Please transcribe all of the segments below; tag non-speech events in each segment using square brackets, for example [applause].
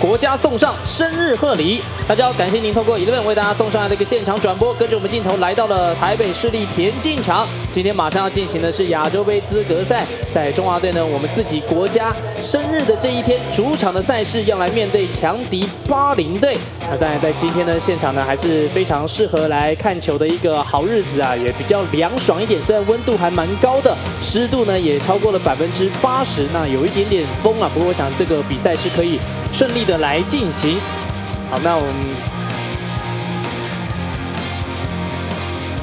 国家送上生日贺礼。大家好，感谢您透过 Eleven 为大家送上来的一个现场转播，跟着我们镜头来到了台北市立田径场。今天马上要进行的是亚洲杯资格赛，在中华队呢，我们自己国家生日的这一天，主场的赛事要来面对强敌巴林队。那在在今天呢，现场呢还是非常适合来看球的一个好日子啊，也比较凉爽一点，虽然温度还蛮高的，湿度呢也超过了百分之八十，那有一点点风啊，不过我想这个比赛是可以顺利的来进行。好，那我们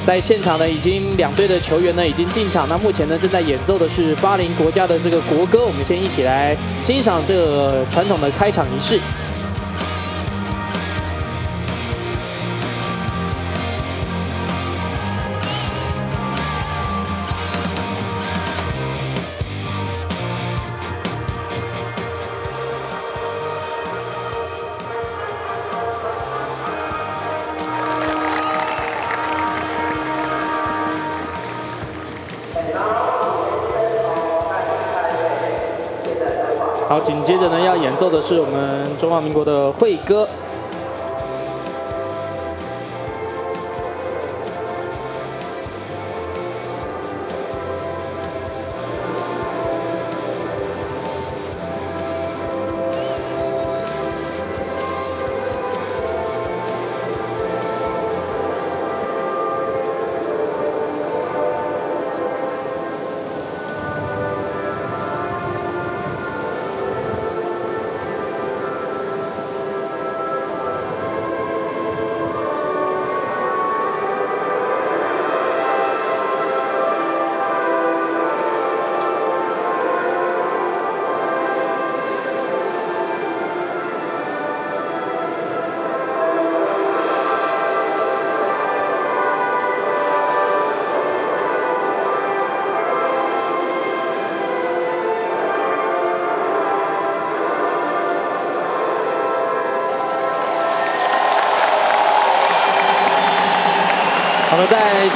在现场呢，已经两队的球员呢已经进场。那目前呢正在演奏的是巴林国家的这个国歌，我们先一起来欣赏这个传统的开场仪式。奏的是我们中华民国的会歌。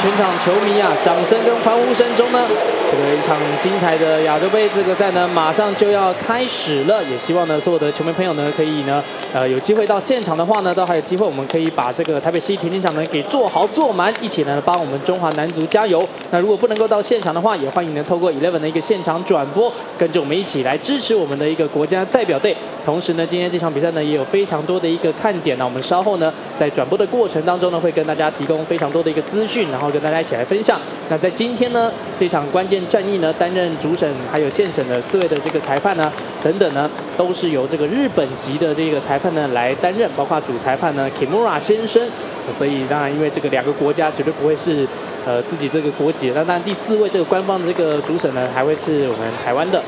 全场球迷啊掌声跟欢呼声中呢，这个一场精彩的亚洲杯资格赛呢，马上就要开始了。也希望呢，所有的球迷朋友呢，可以呢，呃，有机会到现场的话呢，都还有机会，我们可以把这个台北市立田径场呢给做好做满，一起呢帮我们中华男足加油。那如果不能够到现场的话，也欢迎呢透过 Eleven 的一个现场转播，跟着我们一起来支持我们的一个国家代表队。同时呢，今天这场比赛呢也有非常多的一个看点呢，我们稍后呢在转播的过程当中呢，会跟大家提供非常多的一个资讯，然后跟大家一起来分享。那在今天呢这场关键战役呢，担任主审还有现审的四位的这个裁判呢，等等呢，都是由这个日本籍的这个裁判呢来担任，包括主裁判呢 Kimura 先生。所以当然，因为这个两个国家绝对不会是呃自己这个国籍，那当然第四位这个官方的这个主审呢，还会是我们台湾的。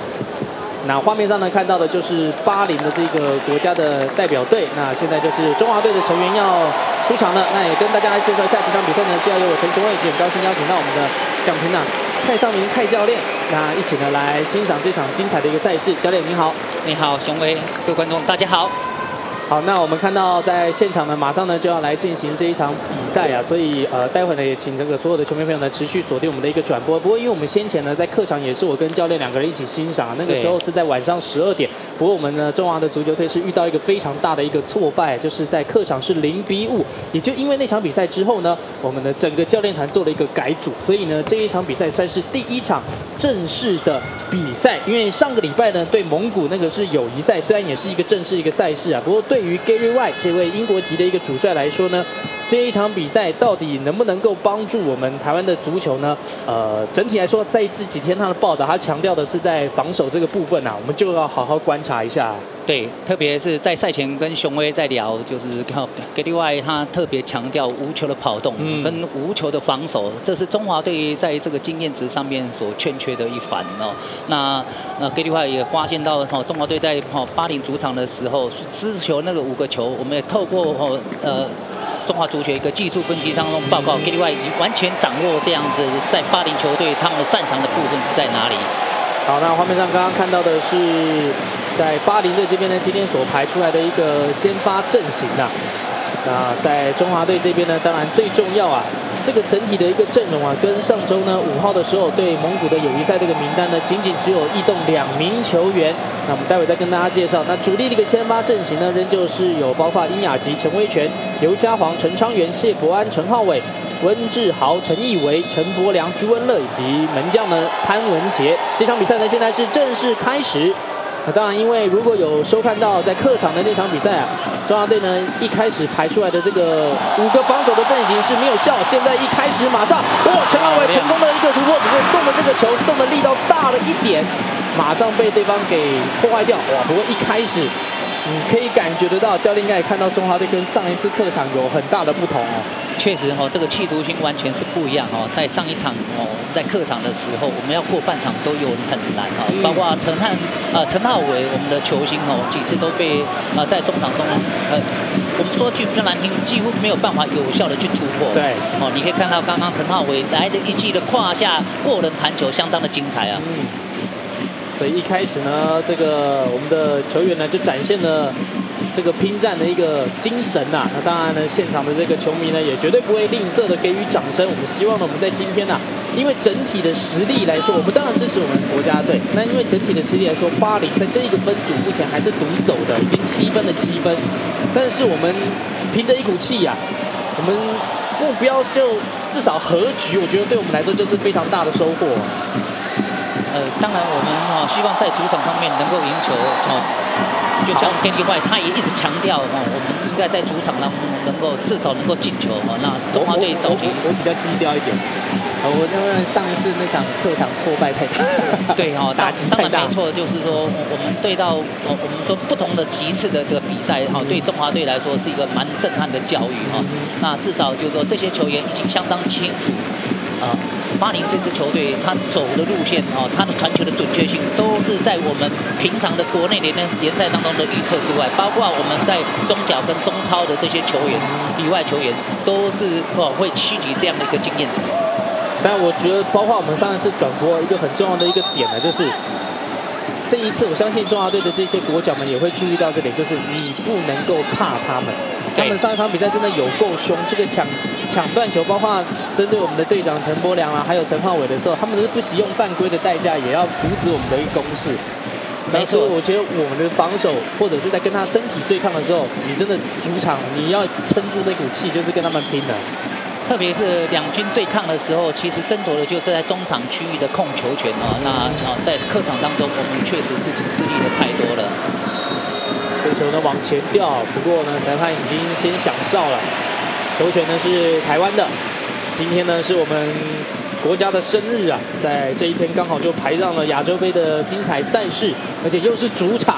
那画面上呢看到的就是巴林的这个国家的代表队，那现在就是中华队的成员要出场了。那也跟大家介绍一下这场比赛呢是要由我陈雄伟，很高兴邀请到我们的蒋平啊蔡尚明蔡教练，那一起呢来欣赏这场精彩的一个赛事。教练您好，你好，雄伟，各位观众大家好。好，那我们看到在现场呢，马上呢就要来进行这一场比赛啊，所以呃，待会呢也请这个所有的球迷朋友呢持续锁定我们的一个转播。不过因为我们先前呢在客场也是我跟教练两个人一起欣赏，那个时候是在晚上十二点。不过我们呢中华的足球队是遇到一个非常大的一个挫败，就是在客场是零比五。也就因为那场比赛之后呢，我们的整个教练团做了一个改组，所以呢这一场比赛算是第一场正式的比赛。因为上个礼拜呢对蒙古那个是友谊赛，虽然也是一个正式一个赛事啊，不过对于 Gary White 这位英国籍的一个主帅来说呢，这一场比赛到底能不能够帮助我们台湾的足球呢？呃，整体来说，在这几天他的报道，他强调的是在防守这个部分啊，我们就要好好观察一下。对，特别是在赛前跟雄威在聊，就是靠 Gary White 他特别强调无球的跑动跟无球的防守，这是中华队在这个经验值上面所欠缺的一环哦。那那 Gary White 也发现到哦，中华队在哦巴林主场的时候失球那个五个球，我们也透过哦呃中华足协一个技术分析当中报告，Gary 已经完全掌握这样子在巴林球队他们的擅长的部分是在哪里。好，那画面上刚刚看到的是在巴林队这边呢，今天所排出来的一个先发阵型啊。那在中华队这边呢，当然最重要啊，这个整体的一个阵容啊，跟上周呢五号的时候对蒙古的友谊赛这个名单呢，仅仅只有异动两名球员。那我们待会再跟大家介绍。那主力的一个先发阵型呢，仍旧是有包括殷雅吉、陈威权、刘家煌、陈昌元、谢伯安、陈浩伟、温志豪、陈义维、陈柏良、朱文乐以及门将呢潘文杰。这场比赛呢，现在是正式开始。那当然，因为如果有收看到在客场的那场比赛啊，中央队呢一开始排出来的这个五个防守的阵型是没有效。现在一开始马上，哇，陈浩伟成功的一个突破，不过送的这个球送的力道大了一点，马上被对方给破坏掉。哇，不过一开始你可以感觉得到，教练应该也看到中华队跟上一次客场有很大的不同哦。确实哦，这个企图心完全是不一样哦。在上一场哦，在客场的时候，我们要过半场都有很难哦。包括陈汉呃陈浩伟，我们的球星哦，几次都被呃在中场中呃，我们说句比较难听，几乎没有办法有效的去突破。对哦，你可以看到刚刚陈浩伟来的一记的胯下过人弹球，相当的精彩啊。嗯。所以一开始呢，这个我们的球员呢就展现了。这个拼战的一个精神呐，那当然呢，现场的这个球迷呢也绝对不会吝啬的给予掌声。我们希望呢，我们在今天呐，因为整体的实力来说，我们当然支持我们国家队。那因为整体的实力来说，巴黎在这一个分组目前还是独走的，已经七分的积分。但是我们凭着一股气呀，我们目标就至少和局，我觉得对我们来说就是非常大的收获。呃，当然我们哦希望在主场上面能够赢球哦。就像天地外，他也一直强调哦，我们应该在主场当中能够至少能够进球哦。那中华队早期我比较低调一点，我因为上一次那场客场挫败太大，[laughs] 对哦，[laughs] 打击太大。没错，就是说我们对到哦，我们说不同的级次的这个比赛哦，对中华队来说是一个蛮震撼的教育哈。那至少就是说这些球员已经相当清楚啊。巴林这支球队，他走的路线哦，他的传球的准确性都是在我们平常的国内联联赛当中的预测之外，包括我们在中甲跟中超的这些球员以外球员，都是哦会趋及这样的一个经验值。但我觉得，包括我们上一次转播一个很重要的一个点呢，就是这一次，我相信中华队的这些国脚们也会注意到这点，就是你不能够怕他们。他们上一场比赛真的有够凶，这个抢抢断球，包括针对我们的队长陈柏良啊，还有陈浩伟的时候，他们都是不惜用犯规的代价，也要阻止我们的一个攻势。没错，我觉得我们的防守或者是在跟他身体对抗的时候，你真的主场你要撑住那股气，就是跟他们拼的。特别是两军对抗的时候，其实争夺的就是在中场区域的控球权啊。那啊，在客场当中，我们确实是失利的太。这球呢往前掉，不过呢裁判已经先响哨了。球权呢是台湾的。今天呢是我们国家的生日啊，在这一天刚好就排上了亚洲杯的精彩赛事，而且又是主场，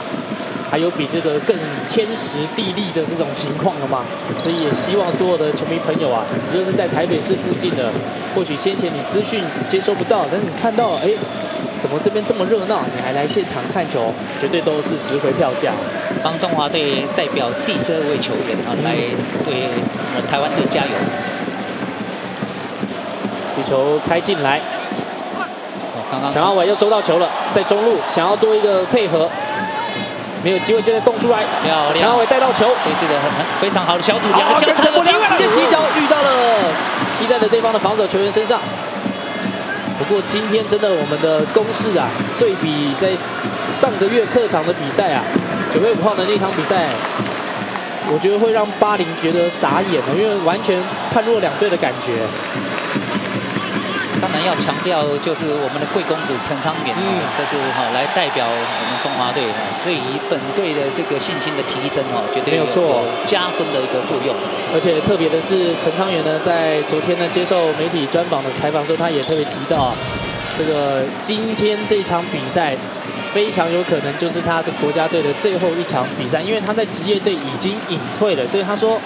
还有比这个更天时地利的这种情况了吗？所以也希望所有的球迷朋友啊，你就是在台北市附近的，或许先前你资讯接收不到，但是你看到哎。怎么这边这么热闹？你还来现场看球，绝对都是值回票价。帮中华队代表第十二位球员啊，来对台湾队加油。地球开进来，刚刚陈浩伟又收到球了，在中路想要做一个配合，没有机会就在送出来。陈浩伟带到球，这次的很非常好的小组，两个跟陈柏良直接起脚遇到了踢在了对方的防守球员身上。不过今天真的，我们的攻势啊，对比在上个月客场的比赛啊，九月五号的那场比赛，我觉得会让巴林觉得傻眼了，因为完全判若两队的感觉。当然要强调，就是我们的贵公子陈昌勉，嗯，这是哈来代表我们中华队哈，对于本队的这个信心的提升哈，绝对有错加分的一个作用。而且特别的是，陈昌元呢，在昨天呢接受媒体专访的采访时候，他也特别提到，这个今天这场比赛非常有可能就是他的国家队的最后一场比赛，因为他在职业队已经隐退了，所以他说。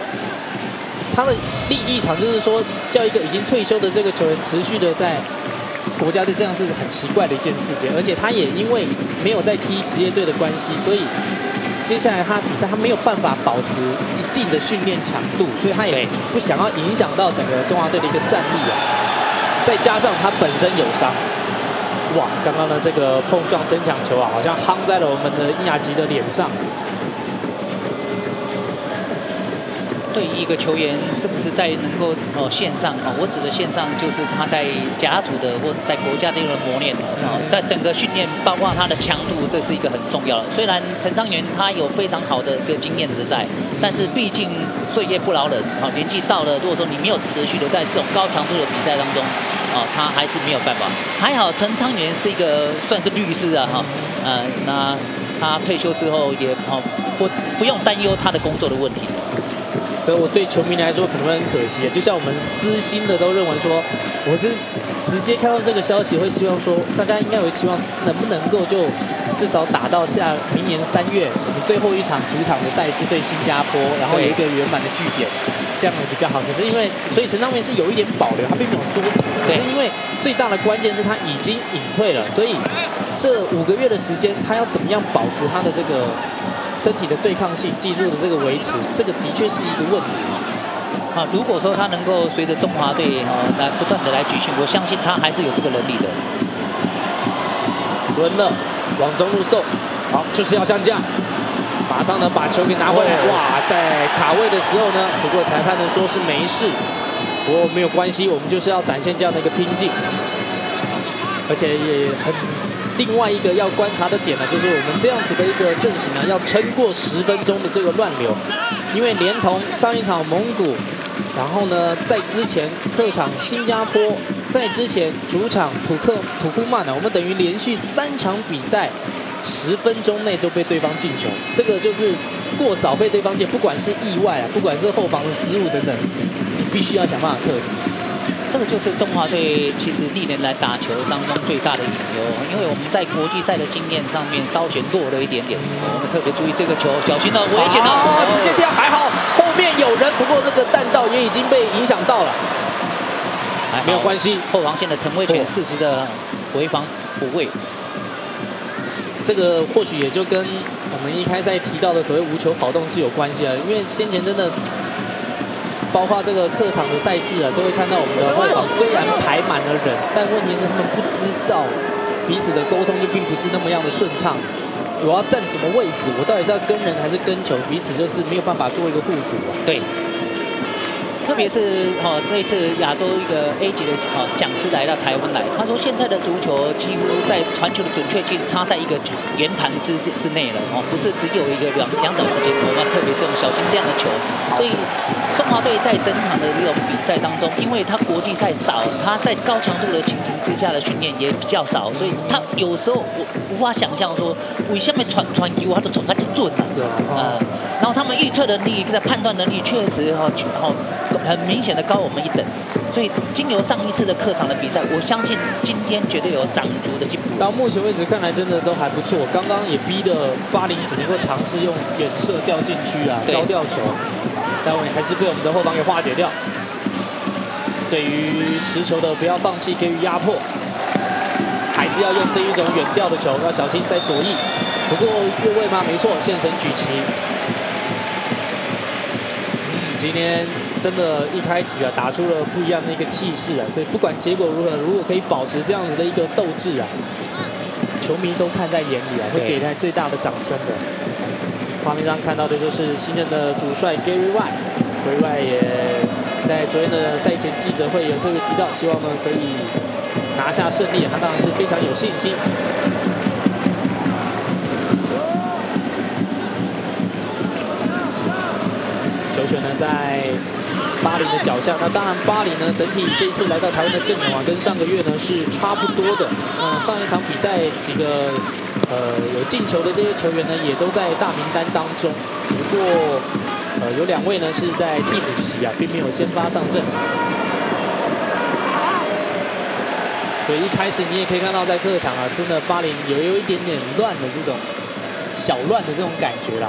他的立立场就是说，叫一个已经退休的这个球员持续的在国家队，这样是很奇怪的一件事情。而且他也因为没有在踢职业队的关系，所以接下来他比赛他没有办法保持一定的训练强度，所以他也不想要影响到整个中华队的一个战力啊。再加上他本身有伤，哇，刚刚的这个碰撞争抢球啊，好像夯在了我们的伊亚吉的脸上。对于一个球员是不是在能够哦线上哦，我指的线上就是他在甲组的或者在国家队的磨练哦，在整个训练包括他的强度，这是一个很重要的。虽然陈昌元他有非常好的一个经验值在，但是毕竟岁月不饶人，啊年纪到了，如果说你没有持续的在这种高强度的比赛当中，哦，他还是没有办法。还好陈昌元是一个算是律师啊哈，呃，那他退休之后也哦不不用担忧他的工作的问题。这我对球迷来说可能会很可惜，就像我们私心的都认为说，我是直接看到这个消息会希望说，大家应该有期望能不能够就至少打到下明年三月我们最后一场主场的赛事对新加坡，然后有一个圆满的据点，这样比较好。可是因为所以陈昌明是有一点保留，他并没有缩死，可是因为最大的关键是他已经隐退了，所以这五个月的时间，他要怎么样保持他的这个。身体的对抗性、技术的这个维持，这个的确是一个问题。啊，如果说他能够随着中华队啊来不断的来举训，我相信他还是有这个能力的。朱恩乐往中路送，好，就是要上架，马上呢把球给拿回来。哇，在卡位的时候呢，不过裁判呢说是没事，不过没有关系，我们就是要展现这样的一个拼劲，而且也很。另外一个要观察的点呢，就是我们这样子的一个阵型呢，要撑过十分钟的这个乱流，因为连同上一场蒙古，然后呢，在之前客场新加坡，在之前主场土克土库曼呢，我们等于连续三场比赛十分钟内就被对方进球，这个就是过早被对方进，不管是意外啊，不管是后防的失误等等，必须要想办法克服。这个就是中华队其实历年来打球当中最大的隐忧，因为我们在国际赛的经验上面稍显弱了一点点。我们特别注意这个球，小心了，危险了！直接跳，还好后面有人，不过这个弹道也已经被影响到了。没有关系，后防线的陈伟权适时的回防补位。这个或许也就跟我们一开赛提到的所谓无球跑动是有关系啊，因为先前真的。包括这个客场的赛事啊，都会看到我们的后防虽然排满了人，但问题是他们不知道彼此的沟通就并不是那么样的顺畅。我要站什么位置？我到底是要跟人还是跟球？彼此就是没有办法做一个互补啊。对。特别是哦这一次亚洲一个 A 级的哈讲师来到台湾来，他说现在的足球几乎在传球的准确性差在一个圆盘之之内了哦，不是只有一个两两脚之间，我们特别这种小心这样的球，所以中华队在整场的这种比赛当中，因为他国际赛少，他在高强度的情形之下的训练也比较少，所以他有时候我无法想象说为什么传传球他都传他就准了，啊，然后他们预测能力在判断能力确实哈好。很明显的高我们一等，所以经由上一次的客场的比赛，我相信今天绝对有长足的进步。到目前为止看来真的都还不错，刚刚也逼的巴林只能够尝试用远射掉禁区啊，高吊球，但我还是被我们的后方给化解掉。对于持球的不要放弃，给予压迫，还是要用这一种远吊的球，要小心在左翼。不过越位吗？没错，现身举旗。今天真的，一开局啊，打出了不一样的一个气势啊，所以不管结果如何，如果可以保持这样子的一个斗志啊，球迷都看在眼里啊，会给他最大的掌声的。画面上看到的就是新任的主帅 Gary White，Gary White 也在昨天的赛前记者会有特别提到，希望呢可以拿下胜利，他当然是非常有信心。选呢在巴黎的脚下，那当然巴黎呢整体这一次来到台湾的阵容啊，跟上个月呢是差不多的。那上一场比赛几个呃有进球的这些球员呢，也都在大名单当中，只不过呃有两位呢是在替补席啊，并没有先发上阵。所以一开始你也可以看到，在客场啊，真的巴黎有有一点点乱的这种小乱的这种感觉啦。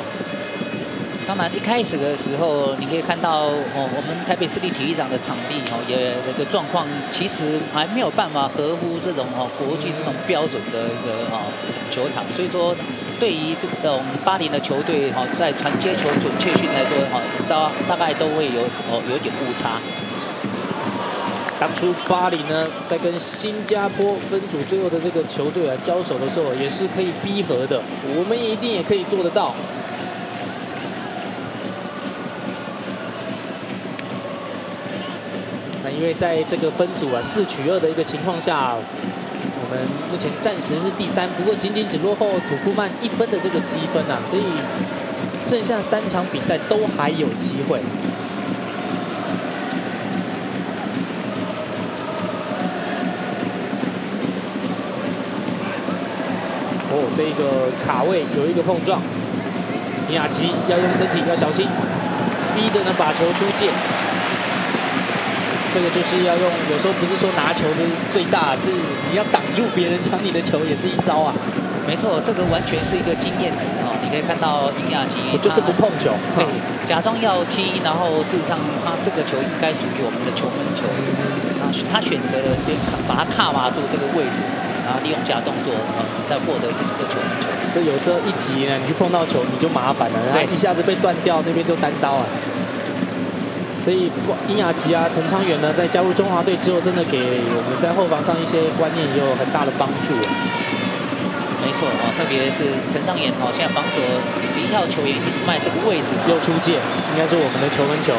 当然，一开始的时候，你可以看到哦，我们台北市立体育场的场地哦，也的状况其实还没有办法合乎这种哦国际这种标准的一个哦球场，所以说对于这种巴黎的球队哈，在传接球准确性来说哈，大大概都会有哦有点误差。当初巴黎呢，在跟新加坡分组最后的这个球队啊交手的时候，也是可以逼和的，我们一定也可以做得到。因为在这个分组啊四取二的一个情况下，我们目前暂时是第三，不过仅仅只落后土库曼一分的这个积分啊，所以剩下三场比赛都还有机会。哦，这个卡位有一个碰撞，尼亚吉要用身体要小心，逼着呢把球出界。这个就是要用，有时候不是说拿球是最大，是你要挡住别人抢你的球，也是一招啊。没错，这个完全是一个经验值啊！你可以看到尼亚吉，我就是不碰球，对，假装要踢，然后事实上他这个球应该属于我们的球门球，他他选择了先把它踏挖住这个位置，然后利用假动作，呃，再获得自己的球门球。这有时候一急呢，你去碰到球你就麻烦了，然后一下子被断掉，那边就单刀啊。所以伊雅吉啊、陈昌元呢，在加入中华队之后，真的给我们在后防上一些观念也有很大的帮助。没错啊，特别是陈昌元哦，现在防守十一号球员伊斯麦这个位置又出界，应该是我们的球门球。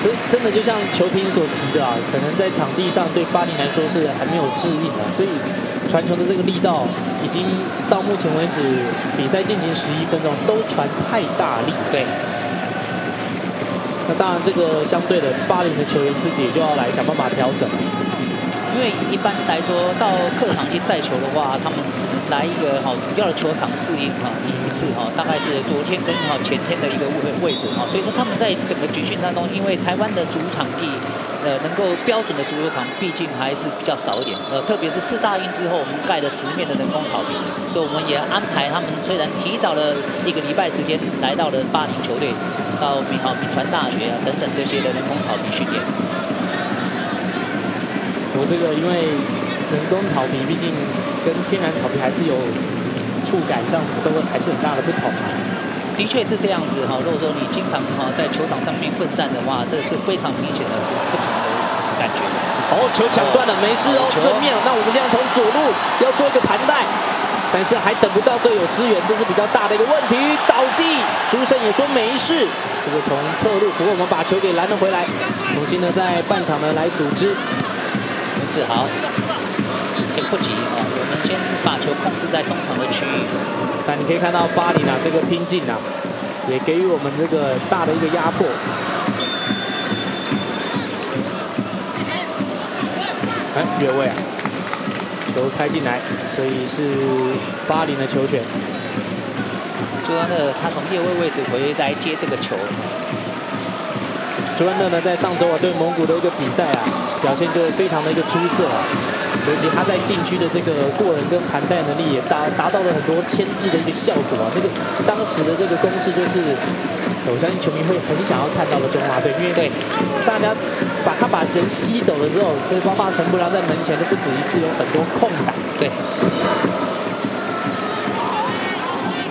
真真的就像球评所提的啊，可能在场地上对巴林来说是还没有适应的，所以传球的这个力道已经到目前为止比赛进行十一分钟都传太大力。对。那当然，这个相对的，巴林的球员自己就要来想办法调整。因为一般来说，到客场去赛球的话，他们只能来一个哈主要的球场适应哈一一次哈，大概是昨天跟哈前天的一个位位置哈。所以说他们在整个集训当中，因为台湾的主场地呃能够标准的足球场，毕竟还是比较少一点。呃，特别是四大运之后，我们盖了十面的人工草坪，所以我们也安排他们虽然提早了一个礼拜时间来到了巴黎球队。到民好民传大学啊等等这些的人工草坪训练。我这个因为人工草坪毕竟跟天然草坪还是有触感上什么都还是很大的不同。的确是这样子哈。如果说你经常哈在球场上面奋战的话，这是非常明显的是不同的感觉。哦，球抢断了，没事哦，正面。那我们现在从左路要做一个盘带。但是还等不到队友支援，这是比较大的一个问题。倒地，朱胜也说没事。这个从侧路，不过我们把球给拦了回来，重新呢在半场呢来组织。很自豪，先不急啊，我们先把球控制在中场的区域。但你可以看到巴黎啊这个拼劲啊，也给予我们这个大的一个压迫。哎，越位啊！球开进来，所以是巴林的球权。朱安乐他从越位位置回来接这个球。朱安乐呢，在上周啊对蒙古的一个比赛啊，表现就非常的一个出色啊。尤其他在禁区的这个过人跟盘带能力也达达到了很多牵制的一个效果啊。那个当时的这个攻势就是。我相信球迷会很想要看到的中华队，因为对大家把他把人吸走了之后，所以包括陈柏良在门前都不止一次有很多空档。对，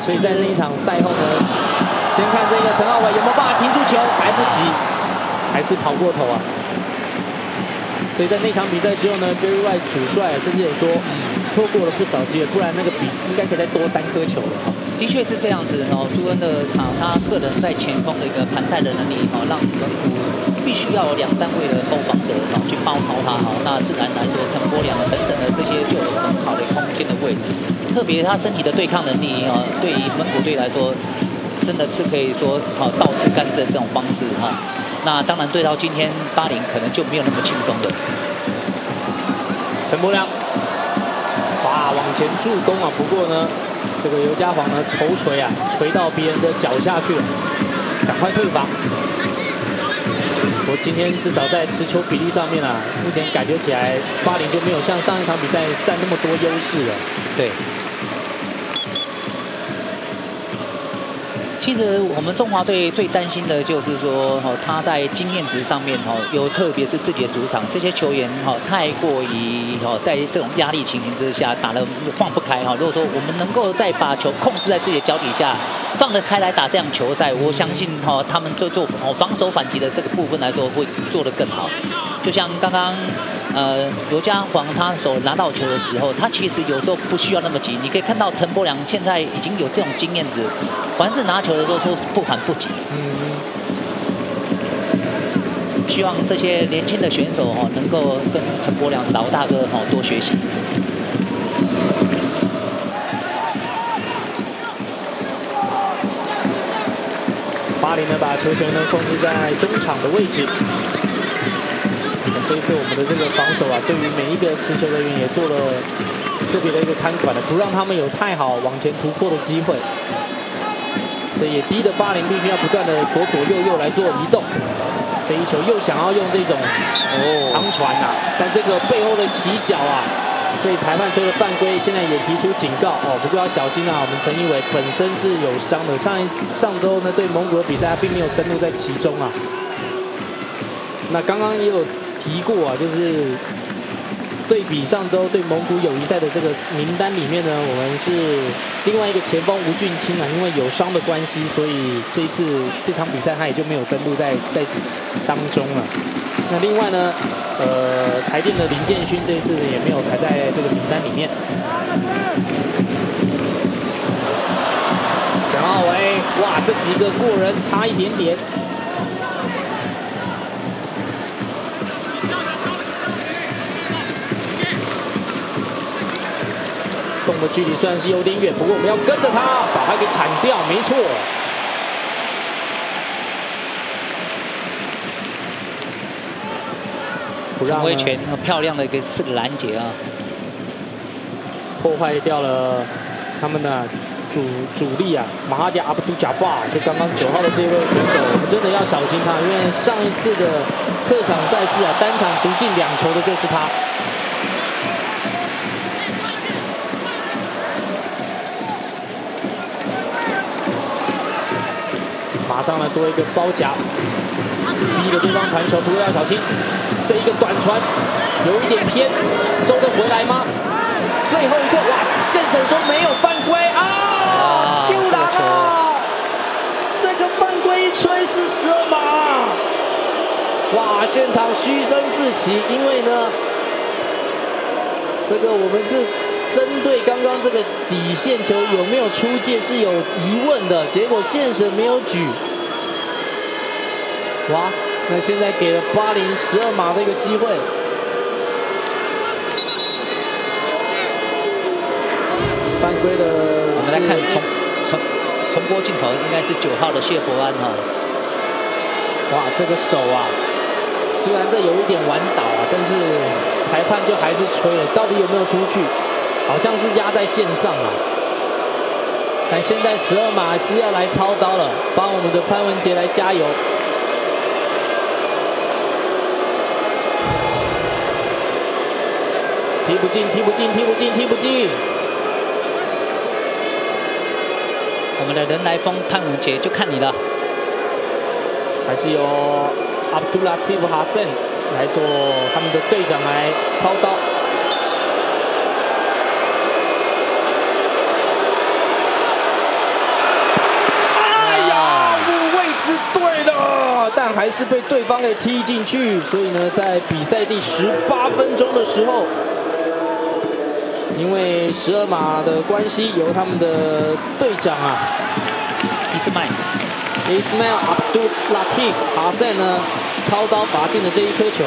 所以在那一场赛后呢，先看这个陈浩伟有没有办法停住球，来不及，还是跑过头啊。所以在那场比赛之后呢，Gary White 主帅甚至有说，错过了不少机会，不然那个比应该可以再多三颗球了哈。的确是这样子哦，朱恩的场，他个人在前锋的一个盘带的能力哈，让蒙古必须要有两三位的后防者哈去包抄他哈。那自然来说，陈柏良等等的这些就有很好的空间的位置。特别他身体的对抗能力啊，对于蒙古队来说，真的是可以说好倒刺甘蔗这种方式哈。那当然对到今天巴林可能就没有那么轻松的。陈柏良，往前助攻啊！不过呢。这个尤家煌呢，头锤啊，锤到别人的脚下去了，赶快退防。我今天至少在持球比例上面啊，目前感觉起来，巴林就没有像上一场比赛占那么多优势了。对。其实我们中华队最担心的就是说，哈，他在经验值上面，哈，有特别是自己的主场，这些球员，哈，太过于，哈，在这种压力情形之下打的放不开，哈。如果说我们能够再把球控制在自己的脚底下，放得开来打这样球赛，我相信，哈，他们做做防守反击的这个部分来说，会做得更好。就像刚刚。呃，刘家煌他所拿到球的时候，他其实有时候不需要那么急。你可以看到陈柏良现在已经有这种经验值，凡是拿球的时候说不缓不急。嗯。希望这些年轻的选手哦，能够跟陈柏良老大哥哦多学习。巴林呢，把球权呢控制在中场的位置。这一次我们的这个防守啊，对于每一个持球人员也做了特别的一个看管的，不让他们有太好往前突破的机会。所以也逼得巴林必须要不断的左左右右来做移动。这一球又想要用这种长传啊，但这个背后的起脚啊。被裁判吹了犯规，现在也提出警告哦，不过要小心啊！我们陈一伟本身是有伤的，上一上周呢对蒙古的比赛并没有登录在其中啊。那刚刚也有提过啊，就是对比上周对蒙古友谊赛的这个名单里面呢，我们是另外一个前锋吴俊清啊，因为有伤的关系，所以这一次这场比赛他也就没有登录在赛当中了。那另外呢？呃，台电的林建勋这一次也没有排在这个名单里面。蒋浩伟，哇，这几个过人差一点点。距离虽然是有点远，不过我们要跟着他，把他给铲掉，没错。陈威权漂亮的一个次拦截啊，破坏掉了他们的主主力啊，马哈迪阿布杜贾巴，就刚刚九号的这位选手，我们真的要小心他，因为上一次的客场赛事啊，单场独进两球的就是他。马上来做一个包夹，一个地方传球，不过要小心。这一个短传有一点偏，收得回来吗？最后一刻，哇！现场说没有犯规啊！丢篮啊！这个犯规一吹是十二码。哇！现场嘘声四起，因为呢，这个我们是针对刚刚这个底线球有没有出界是有疑问的，结果现审没有举。哇！那现在给了巴林十二码的一个机会，犯规的，我们来看重重重播镜头，应该是九号的谢伯安哈。哇，这个手啊，虽然这有一点晚倒啊，但是裁判就还是吹了，到底有没有出去？好像是压在线上啊。但现在十二码是要来操刀了，帮我们的潘文杰来加油。踢不进，踢不进，踢不进，踢不进。我们的人来疯潘文杰就看你了。还是由阿卜杜拉蒂夫哈森来做他们的队长来操刀。哎呀，位置对了，但还是被对方给踢进去。所以呢，在比赛第十八分钟的时候。因为十二码的关系，由他们的队长啊，伊斯麦，伊斯麦，阿杜，Latif，阿赛呢，操刀罚进了这一颗球。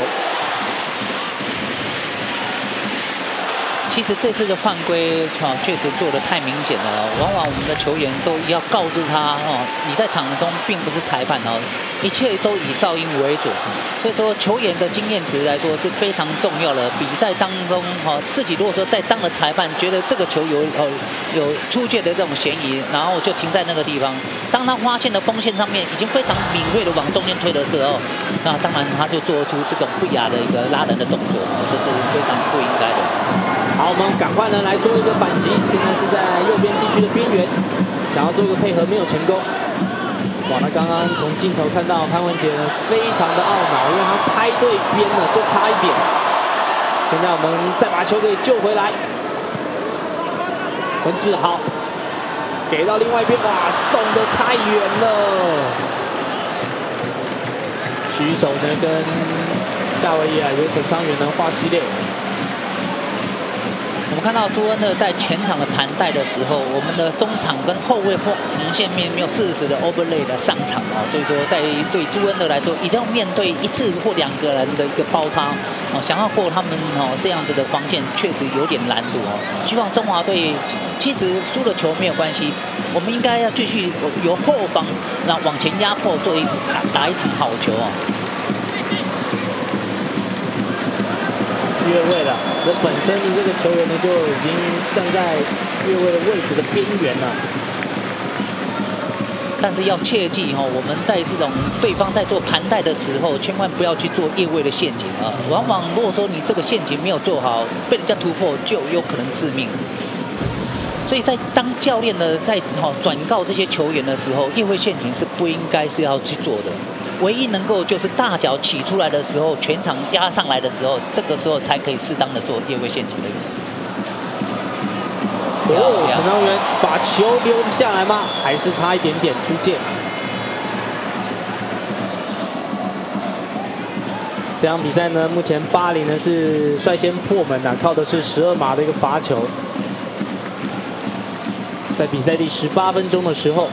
其实这次的犯规哈，确实做的太明显了。往往我们的球员都要告知他哦，你在场中并不是裁判哦，一切都以哨音为主。所以说球员的经验值来说是非常重要的。比赛当中哈，自己如果说在当了裁判，觉得这个球有哦有出界的这种嫌疑，然后就停在那个地方。当他发现的锋线上面已经非常敏锐的往中间推的时候，那当然他就做出这种不雅的一个拉人的动作，这是非常不应该的。好，我们赶快呢来做一个反击。现在是在右边禁区的边缘，想要做个配合，没有成功。哇，那刚刚从镜头看到潘文杰呢，非常的懊恼，因为他猜对边了，就差一点。现在我们再把球给救回来。文志豪给到另外一边，哇，送的太远了。举手呢跟夏威夷啊，由陈昌元呢画系列。看到朱恩特在全场的盘带的时候，我们的中场跟后卫或防线面没有适时的 overlay 的上场哦，所以说在对朱恩特来说，一定要面对一次或两个人的一个包抄哦，想要过他们哦这样子的防线确实有点难度哦。希望中华队其实输了球没有关系，我们应该要继续由后防那往前压迫，做一场打一场好球哦。越位了，那本身的这个球员呢就已经站在越位的位置的边缘了。但是要切记哈，我们在这种对方在做盘带的时候，千万不要去做越位的陷阱啊！往往如果说你这个陷阱没有做好，被人家突破，就有可能致命。所以在当教练的在哈转告这些球员的时候，越位陷阱是不应该是要去做的。唯一能够就是大脚起出来的时候，全场压上来的时候，这个时候才可以适当的做越位陷阱的。哦，陈昌元把球留下来吗？还是差一点点出界？这场比赛呢，目前巴黎呢是率先破门的，靠的是十二码的一个罚球。在比赛第十八分钟的时候。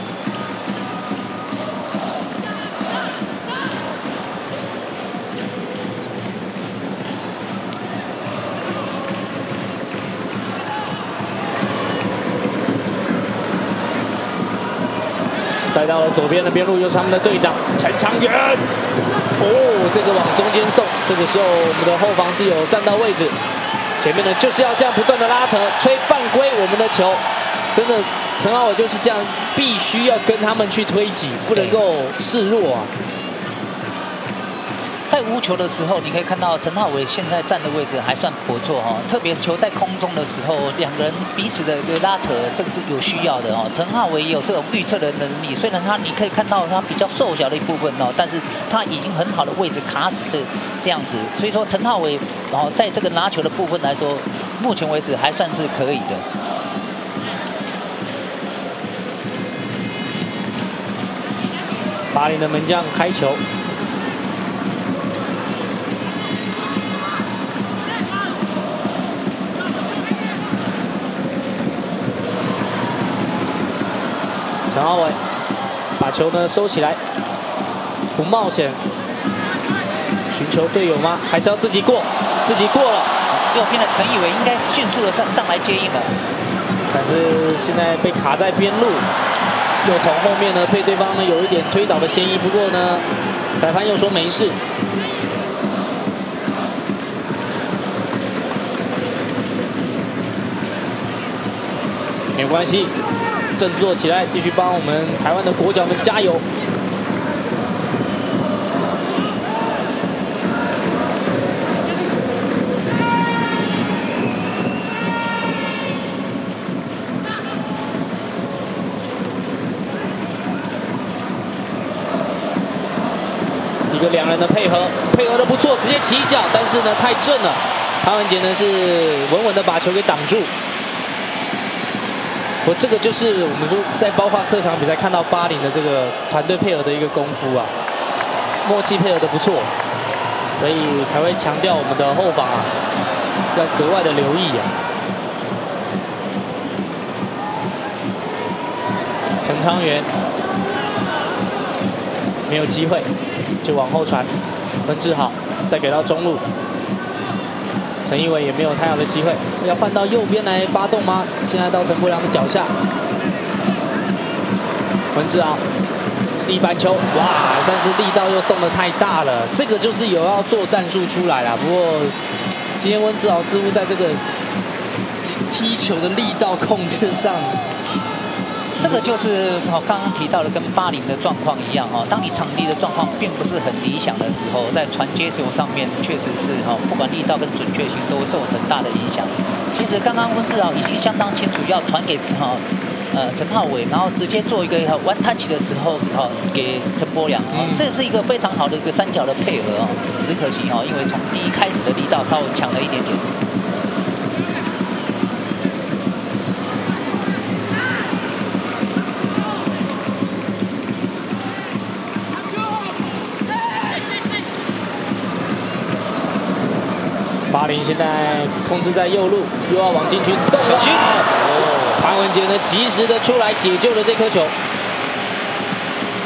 带到了左边的边路，又是他们的队长陈长远。哦，这个往中间送。这个时候，我们的后防是有站到位置。前面呢，就是要这样不断的拉扯，吹犯规。我们的球，真的，陈浩伟就是这样，必须要跟他们去推挤，不能够示弱啊。在无球的时候，你可以看到陈浩伟现在站的位置还算不错哈，特别球在空中的时候，两个人彼此的一个拉扯，这个是有需要的哦。陈浩伟也有这种预测的能力，虽然他你可以看到他比较瘦小的一部分哦，但是他已经很好的位置卡死这这样子，所以说陈浩伟然后在这个拿球的部分来说，目前为止还算是可以的。巴黎的门将开球。球呢收起来，不冒险，寻求队友吗？还是要自己过？自己过了。右边的陈以伟应该是迅速的上上来接应了，但是现在被卡在边路，又从后面呢被对方呢有一点推倒的嫌疑。不过呢，裁判又说没事，没关系。振作起来，继续帮我们台湾的国脚们加油！一个两人的配合，配合的不错，直接起脚，但是呢太正了，潘文杰呢是稳稳的把球给挡住。我这个就是我们说在包括客场比赛看到巴林的这个团队配合的一个功夫啊，默契配合的不错，所以才会强调我们的后防啊要格外的留意啊。陈昌元没有机会，就往后传，温志豪再给到中路。陈一伟也没有太好的机会，要换到右边来发动吗？现在到陈柏良的脚下，文志豪第一板球，哇，但是力道又送的太大了，这个就是有要做战术出来了。不过今天温志豪似乎在这个踢球的力道控制上。这个就是我，刚刚提到的跟巴林的状况一样哦。当你场地的状况并不是很理想的时候，在传接球上面确实是哦，不管力道跟准确性都受很大的影响。其实刚刚温志豪已经相当清楚要传给哈呃陈浩伟，然后直接做一个 one touch 的时候哈给陈柏良，这是一个非常好的一个三角的配合哦。只可惜哦，因为从第一开始的力道稍微强了一点点。巴林现在控制在右路，又要往禁区送。小心！哦，潘文杰呢及时的出来解救了这颗球。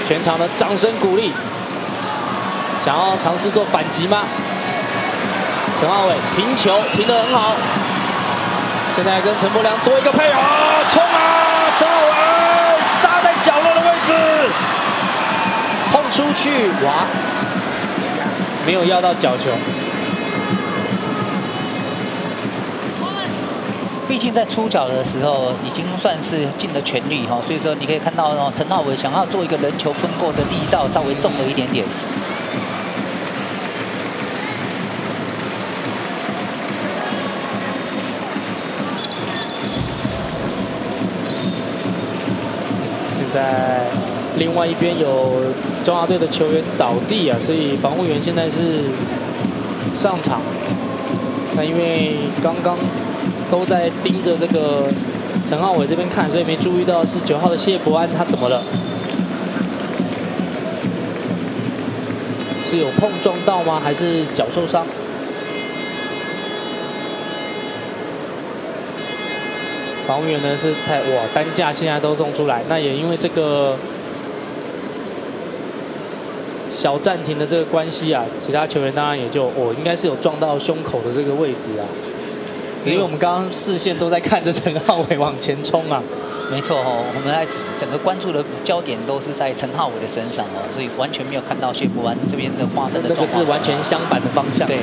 全场的掌声鼓励。想要尝试做反击吗？陈浩伟停球停得很好。现在跟陈柏良做一个配合，冲啊！陈浩伟杀在角落的位置，碰出去，哇！没有要到角球。毕竟在出脚的时候已经算是尽了全力哈，所以说你可以看到哦，陈浩伟想要做一个人球分过的力道稍微重了一点点。现在另外一边有中华队的球员倒地啊，所以防护员现在是上场。那因为刚刚。都在盯着这个陈浩伟这边看，所以没注意到是九号的谢伯安他怎么了？是有碰撞到吗？还是脚受伤？防务员呢是太哇担架现在都送出来，那也因为这个小暂停的这个关系啊，其他球员当然也就哦应该是有撞到胸口的这个位置啊。因为我们刚刚视线都在看着陈浩伟往前冲啊，没错哦，我们在整个关注的焦点都是在陈浩伟的身上哦，所以完全没有看到谢国安这边的发生的。这个是完全相反的方向。对。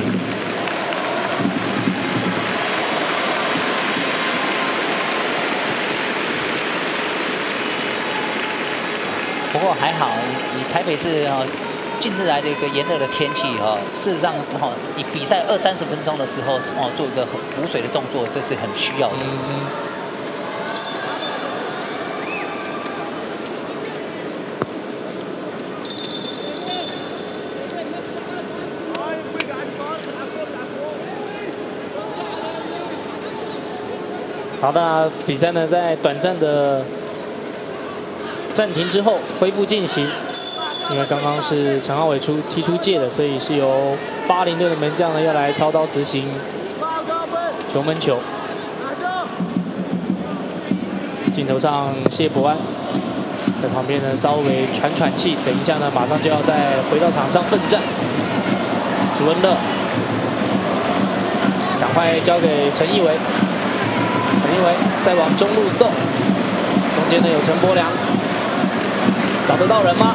不过还好，以台北市啊。近日来的一个炎热的天气哈，事实上哈，你比赛二三十分钟的时候哦，做一个补水的动作，这是很需要的。好的，比赛呢在短暂的暂停之后恢复进行。因为刚刚是陈浩伟出踢出界的，所以是由八零队的门将呢要来操刀执行球门球。镜头上谢伯安在旁边呢稍微喘喘气，等一下呢马上就要再回到场上奋战。朱文乐，赶快交给陈义伟，陈义伟再往中路送，中间呢有陈柏良，找得到人吗？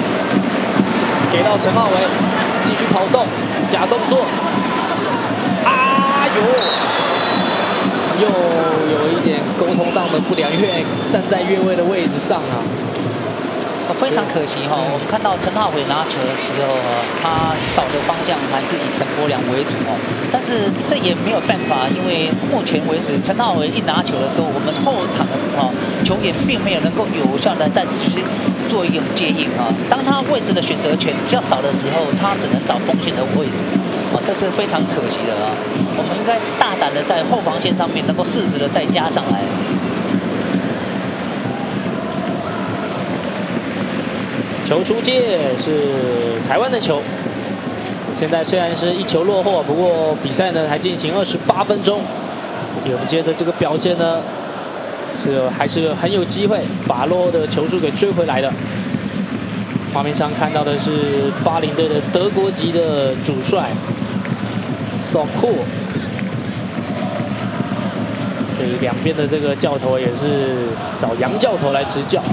给到陈浩伟，继续跑动，假动作，啊哟，又有一点沟通上的不良，因为站在越位的位置上啊。非常可惜哈，我们看到陈浩伟拿球的时候，他找的方向还是以陈柏良为主哦。但是这也没有办法，因为目前为止，陈浩伟一拿球的时候，我们后场的啊球员并没有能够有效的在直接做一种接应啊。当他位置的选择权比较少的时候，他只能找锋线的位置啊，这是非常可惜的啊。我们应该大胆的在后防线上面能够适时的再压上来。球出界是台湾的球。现在虽然是一球落后，不过比赛呢还进行二十八分钟。永杰的这个表现呢，是还是很有机会把落后的球数给追回来的。画面上看到的是巴林队的德国籍的主帅，索库。所以两边的这个教头也是找杨教头来执教。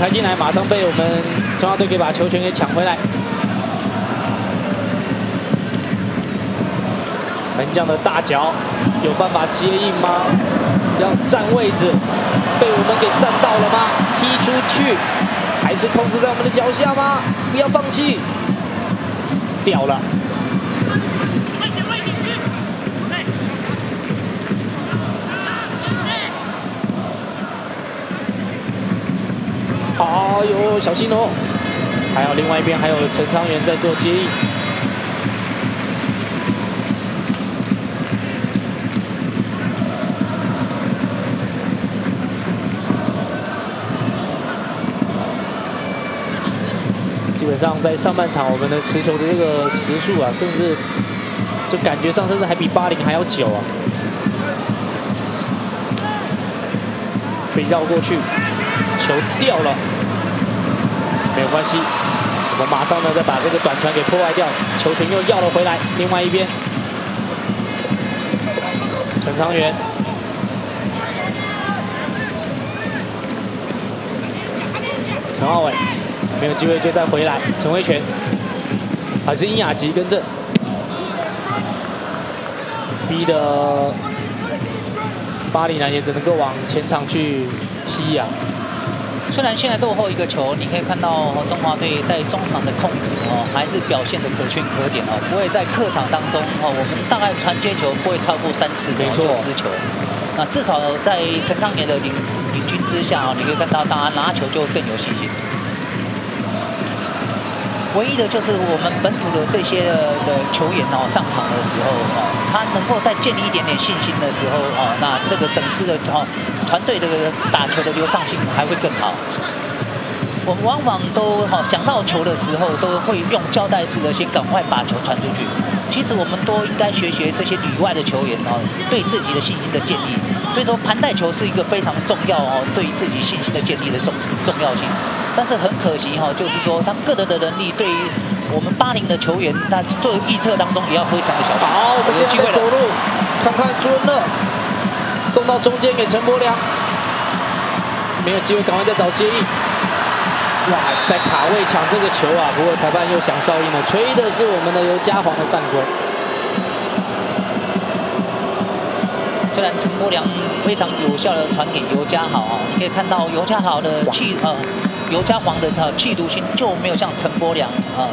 开进来，马上被我们中央队给把球权给抢回来。门将的大脚有办法接应吗？要占位置，被我们给占到了吗？踢出去，还是控制在我们的脚下吗？不要放弃，掉了。哦，小心哦！还有另外一边还有陈昌元在做接应。基本上在上半场，我们的持球的这个时速啊，甚至就感觉上甚至还比八零还要久啊。被绕过去，球掉了，没有关系，我们马上呢再把这个短传给破坏掉，球权又要了回来。另外一边，陈昌元，陈浩伟。没有机会就再回来，陈威权还是殷雅吉跟正，逼的巴黎男也只能够往前场去踢呀。虽然现在落后一个球，你可以看到中华队在中场的控制哦，还是表现的可圈可点哦，不会在客场当中哦，我们大概传接球不会超过三次没错失球。那至少在陈康年的领领军之下哦，你可以看到大家拿球就更有信心。唯一的就是我们本土的这些的球员哦，上场的时候哦，他能够再建立一点点信心的时候哦，那这个整支的哦团队的打球的流畅性还会更好。我们往往都哈想到球的时候，都会用胶带式的先赶快把球传出去。其实我们都应该学学这些里外的球员哦，对自己的信心的建立。所以说盘带球是一个非常重要哦，对自己信心的建立的重重要性。但是很可惜哈，就是说他个人的能力对于我们八零的球员，他做预测当中也要非常的小心。好，我们现在走路，看看朱恩乐送到中间给陈柏良，没有机会，赶快再找接应。哇，在卡位抢这个球啊！不过裁判又想哨音了，吹的是我们的尤家煌的犯规。虽然陈柏良非常有效的传给尤家豪啊，你可以看到尤家豪的气呃。尤家煌的他气度性就没有像陈柏良啊、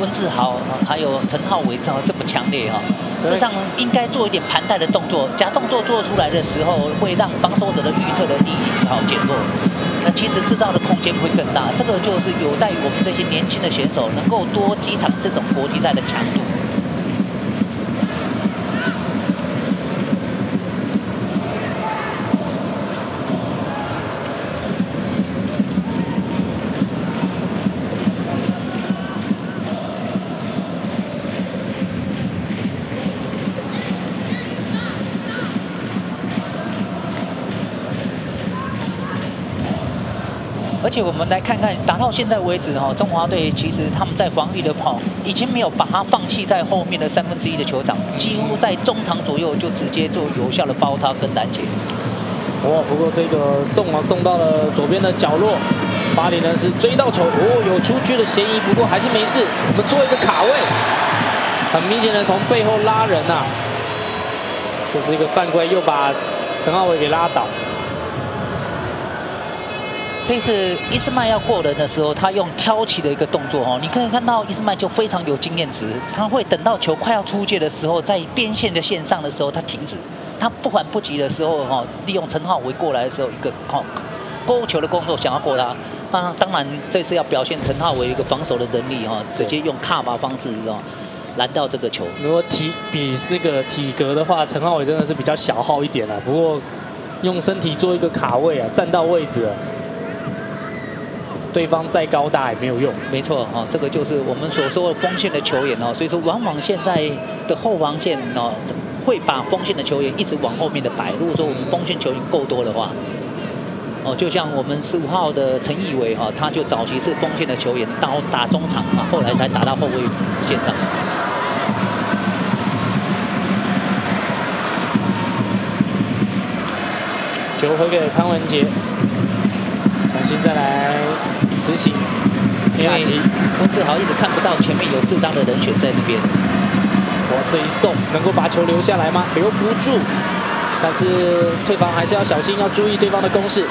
温志豪呃，还有陈浩伟这么这么强烈哈。实际上，应该做一点盘带的动作，假动作做出来的时候，会让防守者的预测的力好减弱。那其实制造的空间会更大。这个就是有待于我们这些年轻的选手能够多几场这种国际赛的强度。且我们来看看，打到现在为止哈，中华队其实他们在防御的跑已经没有把它放弃在后面的三分之一的球场，几乎在中场左右就直接做有效的包抄跟拦截。哦，不过这个送啊送到了左边的角落，巴黎呢是追到球，哦有出去的嫌疑，不过还是没事。我们做一个卡位，很明显的从背后拉人呐，这是一个犯规，又把陈浩伟给拉倒。这次伊斯曼要过人的时候，他用挑起的一个动作哦，你可以看到伊斯曼就非常有经验值，他会等到球快要出界的时候，在边线的线上的时候，他停止，他不缓不急的时候哈，利用陈浩伟过来的时候一个哦勾球的工作想要过他，那当然这次要表现陈浩伟一个防守的能力哈，直接用卡巴方式哦拦到这个球。如果体比这个体格的话，陈浩伟真的是比较小号一点了，不过用身体做一个卡位啊，站到位置。对方再高大也没有用，没错哦，这个就是我们所说的锋线的球员哦，所以说往往现在的后防线哦，会把锋线的球员一直往后面的摆。如果说我们锋线球员够多的话，哦，就像我们十五号的陈义伟哈，他就早期是锋线的球员，到打中场啊，后来才打到后卫线上。球回给潘文杰，重新再来。执行，因为温志豪一直看不到前面有适当的人选在那边。哇这一送能够把球留下来吗？留不住，但是退防还是要小心，要注意对方的攻势。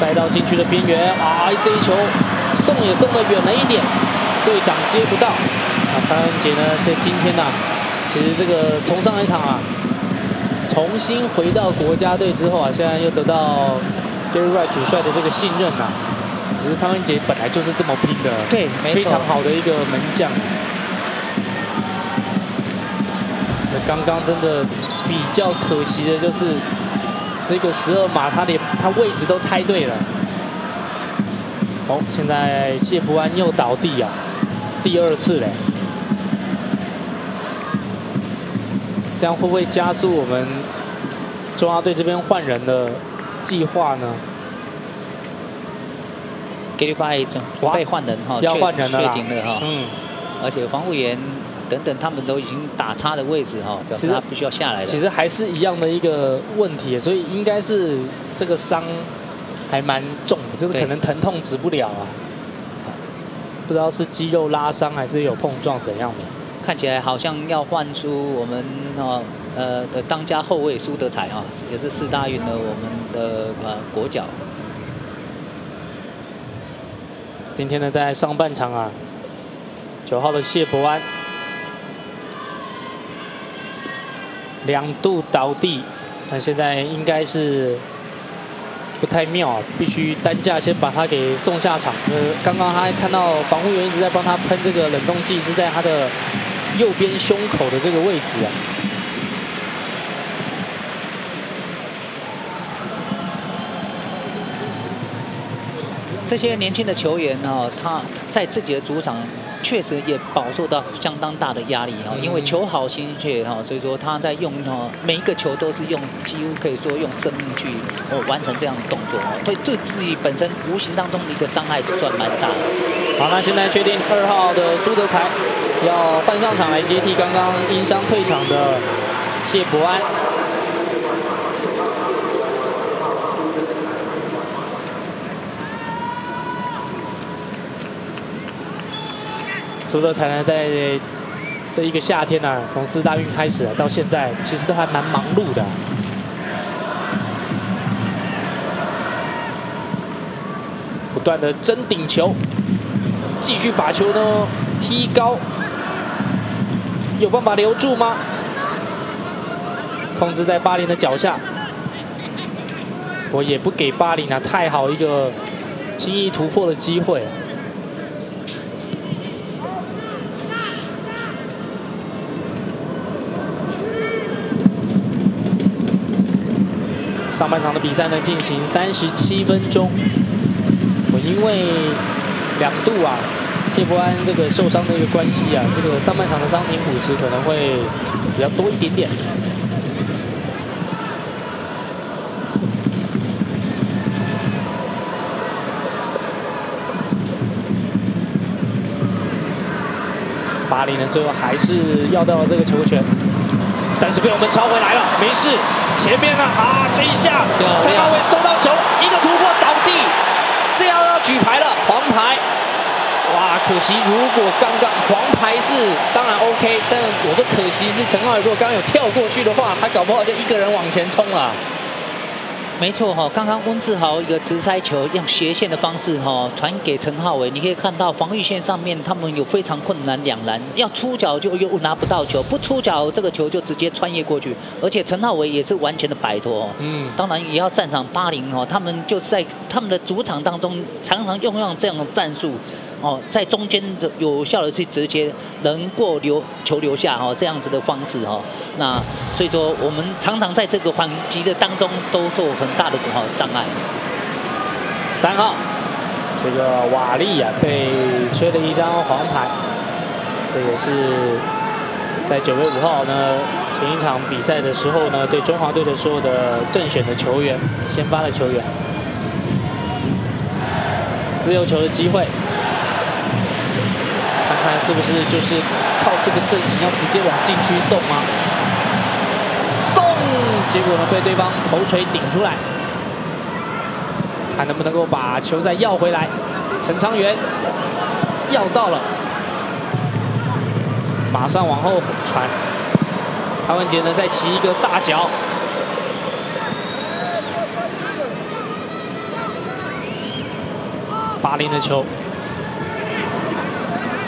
带到禁区的边缘，啊，这一球送也送得远了一点，队长接不到。啊，潘恩杰呢，在今天呢，其实这个从上一场啊。重新回到国家队之后啊，现在又得到 Gary Wright 主帅的这个信任呐。只是潘文杰本来就是这么拼的，对，非常好的一个门将。那刚刚真的比较可惜的就是，那个十二码他连他位置都猜对了。哦，现在谢不安又倒地啊，第二次嘞。这样会不会加速我们中华队这边换人的计划呢？给你发一种准备换人哈，要换人了，确定了哈。嗯。而且防护员等等他们都已经打叉的位置哈，表示他必须要下来其实还是一样的一个问题，所以应该是这个伤还蛮重的，就是可能疼痛止不了啊。不知道是肌肉拉伤还是有碰撞怎样的。看起来好像要换出我们哦呃的当家后卫苏德才哈，也是四大运的我们的呃国脚。今天呢，在上半场啊，九号的谢伯安两度倒地，但现在应该是不太妙啊，必须担架先把他给送下场。呃，刚刚他看到防护员一直在帮他喷这个冷冻剂，是在他的。右边胸口的这个位置啊，这些年轻的球员呢，他在自己的主场确实也饱受到相当大的压力哦，因为球好心切哈，所以说他在用哈每一个球都是用几乎可以说用生命去哦完成这样的动作哦，对对自己本身无形当中的一个伤害是算蛮大的。好，那现在确定二号的苏德才。要换上场来接替刚刚因伤退场的谢博安。苏德才能，在这一个夏天呢，从四大运开始到现在，其实都还蛮忙碌的，不断的争顶球，继续把球呢踢高。有办法留住吗？控制在巴林的脚下，我也不给巴林啊太好一个轻易突破的机会。上半场的比赛呢进行三十七分钟，我因为两度啊。谢伯安这个受伤的一个关系啊，这个上半场的伤停补时可能会比较多一点点。巴黎呢，最后还是要到了这个球权，但是被我们抄回来了，没事。前面呢，啊，这一下陈浩伟收到球，一个突破倒地，这样要举牌了，黄牌。哇，可惜！如果刚刚黄牌是当然 OK，但我的可惜是陈浩伟，如果刚刚有跳过去的话，他搞不好就一个人往前冲了。没错哈，刚刚温志豪一个直塞球用斜线的方式哈传给陈浩伟，你可以看到防御线上面他们有非常困难两难，要出脚就又拿不到球，不出脚这个球就直接穿越过去，而且陈浩伟也是完全的摆脱。嗯，当然也要赞赏巴林哦，他们就是在他们的主场当中常常用用这样的战术。哦，在中间的有效的去直接能过留球留下哈这样子的方式哈，那所以说我们常常在这个反击的当中都受很大的哈障碍。三号，这个瓦利啊被吹了一张黄牌，这也是在九月五号呢前一场比赛的时候呢对中华队的所有的正选的球员先发的球员，自由球的机会。看是不是就是靠这个阵型要直接往禁区送吗？送，结果呢被对方头锤顶出来，看能不能够把球再要回来。陈昌元要到了，马上往后传，潘文杰呢再起一个大脚，巴林的球。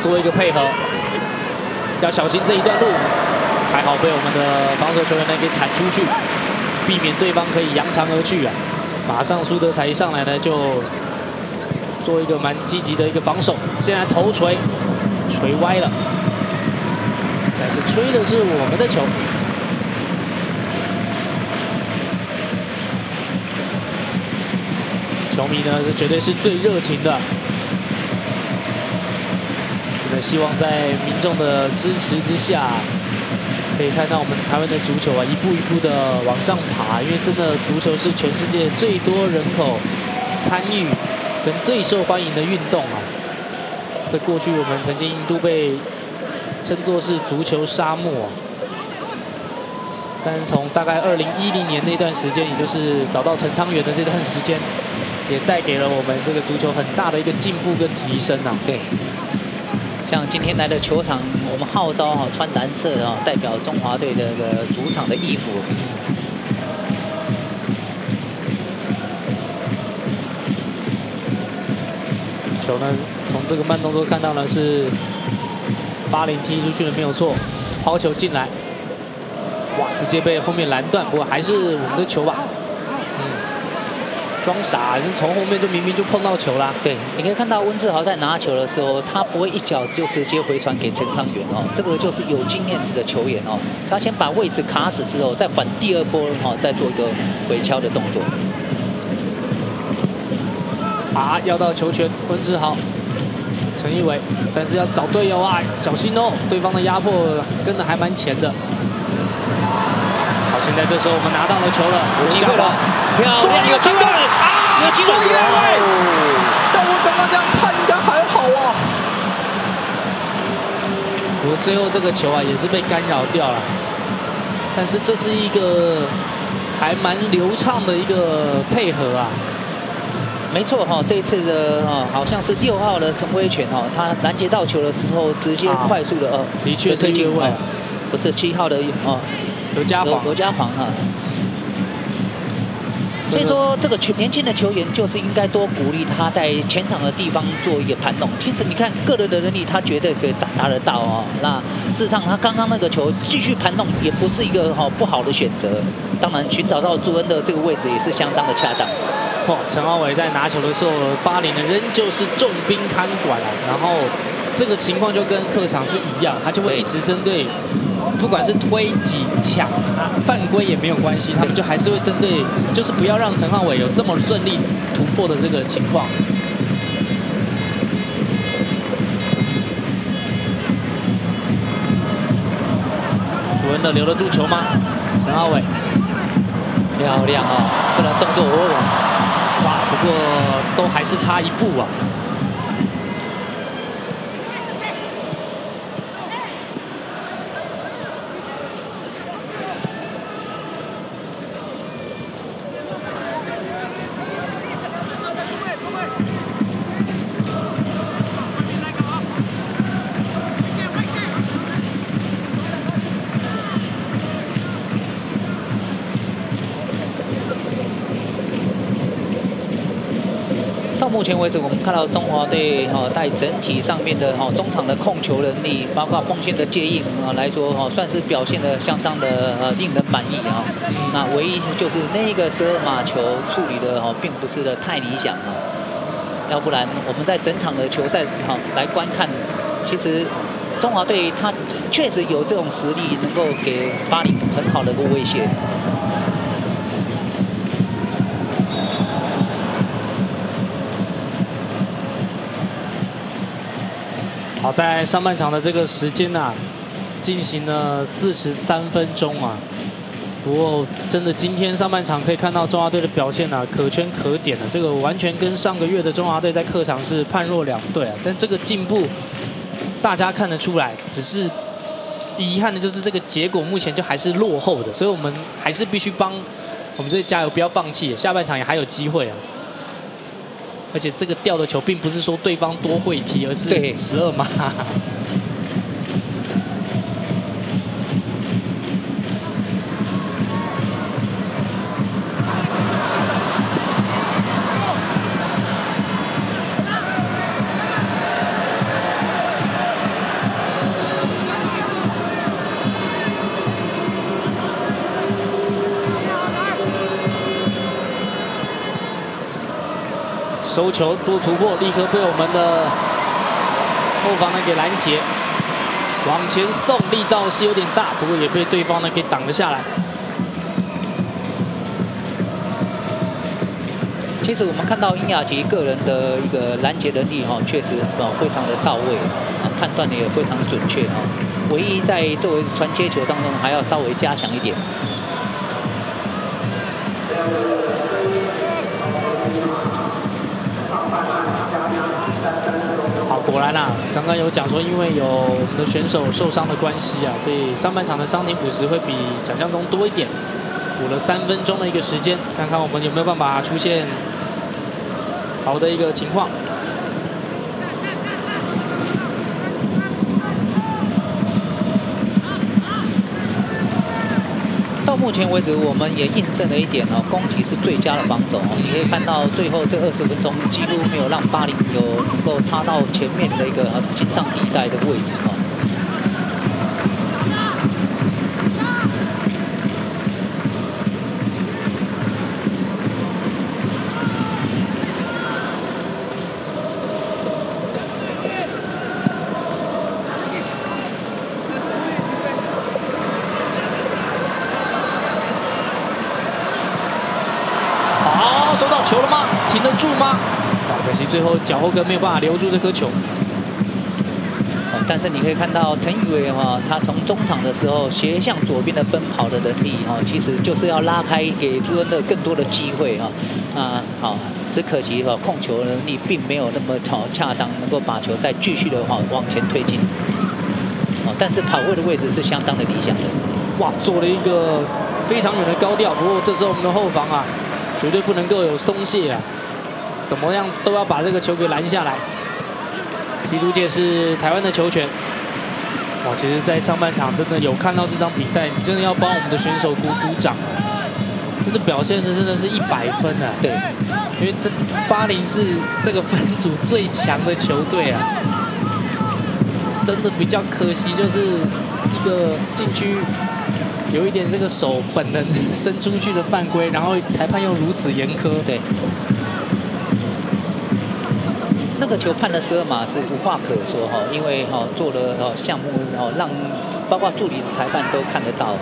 做一个配合，要小心这一段路。还好被我们的防守球员呢给铲出去，避免对方可以扬长而去啊。马上苏德才一上来呢，就做一个蛮积极的一个防守。现在头锤锤歪了，但是吹的是我们的球。球迷呢是绝对是最热情的，希望在民众的支持之下，可以看到我们台湾的足球啊一步一步的往上爬。因为真的足球是全世界最多人口参与跟最受欢迎的运动啊。在过去我们曾经都被称作是足球沙漠，但从大概二零一零年那段时间，也就是找到陈昌元的这段时间。也带给了我们这个足球很大的一个进步跟提升呐。对，像今天来的球场，我们号召哈穿蓝色啊，代表中华队的个主场的衣服。球呢，从这个慢动作看到了是巴林踢出去了没有错，抛球进来，哇，直接被后面拦断，不过还是我们的球吧。装傻，人从后面就明明就碰到球啦。对，你可以看到温志豪在拿球的时候，他不会一脚就直接回传给陈昌元哦，这个就是有经验值的球员哦。他先把位置卡死之后，再反第二波哦，再做一个回敲的动作。啊，要到球权，温志豪，陈一伟，但是要找队友啊，小心哦，对方的压迫跟的还蛮前的。好，现在这时候我们拿到了球了，有机会了，漂亮一个机会。所以，但我刚刚这样看应该还好啊。不过最后这个球啊也是被干扰掉了，但是这是一个还蛮流畅的一个配合啊。没错哈，这一次的啊好像是六号的陈威权哈，他拦截到球的时候直接快速的哦，的确是越位，不是七号的哦，刘家煌，刘家煌哈。所以说，这个球年轻的球员就是应该多鼓励他在前场的地方做一个盘弄。其实你看个人的能力，他绝对可以打达得到哦。那事实上，他刚刚那个球继续盘弄也不是一个哈不好的选择。当然，寻找到朱恩的这个位置也是相当的恰当。嚯，陈浩伟在拿球的时候，巴林的仍旧是重兵看管啊。然后这个情况就跟客场是一样，他就会一直针对。不管是推挤抢犯规也没有关系，他们就还是会针对，就是不要让陈浩伟有这么顺利突破的这个情况。主恩的留得住球吗？陈浩伟，漂亮啊！这个动作哦，哇，不过都还是差一步啊。目前为止，我们看到中华队哈在整体上面的哈中场的控球能力，包括锋线的接应啊来说哈，算是表现的相当的呃令人满意啊。那唯一就是那个十二码球处理的哈，并不是的太理想啊。要不然我们在整场的球赛哈来观看，其实中华队他确实有这种实力，能够给巴黎很好的一个威胁。好，在上半场的这个时间呐，进行了四十三分钟啊。不过，真的今天上半场可以看到中华队的表现呐，可圈可点的。这个完全跟上个月的中华队在客场是判若两队啊。但这个进步，大家看得出来。只是遗憾的就是这个结果目前就还是落后的，所以我们还是必须帮我们队加油，不要放弃。下半场也还有机会啊。而且这个掉的球并不是说对方多会踢，而是十二码。球做突破，立刻被我们的后防呢给拦截，往前送力道是有点大，不过也被对方呢给挡了下来。其实我们看到英雅琪个人的一个拦截能力哈，确实啊非常的到位啊，判断的也非常的准确哈。唯一在作为传接球当中还要稍微加强一点。那，刚刚有讲说，因为有我们的选手受伤的关系啊，所以上半场的伤停补时会比想象中多一点，补了三分钟的一个时间，看看我们有没有办法出现。好的一个情况。到目前为止，我们也印证了一点哦，攻击是最佳的防守哦。你可以看到最后这二十分钟几乎没有让巴林有能够插到前面的一个心脏地带的位置哦。脚后跟没有办法留住这颗球。但是你可以看到陈宇伟哈，他从中场的时候斜向左边的奔跑的能力哈，其实就是要拉开给朱恩乐更多的机会哈。啊，好，只可惜哈，控球能力并没有那么好恰当，能够把球再继续的话往前推进。哦，但是跑位的位置是相当的理想的。哇，做了一个非常远的高调。不过这时候我们的后防啊，绝对不能够有松懈啊。怎么样都要把这个球给拦下来。踢出界是台湾的球权。哇，其实，在上半场真的有看到这场比赛，你真的要帮我们的选手鼓鼓掌。真的表现的真的是一百分啊！对，因为这巴林是这个分组最强的球队啊。真的比较可惜，就是一个禁区有一点这个手本能伸出去的犯规，然后裁判又如此严苛。对。那个球判的十二码是无话可说哈，因为哈做了哦项目哦让包括助理裁判都看得到。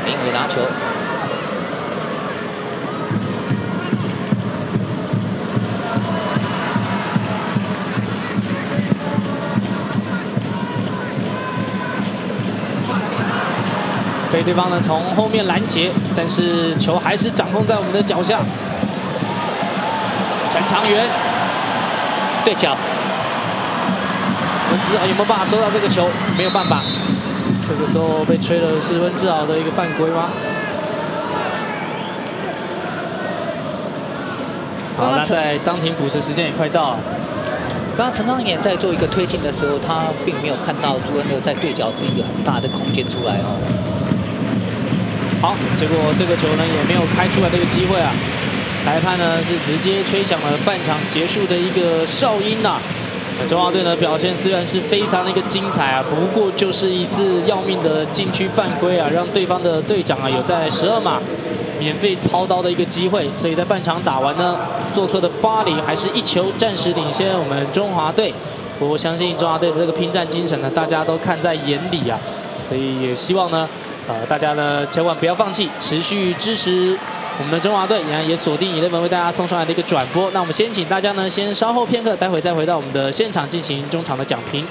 陈英伟拿球，被对方呢从后面拦截，但是球还是掌控在我们的脚下。陈长元对角，温志豪有没有办法收到这个球？没有办法。这个时候被吹的是温志豪的一个犯规吗？好，那在伤停补时时间也快到了。刚刚陈昌炎在做一个推进的时候，他并没有看到朱恩乐在对角是一个很大的空间出来哦。好，结果这个球呢也没有开出来这个机会啊。裁判呢是直接吹响了半场结束的一个哨音呐。中华队呢表现虽然是非常的一个精彩啊，不过就是一次要命的禁区犯规啊，让对方的队长啊有在十二码免费操刀的一个机会。所以在半场打完呢，做客的巴黎还是一球暂时领先我们中华队。我相信中华队的这个拼战精神呢，大家都看在眼里啊。所以也希望呢，呃，大家呢千万不要放弃，持续支持。我们的中华队也也锁定以乐门为大家送上来的一个转播。那我们先请大家呢，先稍后片刻，待会再回到我们的现场进行中场的讲评。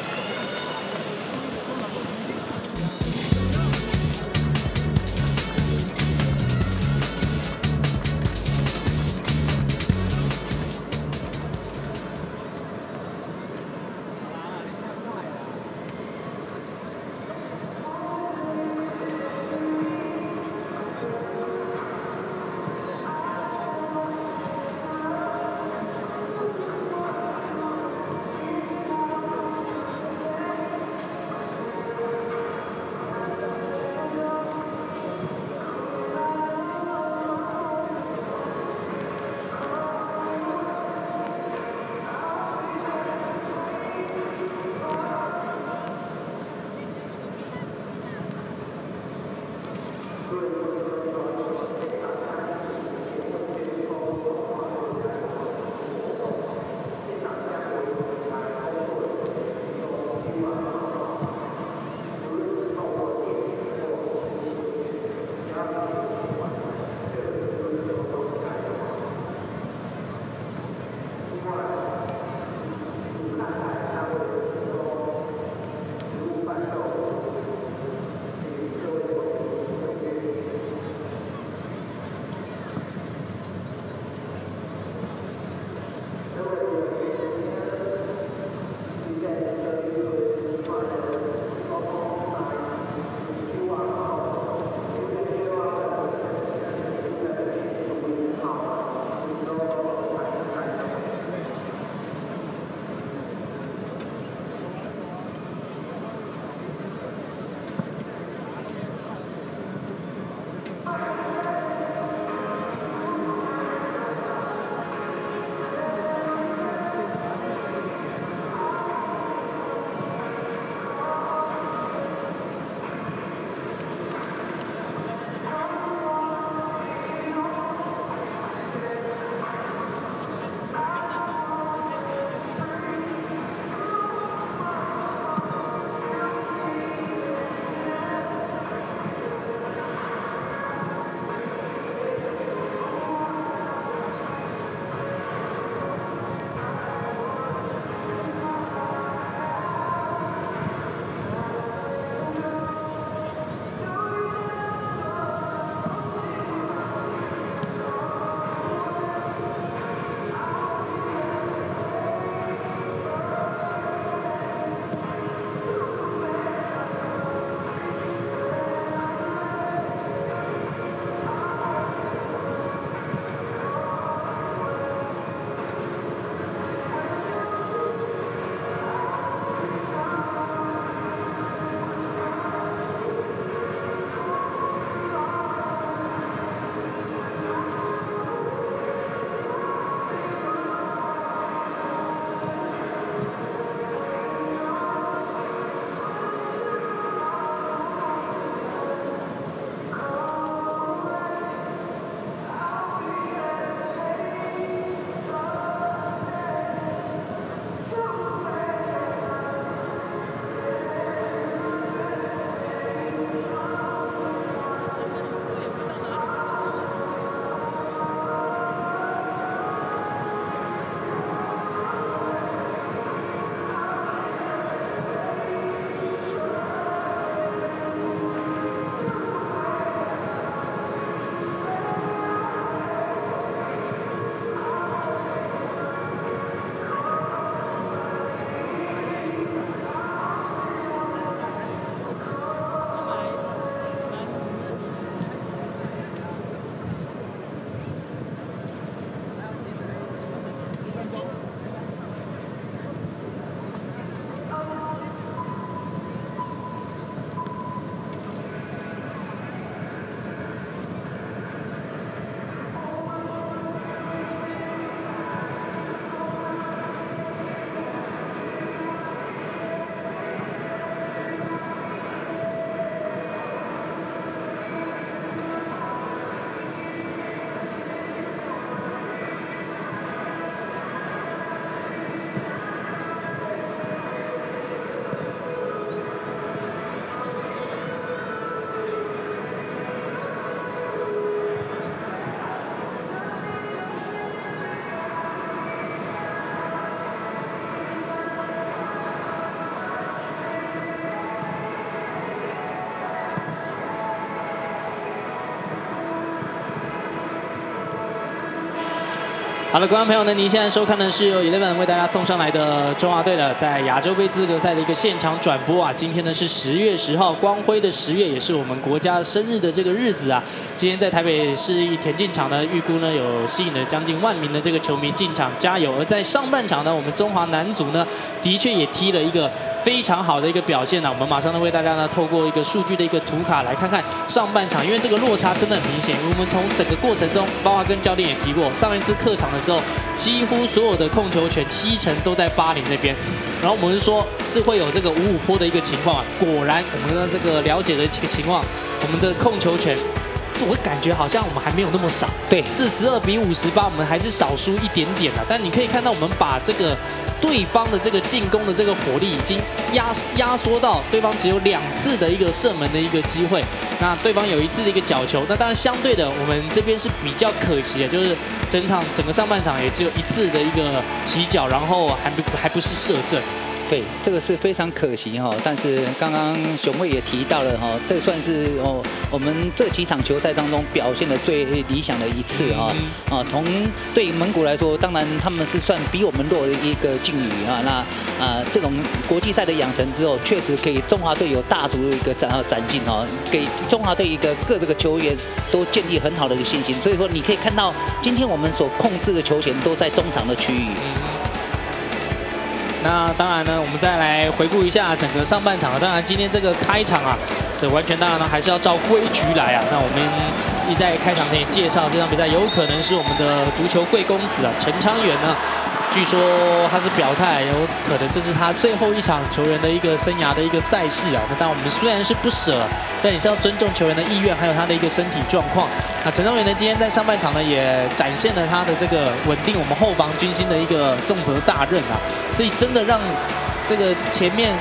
好的，观众朋友呢，您现在收看的是由 Eleven 为大家送上来的中华队的在亚洲杯资格赛的一个现场转播啊。今天呢是十月十号，光辉的十月，也是我们国家生日的这个日子啊。今天在台北市一田径场呢，预估呢有吸引了将近万名的这个球迷进场加油。而在上半场呢，我们中华男足呢，的确也踢了一个非常好的一个表现呢。我们马上呢为大家呢透过一个数据的一个图卡来看看上半场，因为这个落差真的很明显。我们从整个过程中，包括跟教练也提过，上一次客场的时候。几乎所有的控球权七成都在巴林那边，然后我们说是会有这个五五坡的一个情况啊，果然我们的这个了解的这个情况，我们的控球权。我感觉好像我们还没有那么少，对，四十二比五十八，我们还是少输一点点的。但你可以看到，我们把这个对方的这个进攻的这个火力已经压压缩到对方只有两次的一个射门的一个机会，那对方有一次的一个角球。那当然相对的，我们这边是比较可惜的，就是整场整个上半场也只有一次的一个起脚，然后还不还不是射正。对，这个是非常可惜哈。但是刚刚熊卫也提到了哈，这算是哦我们这几场球赛当中表现的最理想的一次啊啊。从对于蒙古来说，当然他们是算比我们弱的一个境遇啊。那啊这种国际赛的养成之后，确实给中华队有大足的一个展展进哦，给中华队一个各这个球员都建立很好的一个信心。所以说你可以看到，今天我们所控制的球权都在中场的区域。那当然呢，我们再来回顾一下整个上半场啊。当然，今天这个开场啊，这完全当然呢还是要照规矩来啊。那我们一在开场前也介绍，这场比赛有可能是我们的足球贵公子啊，陈昌元呢。据说他是表态，有可能这是他最后一场球员的一个生涯的一个赛事啊。那但我们虽然是不舍，但也是要尊重球员的意愿，还有他的一个身体状况。那陈昌元呢，今天在上半场呢，也展现了他的这个稳定我们后防军心的一个重责大任啊。所以真的让这个前面。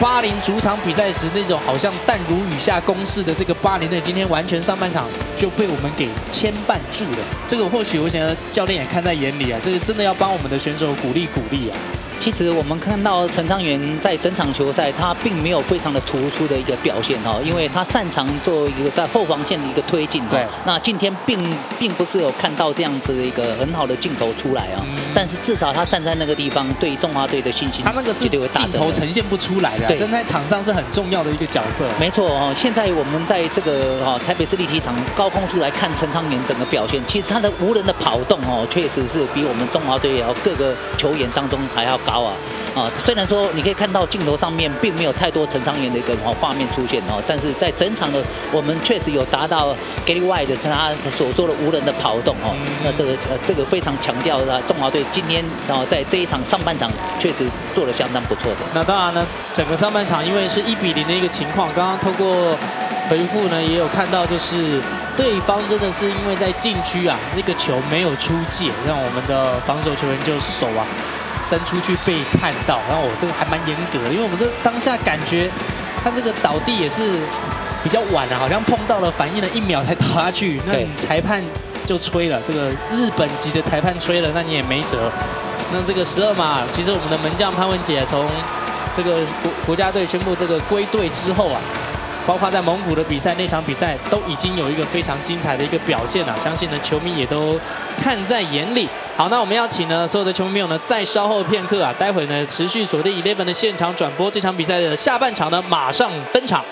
巴林主场比赛时那种好像淡如雨下攻势的这个巴林队，今天完全上半场就被我们给牵绊住了。这个或许我想教练也看在眼里啊，这个真的要帮我们的选手鼓励鼓励啊。其实我们看到陈昌元在整场球赛，他并没有非常的突出的一个表现哈，因为他擅长做一个在后防线的一个推进。对。那今天并并不是有看到这样子的一个很好的镜头出来啊，但是至少他站在那个地方，对中华队的信心，他那个是镜头呈现不出来的，对，但在场上是很重要的一个角色。没错哦，现在我们在这个哈台北市立体场高空出来看陈昌元整个表现，其实他的无人的跑动哦，确实是比我们中华队要各个球员当中还要高啊。啊，虽然说你可以看到镜头上面并没有太多陈昌元的一个画面出现哦，但是在整场的我们确实有达到 Gary White 他所说的无人的跑动哦，那这个呃这个非常强调了中华队今天啊在这一场上半场确实做的相当不错的。那当然呢，整个上半场因为是一比零的一个情况，刚刚透过回复呢也有看到，就是对方真的是因为在禁区啊那个球没有出界，让我们的防守球员就守啊。伸出去被看到，然后我这个还蛮严格的，因为我们这当下感觉他这个倒地也是比较晚了，好像碰到了，反应了一秒才倒下去，那裁判就吹了，这个日本籍的裁判吹了，那你也没辙。那这个十二码，其实我们的门将潘文杰从这个国国家队宣布这个归队之后啊。包括在蒙古的比赛那场比赛都已经有一个非常精彩的一个表现了，相信呢球迷也都看在眼里。好，那我们要请呢所有的球迷朋友呢再稍后片刻啊，待会呢持续锁定 Eleven 的现场转播这场比赛的下半场呢马上登场。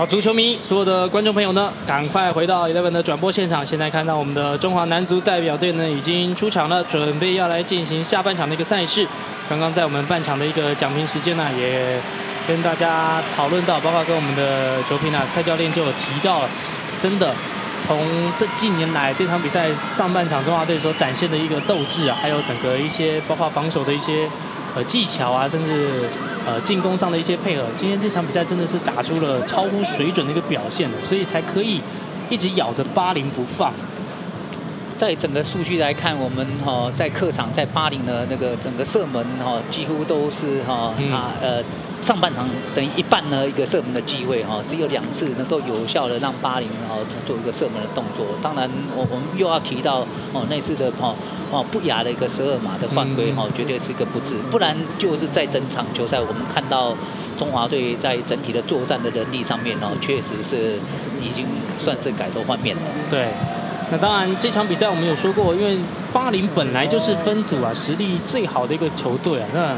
好，足球迷，所有的观众朋友呢，赶快回到 Eleven 的转播现场。现在看到我们的中华男足代表队呢，已经出场了，准备要来进行下半场的一个赛事。刚刚在我们半场的一个讲评时间呢，也跟大家讨论到，包括跟我们的球评啊蔡教练就有提到了，真的从这近年来这场比赛上半场中华队所展现的一个斗志啊，还有整个一些包括防守的一些呃技巧啊，甚至。呃，进攻上的一些配合，今天这场比赛真的是打出了超乎水准的一个表现所以才可以一直咬着巴林不放。在整个数据来看，我们哈在客场在巴林的那个整个射门哈，几乎都是哈啊呃上半场等于一半呢一个射门的机会哈，只有两次能够有效的让巴林哈做一个射门的动作。当然，我我们又要提到哦那次的哈。哦，不雅的一个十二码的犯规哈，绝对是一个不智。不然就是在整场球赛，我们看到中华队在整体的作战的能力上面哦，确实是已经算是改头换面了。对，那当然这场比赛我们有说过，因为巴林本来就是分组啊实力最好的一个球队啊，那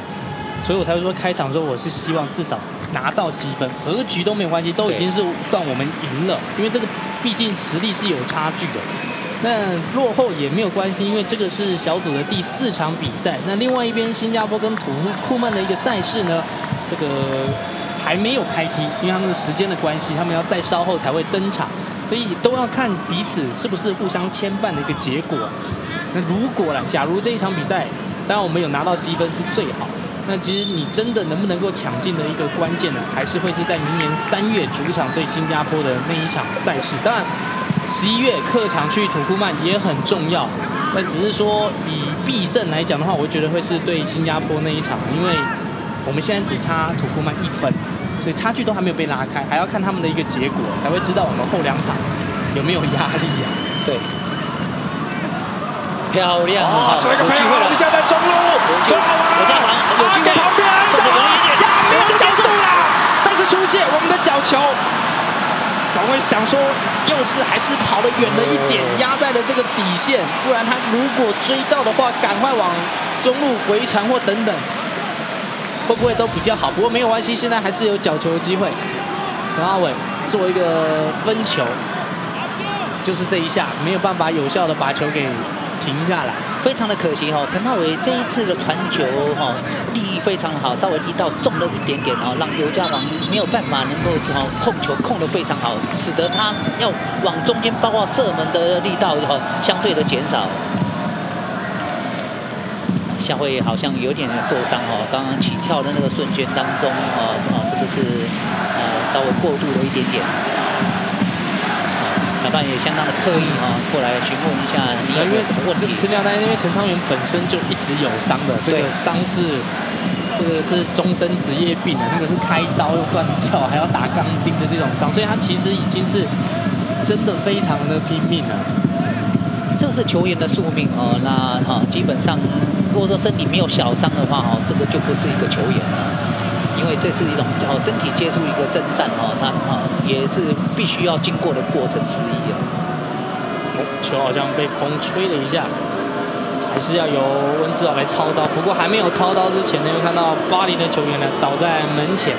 所以我才会说开场之后我是希望至少拿到积分，和局都没有关系，都已经是算我们赢了，因为这个毕竟实力是有差距的。那落后也没有关系，因为这个是小组的第四场比赛。那另外一边，新加坡跟土库曼的一个赛事呢，这个还没有开踢，因为他们的时间的关系，他们要再稍后才会登场，所以都要看彼此是不是互相牵绊的一个结果。那如果了，假如这一场比赛，当然我们有拿到积分是最好。那其实你真的能不能够抢进的一个关键呢，还是会是在明年三月主场对新加坡的那一场赛事。当然。十一月客场去土库曼也很重要，但只是说以必胜来讲的话，我觉得会是对新加坡那一场，因为我们现在只差土库曼一分，所以差距都还没有被拉开，还要看他们的一个结果，才会知道我们后两场有没有压力啊。对，漂亮啊！个机会了，现在中路，中路，我家王有机会，旁边，呀，没有角度了，但是出界，我们的角球。总会想说，又是还是跑得远了一点，压在了这个底线。不然他如果追到的话，赶快往中路回传或等等，会不会都比较好？不过没有关系，现在还是有角球机会。陈阿伟做一个分球，就是这一下没有办法有效的把球给停下来。非常的可惜哈，陈浩伟这一次的传球哈，力意非常好，稍微力道重了一点点哦，让尤家王没有办法能够哈控球控得非常好，使得他要往中间包括射门的力道哈相对的减少。夏慧好像有点受伤哦，刚刚起跳的那个瞬间当中哈，是不是呃稍微过度了一点点？裁判也相当的刻意哈，过来询问一下你有没有什么问题？资料呢？因为陈昌元本身就一直有伤的，这个伤是这个是终身职业病的，那个是开刀又断掉，还要打钢钉的这种伤，所以他其实已经是真的非常的拼命了。这是球员的宿命哦，那哈基本上如果说身体没有小伤的话哈，这个就不是一个球员了。因为这是一种哦身体接触一个征战哦，他啊也是必须要经过的过程之一啊。球好像被风吹了一下，还是要由温志豪来操刀。不过还没有操刀之前呢，又看到巴黎的球员呢倒在门前。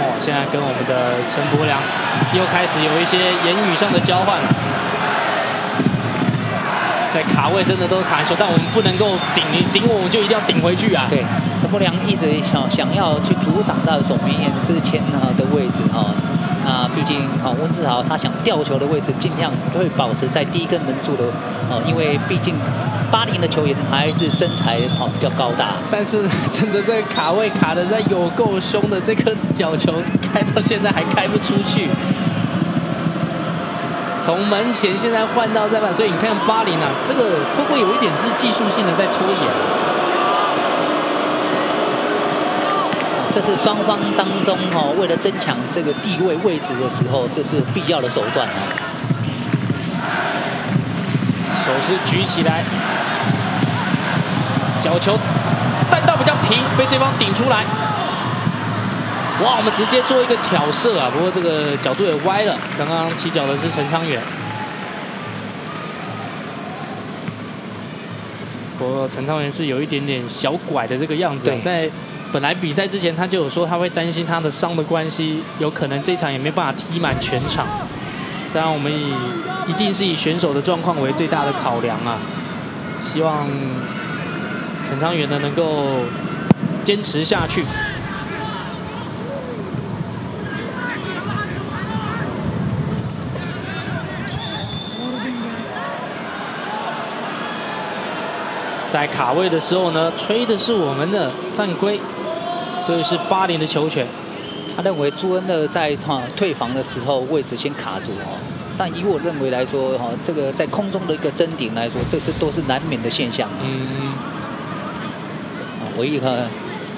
哦，现在跟我们的陈柏良又开始有一些言语上的交换了。在卡位真的都是卡球，但我们不能够顶顶我们就一定要顶回去啊。对。陈柏良一直想想要去阻挡到守门员之前呢的位置哈，啊毕竟啊温志豪他想吊球的位置尽量会保持在第一根门柱的哦，因为毕竟巴林的球员还是身材哈比较高大，但是真的这个卡位卡的在有够凶的，这颗角球开到现在还开不出去，从门前现在换到在板，所以你看巴林啊，这个会不会有一点是技术性的在拖延？这是双方当中哦，为了增强这个地位位置的时候，这是必要的手段啊。手是举起来，角球弹道比较平，被对方顶出来。哇，我们直接做一个挑射啊！不过这个角度也歪了。刚刚起脚的是陈昌远，不过陈昌远是有一点点小拐的这个样子，在。本来比赛之前他就有说他会担心他的伤的关系，有可能这场也没办法踢满全场。当然，我们以一定是以选手的状况为最大的考量啊。希望陈昌元呢能够坚持下去。在卡位的时候呢，吹的是我们的犯规，所以是八连的球权。他认为朱恩乐在哈退防的时候位置先卡住哦，但以我认为来说哈，这个在空中的一个争顶来说，这是都是难免的现象。嗯。唯一看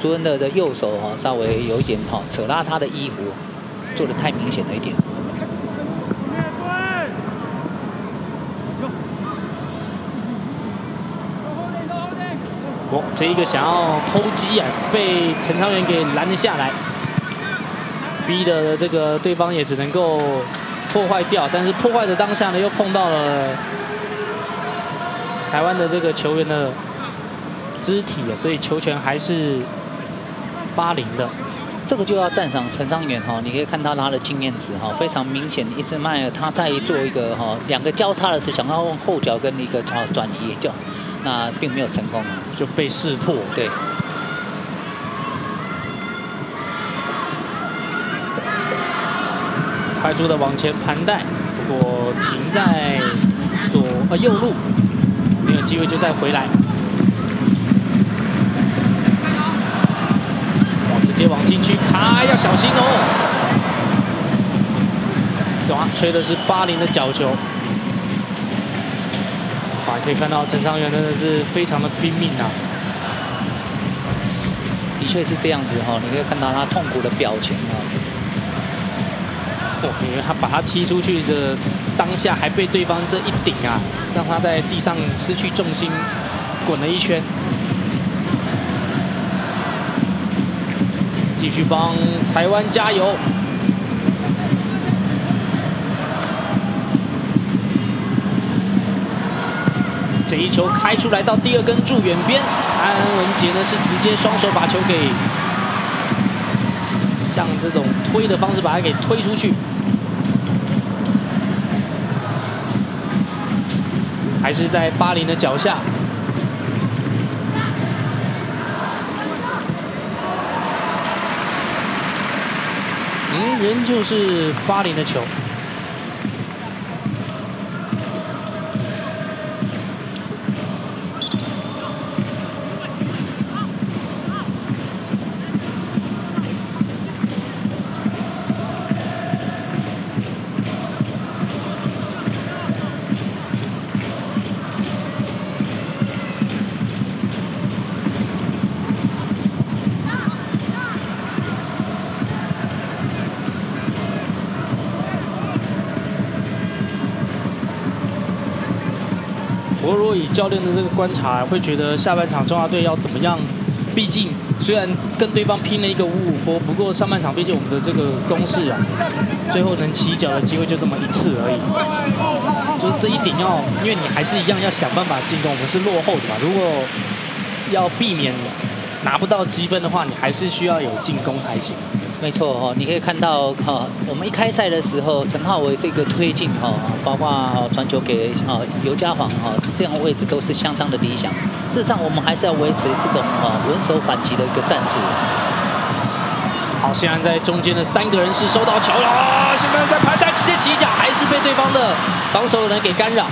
朱恩乐的右手哈稍微有一点哈扯拉他的衣服，做的太明显了一点。哦，这一个想要偷鸡啊，被陈昌元给拦了下来，逼的这个对方也只能够破坏掉，但是破坏的当下呢，又碰到了台湾的这个球员的肢体啊，所以球权还是八零的。这个就要赞赏陈昌元哈，你可以看到他的经验值哈，非常明显。一直迈他在做一个哈两个交叉的时候，想要用后脚跟一个转转移叫。那并没有成功，就被识破。对，快速的往前盘带，不过停在左呃右路，没有机会就再回来。哇，直接往禁区卡，要小心哦！走啊，吹的是巴林的角球。可以看到陈昌元真的是非常的拼命啊！的确是这样子哈，你可以看到他痛苦的表情啊。哦，因为他把他踢出去的当下，还被对方这一顶啊，让他在地上失去重心，滚了一圈。继续帮台湾加油！这一球开出来到第二根柱远边，安文杰呢是直接双手把球给像这种推的方式把它给推出去，还是在巴林的脚下，嗯，仍旧是巴林的球。教练的这个观察，会觉得下半场中华队要怎么样？毕竟虽然跟对方拼了一个五五坡，不过上半场毕竟我们的这个攻势啊，最后能起脚的机会就这么一次而已。就是这一点要，因为你还是一样要想办法进攻，我们是落后的嘛。如果要避免拿不到积分的话，你还是需要有进攻才行。没错哈，你可以看到哈，我们一开赛的时候，陈浩伟这个推进哈，包括传球给啊尤家煌哈，这样位置都是相当的理想。事实上，我们还是要维持这种啊稳守反击的一个战术。好，现在在中间的三个人是收到球了，现在在盘带直接起脚，还是被对方的防守人给干扰。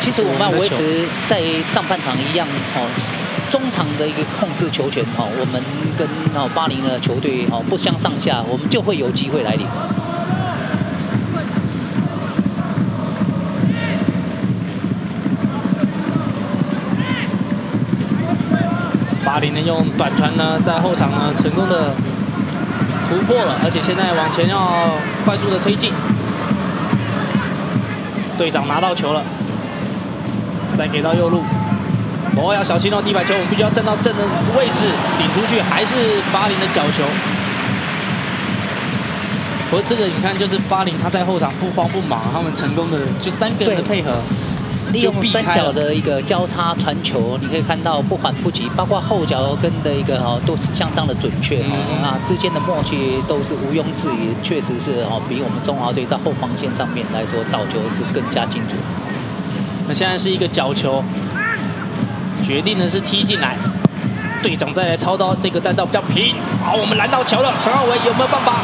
其实我们要维持在上半场一样哦。中场的一个控制球权哈，我们跟哦巴黎的球队哈不相上下，我们就会有机会来临。巴黎呢用短传呢在后场呢成功的突破了，而且现在往前要快速的推进。队长拿到球了，再给到右路。哦，要小心哦！地板球，我们必须要站到正的位置顶出去，还是巴林的角球。不过这个你看，就是巴林他在后场不慌不忙，他们成功的就三个人的配合，利用三角的一个交叉传球，你可以看到不缓不急，包括后脚跟的一个哈都是相当的准确哈，啊之间的默契都是毋庸置疑，确实是哈比我们中华队在后防线上面来说倒球是更加精准。那现在是一个角球，决定的是踢进来，队长再来操刀，这个弹道比较平，好，我们拦到球了，陈浩伟有没有办法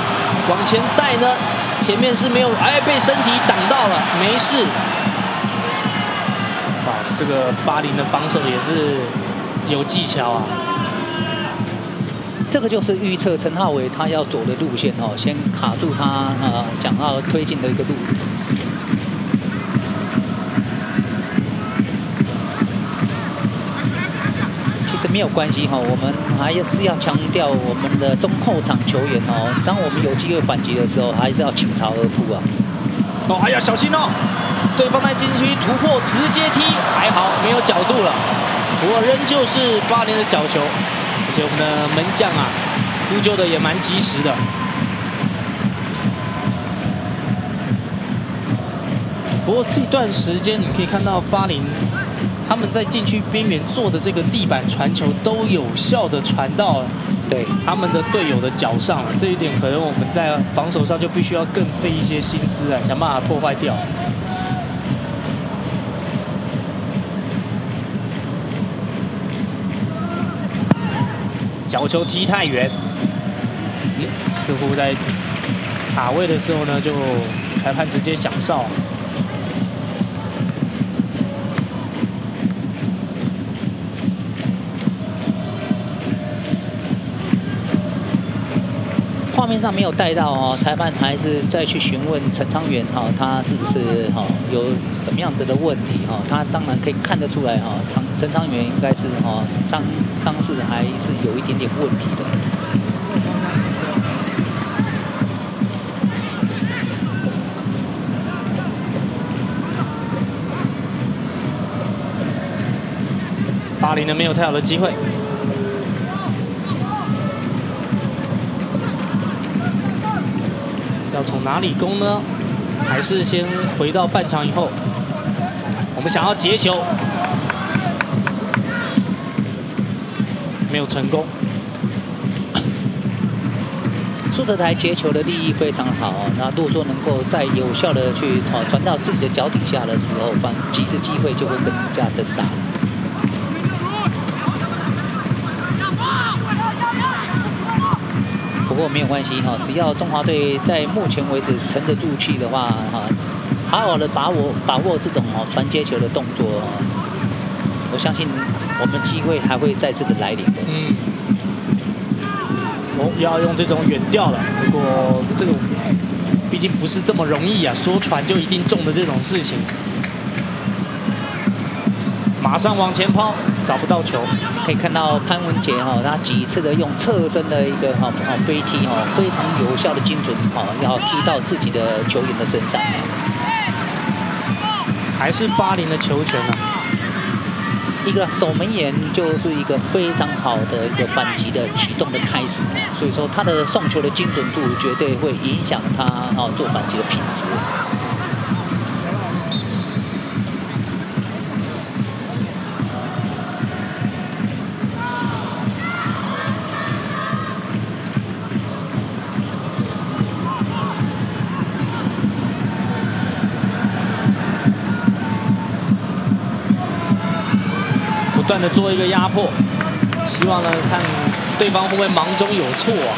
往前带呢？前面是没有，哎，被身体挡到了，没事。这个巴林的防守也是有技巧啊，这个就是预测陈浩伟他要走的路线哦，先卡住他呃想要推进的一个路。没有关系哈，我们还是要强调我们的中后场球员哦，当我们有机会反击的时候，还是要倾巢而扑啊。哦，哎呀小心哦。对方在禁区突破，直接踢，还好没有角度了。不过仍旧是八连的角球，而且我们的门将啊，呼救的也蛮及时的。不过这段时间你可以看到巴林他们在禁区边缘做的这个地板传球都有效的传到对他们的队友的脚上了。这一点可能我们在防守上就必须要更费一些心思啊，想办法破坏掉。角球踢太远，似乎在卡位的时候呢，就裁判直接响哨。面上没有带到哦，裁判还是再去询问陈昌元哈，他是不是哈有什么样子的问题哈？他当然可以看得出来哈，陈陈昌元应该是哈伤伤势还是有一点点问题的。巴林呢没有太好的机会。哪里攻呢？还是先回到半场以后？我们想要截球，没有成功。苏德台截球的利益非常好，那如果说能够再有效的去传传到自己的脚底下的时候，反击的机会就会更加增大。不过没有关系哈，只要中华队在目前为止沉得住气的话哈，好好的把握把握这种哦传接球的动作，我相信我们机会还会再次的来临的。嗯。哦，要用这种远调了，不过这个毕竟不是这么容易啊，说传就一定中的这种事情。马上往前抛，找不到球。可以看到潘文杰哈，他几次的用侧身的一个哈哈飞踢哈，非常有效的精准哈，要踢到自己的球员的身上。还是巴林的球权啊！一个守门员就是一个非常好的一个反击的启动的开始，所以说他的送球的精准度绝对会影响他哦做反击的品质。断的做一个压迫，希望呢看对方会不会忙中有错啊。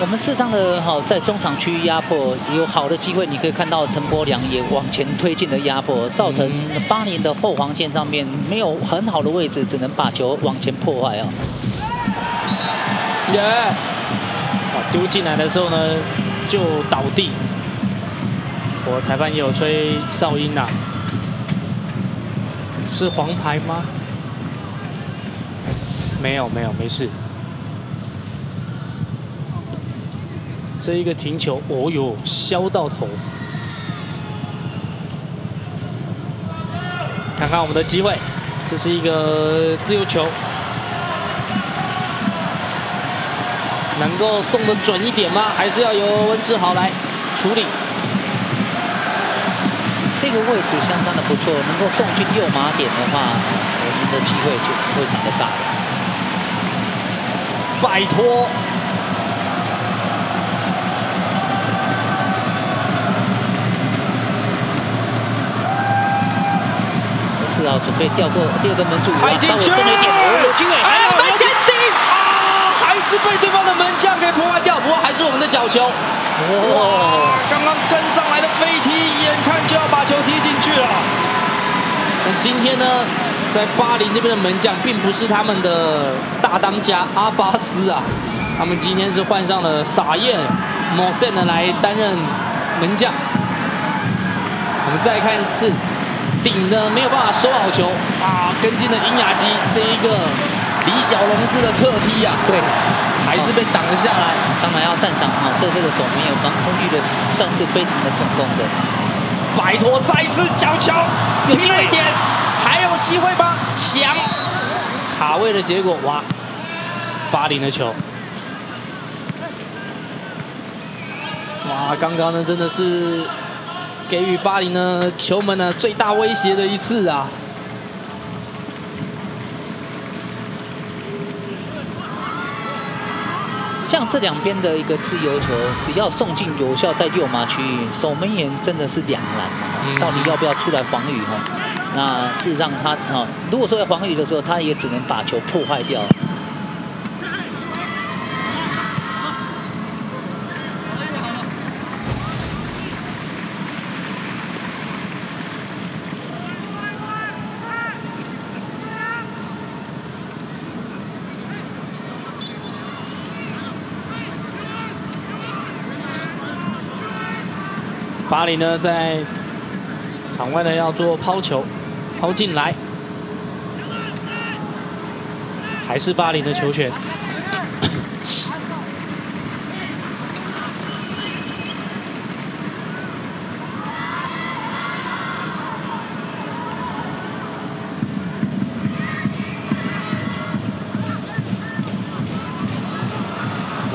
我们适当的哈在中场区域压迫，有好的机会，你可以看到陈柏良也往前推进的压迫，造成巴林的后防线上面没有很好的位置，只能把球往前破坏啊。耶！好丢进来的时候呢就倒地，我裁判也有吹哨音呐。是黄牌吗？没有没有没事。这一个停球，哦哟，削到头。看看我们的机会，这是一个自由球，能够送的准一点吗？还是要由温志豪来处理？这个位置相当的不错，能够送进右马点的话，我们的机会就非常的大了。拜托！至少准备调过第二个门柱，开进去，有机会，还有门前顶啊，还是被对方的门将给破坏掉。不过还是我们的角球，哇！刚刚跟上来的飞踢，眼看就要把球踢进去了。那今天呢，在巴林这边的门将并不是他们的大当家阿巴斯啊，他们今天是换上了撒耶莫塞呢来担任门将。我们再看一次。顶的没有办法收好球啊！跟进了殷雅基这一个李小龙式的侧踢啊，对，还是被挡了下来。当然要赞赏啊，这这个守门员防守预的算是非常的成功的。摆脱再次角球，拼了一点，还有机会吗？强卡位的结果，哇，巴林的球，哇，刚刚呢真的是。给予巴林呢球门呢最大威胁的一次啊！像这两边的一个自由球，只要送进有效在六码区域，守门员真的是两难啊！到底要不要出来防御哈？那事实上他哈，如果说要防御的时候，他也只能把球破坏掉。巴黎呢，在场外呢要做抛球，抛进来，还是巴黎的球权。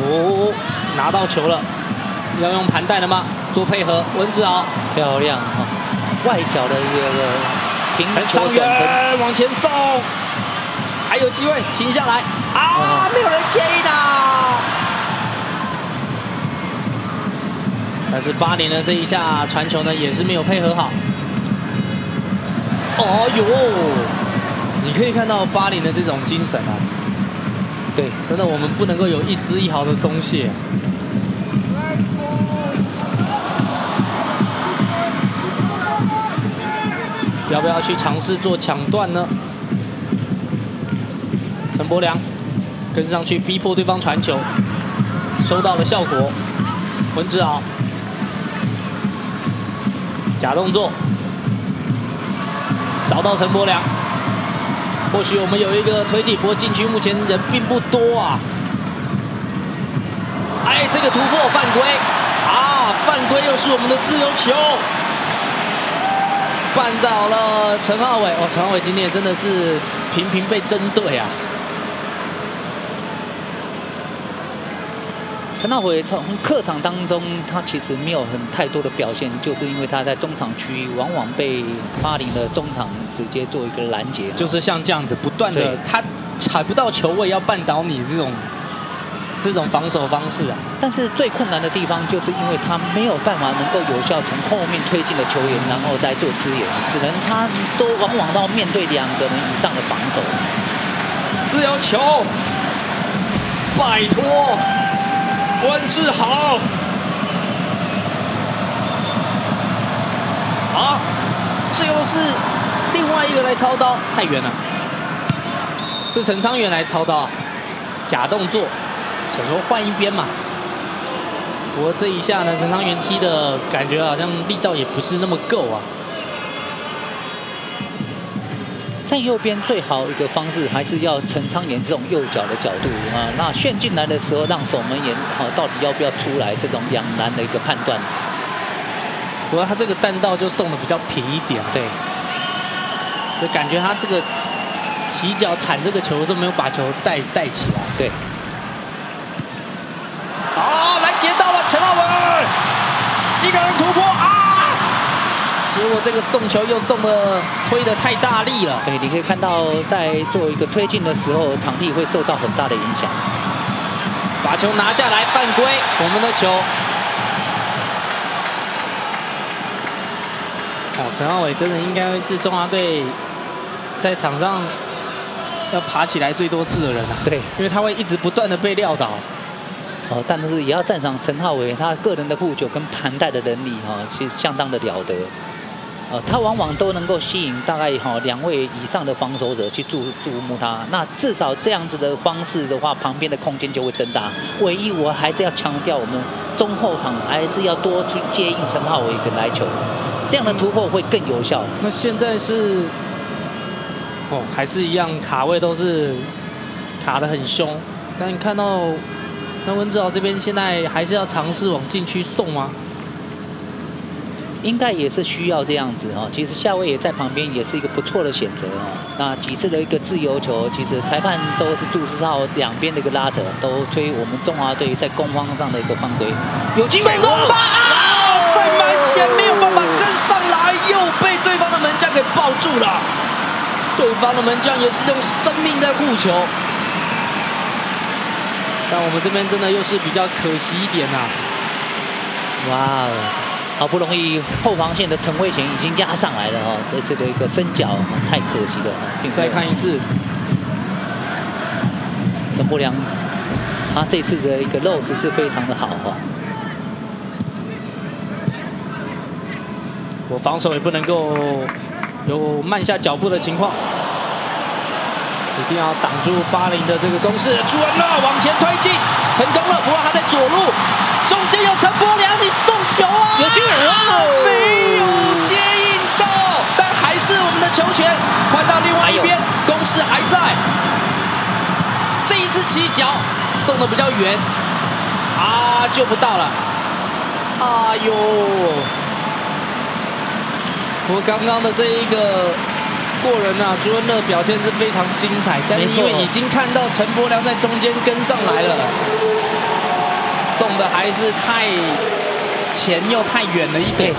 哦，拿到球了，要用盘带了吗？做配合，文志豪。漂亮哈，外脚的一个平球转身。往前送，还有机会停下来。啊！没有人接应的，但是巴林的这一下传球呢也是没有配合好。哦呦，你可以看到巴林的这种精神啊，对，真的我们不能够有一丝一毫的松懈。要不要去尝试做抢断呢？陈柏良跟上去逼迫对方传球，收到了效果。文志豪假动作，找到陈柏良。或许我们有一个推进，不过禁区目前人并不多啊。哎，这个突破犯规啊！犯规又是我们的自由球。绊倒了陈浩伟哦，陈浩伟今天真的是频频被针对啊。陈浩伟从客场当中，他其实没有很太多的表现，就是因为他在中场区域往往被巴黎的中场直接做一个拦截，就是像这样子不断的他踩不到球位要绊倒你这种。这种防守方式啊，但是最困难的地方就是因为他没有办法能够有效从后面推进的球员，然后再做支援，只能他都往往到面对两个人以上的防守。自由球，拜托，温志豪，啊，最后是另外一个来操刀，太远了，是陈昌元来操刀，假动作。想说换一边嘛，不过这一下呢，陈昌元踢的感觉好像力道也不是那么够啊。在右边最好一个方式还是要陈昌元这种右脚的角度啊，那旋进来的时候让守门员好到底要不要出来，这种两难的一个判断。不过他这个弹道就送的比较平一点，对，就感觉他这个起脚铲这个球的时候没有把球带带起来，对。一个人突破啊！结果这个送球又送的推的太大力了。对，你可以看到在做一个推进的时候，场地会受到很大的影响。把球拿下来，犯规，我们的球。哦，陈浩伟真的应该是中华队在场上要爬起来最多次的人啊。对，因为他会一直不断的被撂倒。哦，但是也要赞赏陈浩伟，他个人的护球跟盘带的能力哈，其实相当的了得。呃，他往往都能够吸引大概哈两位以上的防守者去注注目他。那至少这样子的方式的话，旁边的空间就会增大。唯一我还是要强调，我们中后场还是要多去接应陈浩伟跟来球，这样的突破会更有效。那现在是哦，还是一样卡位都是卡得很凶，但你看到。那温志豪这边现在还是要尝试往禁区送吗？应该也是需要这样子哦。其实夏威也在旁边，也是一个不错的选择哦。那几次的一个自由球，其实裁判都是注视到两边的一个拉扯，都吹我们中华队在攻方上的一个犯规。有机会了吧？在门前没有办法跟上来，又被对方的门将给抱住了。对方的门将也是用生命在护球。但我们这边真的又是比较可惜一点呐！哇哦，好不容易后防线的陈慧娴已经压上来了哦，这次的一个伸脚太可惜了。再看一次，陈柏良，他这次的一个肉势是非常的好哈。我防守也不能够有慢下脚步的情况。一定要挡住巴林的这个攻势，朱恩乐往前推进，成功了。不过他在左路，中间有陈柏良，你送球啊！有救啊！没有接应到，但还是我们的球权换到另外一边，攻势还在。这一次起脚送的比较远，啊，救不到了。哎呦！我刚刚的这一个。过人啊！朱恩乐表现是非常精彩，但是因为已经看到陈柏良在中间跟上来了，送的还是太前又太远了一点。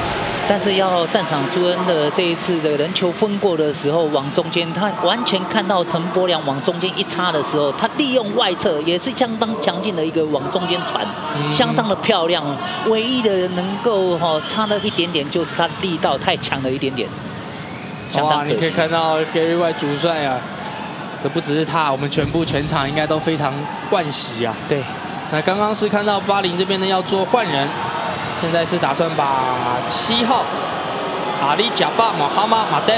但是要赞赏朱恩的这一次的人球分过的时候，往中间，他完全看到陈柏良往中间一插的时候，他利用外侧也是相当强劲的一个往中间传，相当的漂亮。唯一的能够哈差了一点点，就是他力道太强了一点点。哇！你可以看到 Gary Y 主帅啊，可不只是他，我们全部全场应该都非常欢喜啊。对，那刚刚是看到巴林这边呢要做换人，现在是打算把七号阿里贾法马哈马马登，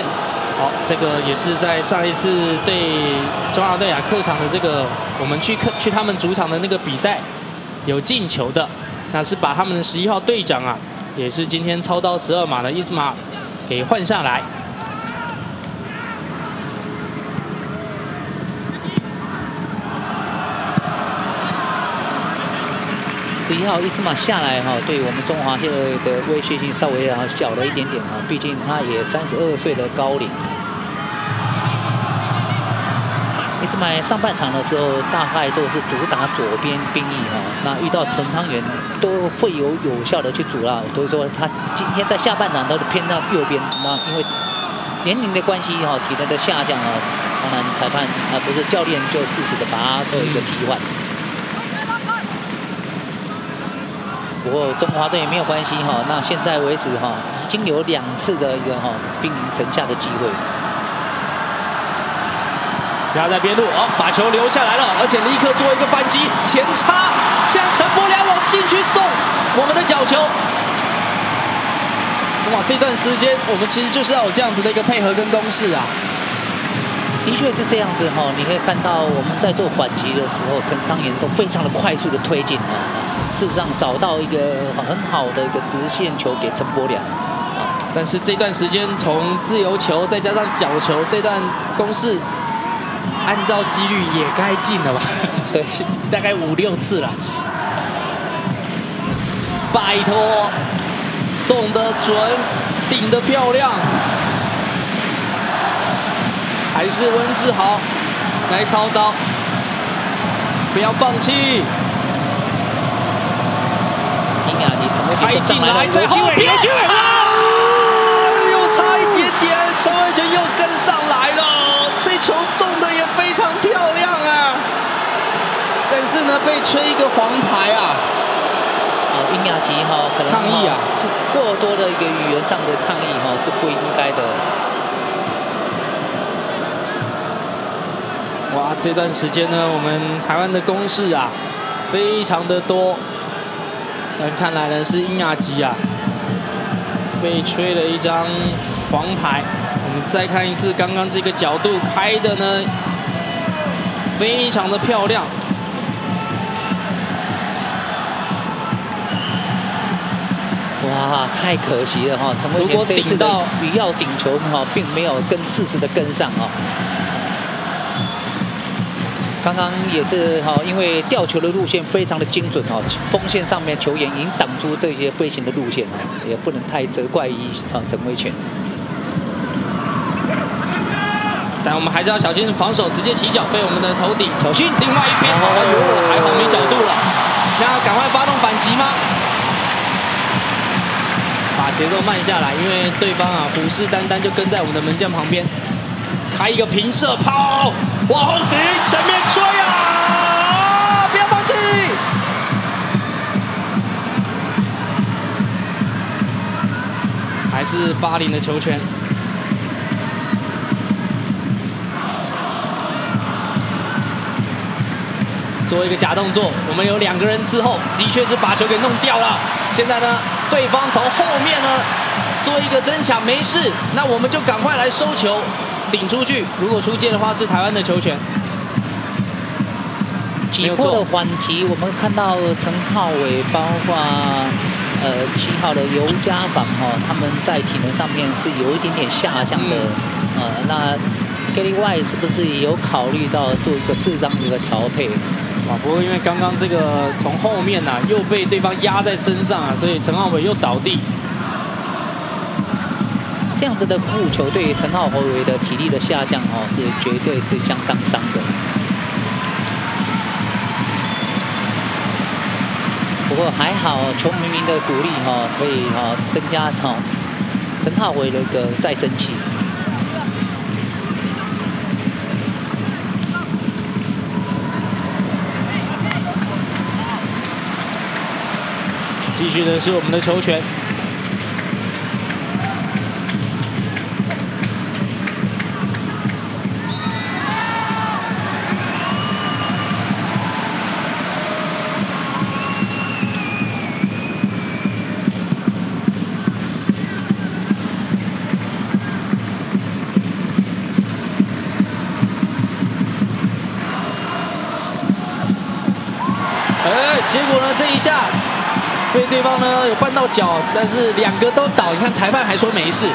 好，这个也是在上一次对中华队啊客场的这个我们去客去他们主场的那个比赛有进球的，那是把他们的十一号队长啊，也是今天操刀十二码的伊斯马给换下来。十一号伊斯马下来哈，对我们中华队的威胁性稍微啊小了一点点哈，毕竟他也三十二岁的高龄。伊斯马上半场的时候大概都是主打左边兵役哈，那遇到陈昌元都会有有效的去阻拦，所以说他今天在下半场都是偏到右边，那因为年龄的关系哈，体能的下降啊，当然裁判啊不是教练就适时的把他做一个替换。不过中华队也没有关系哈，那现在为止哈，已经有两次的一个哈兵临城下的机会。压在边路哦，把球留下来了，而且立刻做一个反击，前插将陈柏良往禁区送，我们的角球。哇，这段时间我们其实就是要有这样子的一个配合跟攻势啊。的确是这样子哈，你可以看到我们在做反击的时候，陈昌元都非常的快速的推进啊。事实上找到一个很好的一个直线球给陈柏良，但是这段时间从自由球再加上角球这段攻势，按照几率也该进了吧？[laughs] 大概五六次了。拜托，送得准，顶得漂亮，还是温志豪来操刀，不要放弃。林雅迪怎么开进来，在后边，哎陈伟权又跟上来了，这球送的也非常漂亮啊！但是呢，被吹一个黄牌啊！哦，殷雅琪哈，可能抗议啊，过多的一个语言上的抗议哈，是不应该的。哇，这段时间呢，我们台湾的攻势啊，非常的多。但看来呢，是英雅吉啊，被吹了一张黄牌。我们再看一次，刚刚这个角度开的呢，非常的漂亮。哇，太可惜了哈！陈伟如果顶到鱼要顶球哈，并没有跟适时的跟上啊。刚刚也是哈，因为吊球的路线非常的精准哈，锋线上面球员已经挡住这些飞行的路线了，也不能太责怪于啊陈伟权。但我们还是要小心防守，直接起脚被我们的头顶小心。另外一边，哎呦，还好没角度了，那赶快发动反击吗？把节奏慢下来，因为对方啊虎视眈眈就跟在我们的门将旁边。开一个平射抛，往后顶，前面追啊！不要放弃，还是巴林的球权。做一个假动作，我们有两个人伺候，的确是把球给弄掉了。现在呢，对方从后面呢做一个争抢，没事，那我们就赶快来收球。顶出去，如果出界的话是台湾的球权。几波的缓急，我们看到陈浩伟，包括呃七号的尤家榜哈，他们在体能上面是有一点点下降的。呃，那 Kelly Y 是不是也有考虑到做一个适当的一个调配？啊，不过因为刚刚这个从后面呐又被对方压在身上啊，所以陈浩伟又倒地。这样子的护球对于陈浩伟的体力的下降哦，是绝对是相当伤的。不过还好，球迷们的鼓励哈，可以哈增加哈陈浩伟的一个再生期。继续的是我们的球权。到脚，但是两个都倒。你看裁判还说没事，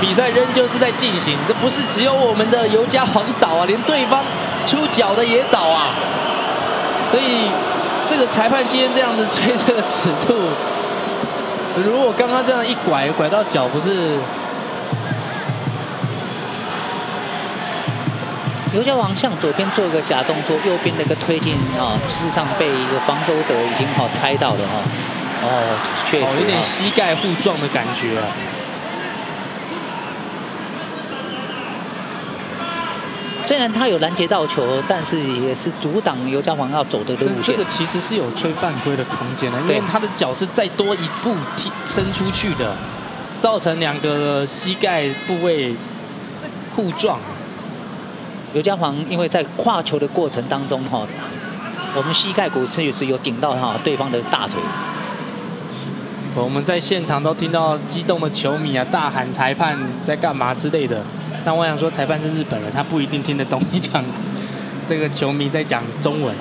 比赛仍旧是在进行。这不是只有我们的尤家黄倒啊，连对方出脚的也倒啊。所以这个裁判今天这样子吹这个尺度，如果刚刚这样一拐拐到脚，不是？尤家王向左边做一个假动作，右边的一个推进啊，事实上被一个防守者已经好猜到了哈。哦，确实有点膝盖互撞的感觉啊。虽然他有拦截到球，但是也是阻挡尤家王要走的路线。这个其实是有吹犯规的空间的，因为他的脚是再多一步踢伸出去的，造成两个膝盖部位互撞。尤家煌因为在跨球的过程当中哈，我们膝盖骨确实有顶到哈对方的大腿。我们在现场都听到激动的球迷啊大喊裁判在干嘛之类的。但我想说，裁判是日本人，他不一定听得懂你讲这个球迷在讲中文。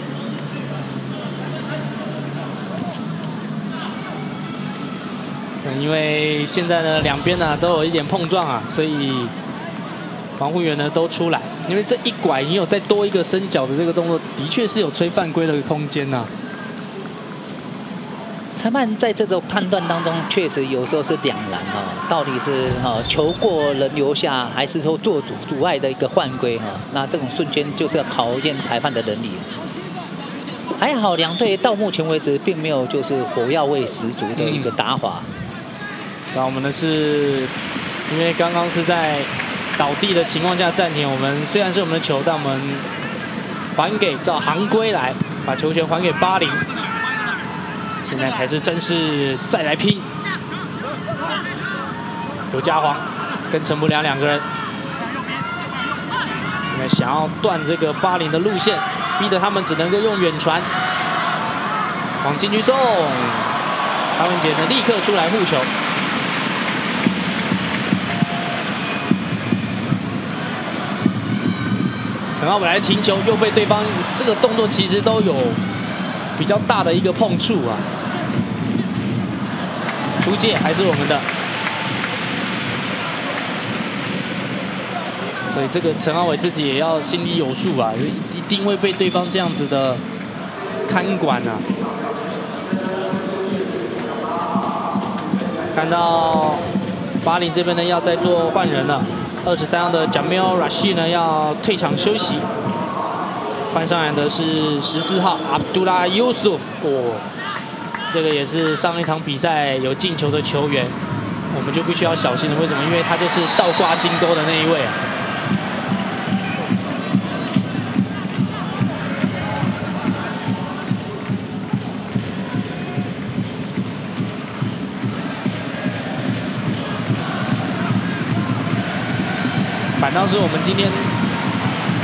因为现在呢，两边呢都有一点碰撞啊，所以。防护员呢都出来，因为这一拐你有再多一个伸脚的这个动作，的确是有吹犯规的空间呐。裁判在这种判断当中，确实有时候是两难啊，到底是哈球过人留下，还是说做阻阻碍的一个犯规哈？那这种瞬间就是要考验裁判的能力。还好两队到目前为止并没有就是火药味十足的一个打法。那我们的是，因为刚刚是在。倒地的情况下暂停。我们虽然是我们的球，但我们还给照行规来，把球权还给巴林。现在才是正式再来拼。刘家煌跟陈柏良两个人，现在想要断这个巴林的路线，逼得他们只能够用远传往禁区送。唐文杰呢立刻出来护球。陈浩伟来停球，又被对方这个动作其实都有比较大的一个碰触啊。出界还是我们的，所以这个陈浩伟自己也要心里有数啊，一定会被对方这样子的看管啊。看到巴林这边呢要再做换人了。二十三号的 Jamil Rashid 呢要退场休息，换上来的是十四号 Abdullah Yusuf，哦，这个也是上一场比赛有进球的球员，我们就必须要小心了。为什么？因为他就是倒挂金钩的那一位啊。反倒是我们今天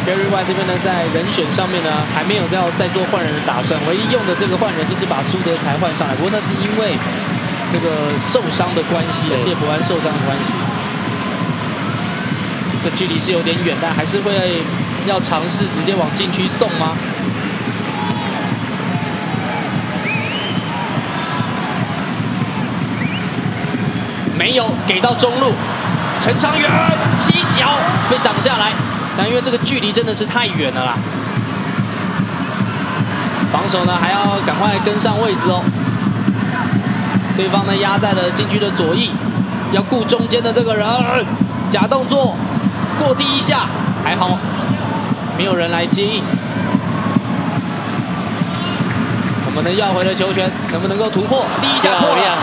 Gary Y 这边呢，在人选上面呢，还没有要再做换人的打算。唯一用的这个换人就是把苏德才换上来，不过那是因为这个受伤的关系，谢伯安受伤的关系。这距离是有点远，但还是会要尝试直接往禁区送吗？没有，给到中路。陈昌远起脚被挡下来，但因为这个距离真的是太远了啦，防守呢还要赶快跟上位置哦。对方呢压在了禁区的左翼，要顾中间的这个人，假动作过第一下还好，没有人来接应。我们呢要回了球权，能不能够突破？第一下破了。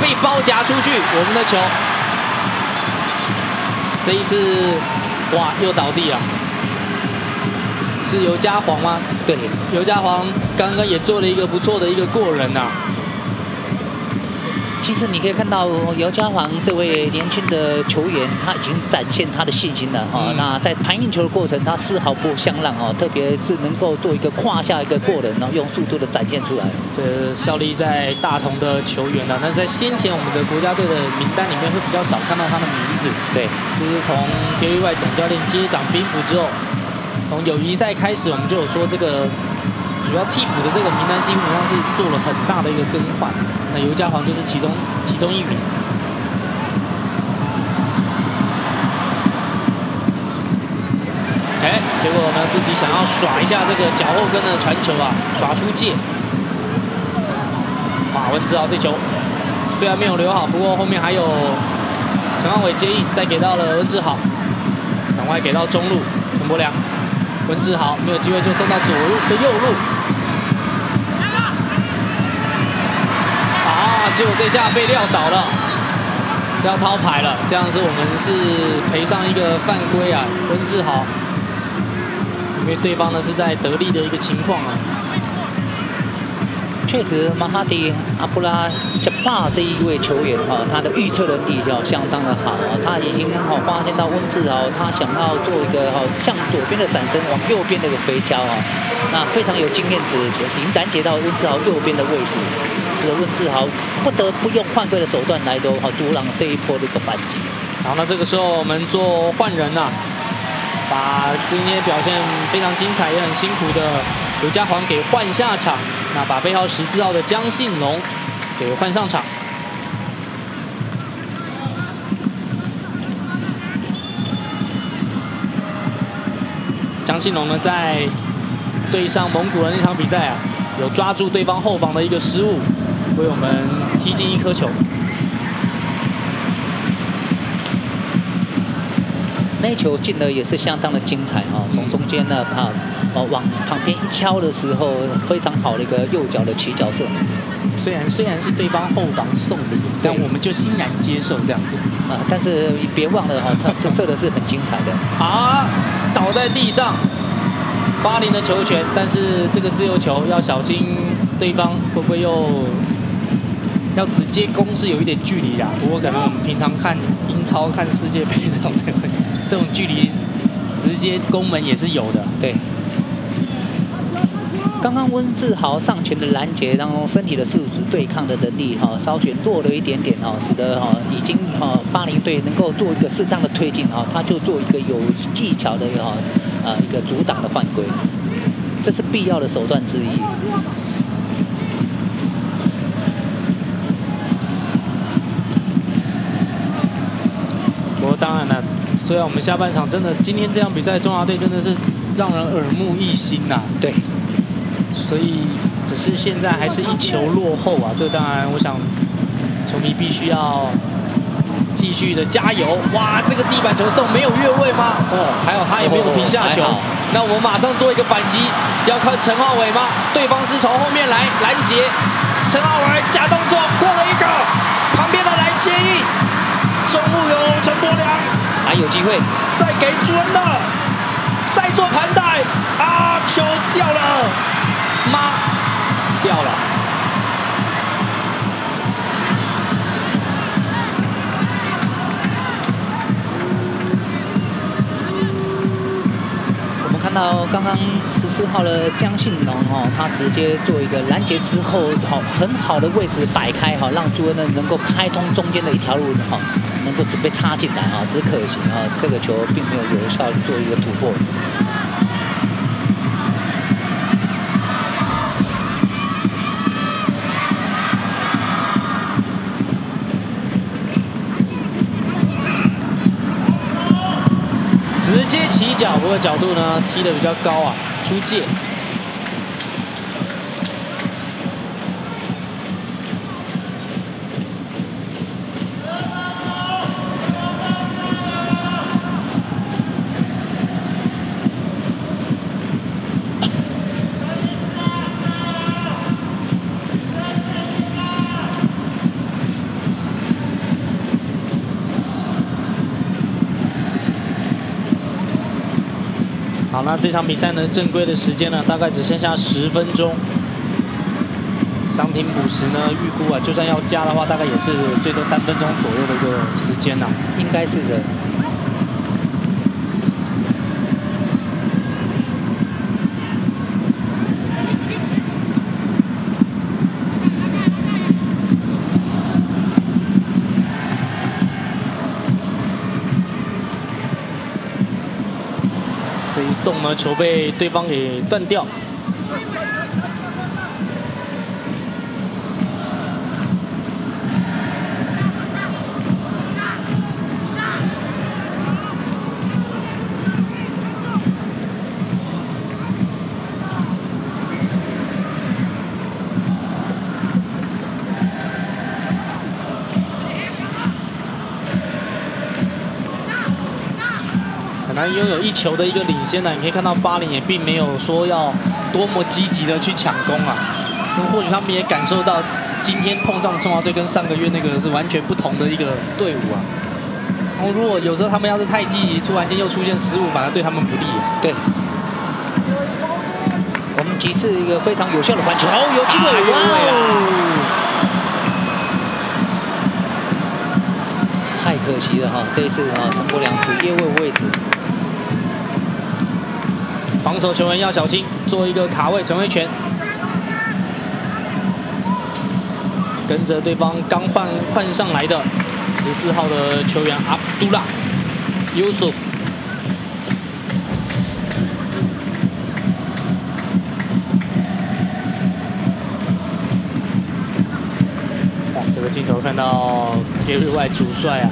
被包夹出去，我们的球，这一次，哇，又倒地了，是尤家煌吗？对，尤家煌刚刚也做了一个不错的一个过人呐。其实你可以看到姚家煌这位年轻的球员，他已经展现他的信心了哈。那在弹运球的过程，他丝毫不相让哦，特别是能够做一个胯下一个过人，然后用速度的展现出来。这效力在大同的球员呢，那在先前我们的国家队的名单里面会比较少看到他的名字。对，就是从 KUY 总教练接掌兵符之后，从友谊赛开始，我们就有说这个主要替补的这个名单基本上是做了很大的一个更换。那尤家煌就是其中其中一名。哎，结果呢自己想要耍一下这个脚后跟的传球啊，耍出界。马文志豪这球虽然没有留好，不过后面还有陈汉伟接应，再给到了温志豪，赶快给到中路陈柏良，温志豪没有机会就送到左路的右路。结果这下被撂倒了，要掏牌了。这样子我们是赔上一个犯规啊，温志豪，因为对方呢是在得力的一个情况啊。确实，马哈迪阿布拉加巴这一位球员哈，他的预测能力要相当的好。他已经好发现到温志豪，他想要做一个好向左边的闪身，往右边的一个回敲啊，那非常有经验值，已经拦截到温志豪右边的位置。使得温志豪不得不用犯规的手段来都好阻挡这一波的一个反击。好，那这个时候我们做换人呐，把今天表现非常精彩也很辛苦的刘家煌给换下场。那把背号十四号的江信龙给换上场。江信龙呢，在对上蒙古人那场比赛啊，有抓住对方后防的一个失误。为我们踢进一颗球，那球进的也是相当的精彩啊！从中间呢啊，哦往旁边一敲的时候，非常好的一个右脚的起脚射。虽然虽然是对方后防送礼，但我们就欣然接受这样子。啊，但是别忘了哈，他这射的是很精彩的。啊，倒在地上，巴林的球权，但是这个自由球要小心，对方会不会又要直接攻是有一点距离的。不过可能我们平常看英超、看世界杯这种这种距离，直接攻门也是有的。对。刚刚温志豪上前的拦截当中，身体的素质、对抗的能力哈，稍显弱了一点点哈，使得哈已经哈巴林队能够做一个适当的推进哈，他就做一个有技巧的哈啊一个阻挡的犯规，这是必要的手段之一。虽然我们下半场真的今天这场比赛中华队真的是让人耳目一新呐，对。所以，只是现在还是一球落后啊！这当然，我想球迷必须要继续的加油。哇，这个地板球送没有越位吗？哦，还有他也没有停下球。那我们马上做一个反击，要靠陈浩伟吗？对方是从后面来拦截，陈浩伟假动作过了一个，旁边的来接应，中路有陈柏良，还有机会，再给朱恩乐，再做盘带，啊，球掉了。妈掉了！我们看到刚刚十四号的江信龙哦，他直接做一个拦截之后，好很好的位置摆开哈，让朱恩呢能够开通中间的一条路哈，能够准备插进来啊，只可惜啊，这个球并没有有效做一个突破。直接起脚不过角度呢，踢的比较高啊，出界。这场比赛呢，正规的时间呢，大概只剩下十分钟。伤停补时呢，预估啊，就算要加的话，大概也是最多三分钟左右的一个时间呐，应该是的。送呢，球被对方给断掉。拥有一球的一个领先呢，你可以看到巴林也并没有说要多么积极的去抢攻啊。那么或许他们也感受到今天碰上中华队跟上个月那个是完全不同的一个队伍啊。然后如果有时候他们要是太积极，突然间又出现失误，反而对他们不利。对。我们即是一个非常有效的传球，有机会，哇哦！太可惜了哈，这一次啊，陈柏良主业位位置。防守球员要小心，做一个卡位成为权，跟着对方刚换换上来的十四号的球员阿杜拉 Yusuf。哇，这个镜头看到 Gary White 主帅啊，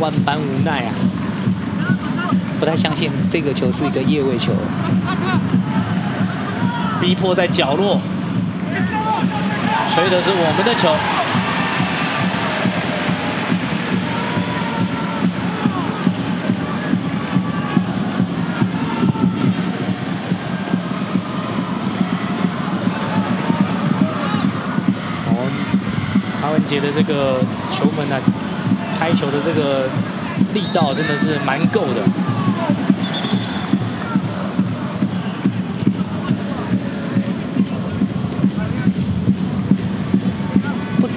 万般无奈啊。不太相信这个球是一个越位球，逼迫在角落，吹的是我们的球。哦，陶文杰的这个球门呢，开球的这个力道真的是蛮够的。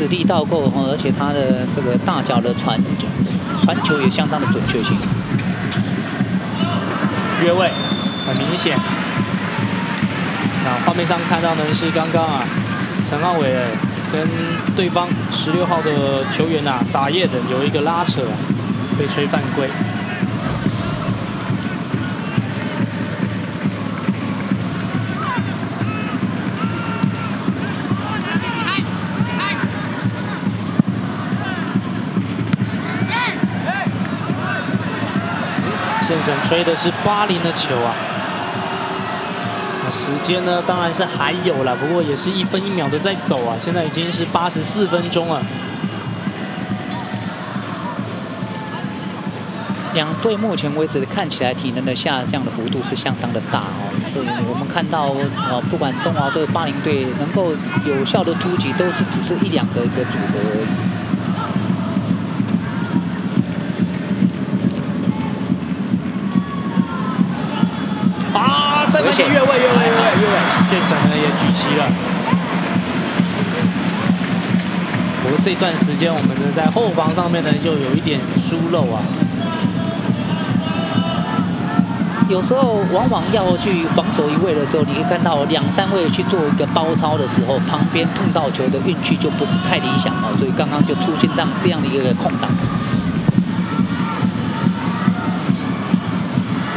力道够，而且他的这个大脚的传传球也相当的准确性。越位，很明显。那画面上看到呢是刚刚啊，陈浩伟跟对方十六号的球员啊，撒叶的有一个拉扯，被吹犯规。先生吹的是八零的球啊，时间呢当然是还有了，不过也是一分一秒的在走啊，现在已经是八十四分钟了。两队目前为止看起来体能的下降的幅度是相当的大哦，所以我们看到呃，不管中华队、八零队能够有效的突击，都是只是一两个一个组合而已。再发现越位，越位，越位，越位！现场呢也举旗了。不过这段时间我们呢在后防上面呢就有一点疏漏啊。有时候往往要去防守一位的时候，你会看到两三位去做一个包抄的时候，旁边碰到球的运气就不是太理想哦，所以刚刚就出现这样这样的一个空档。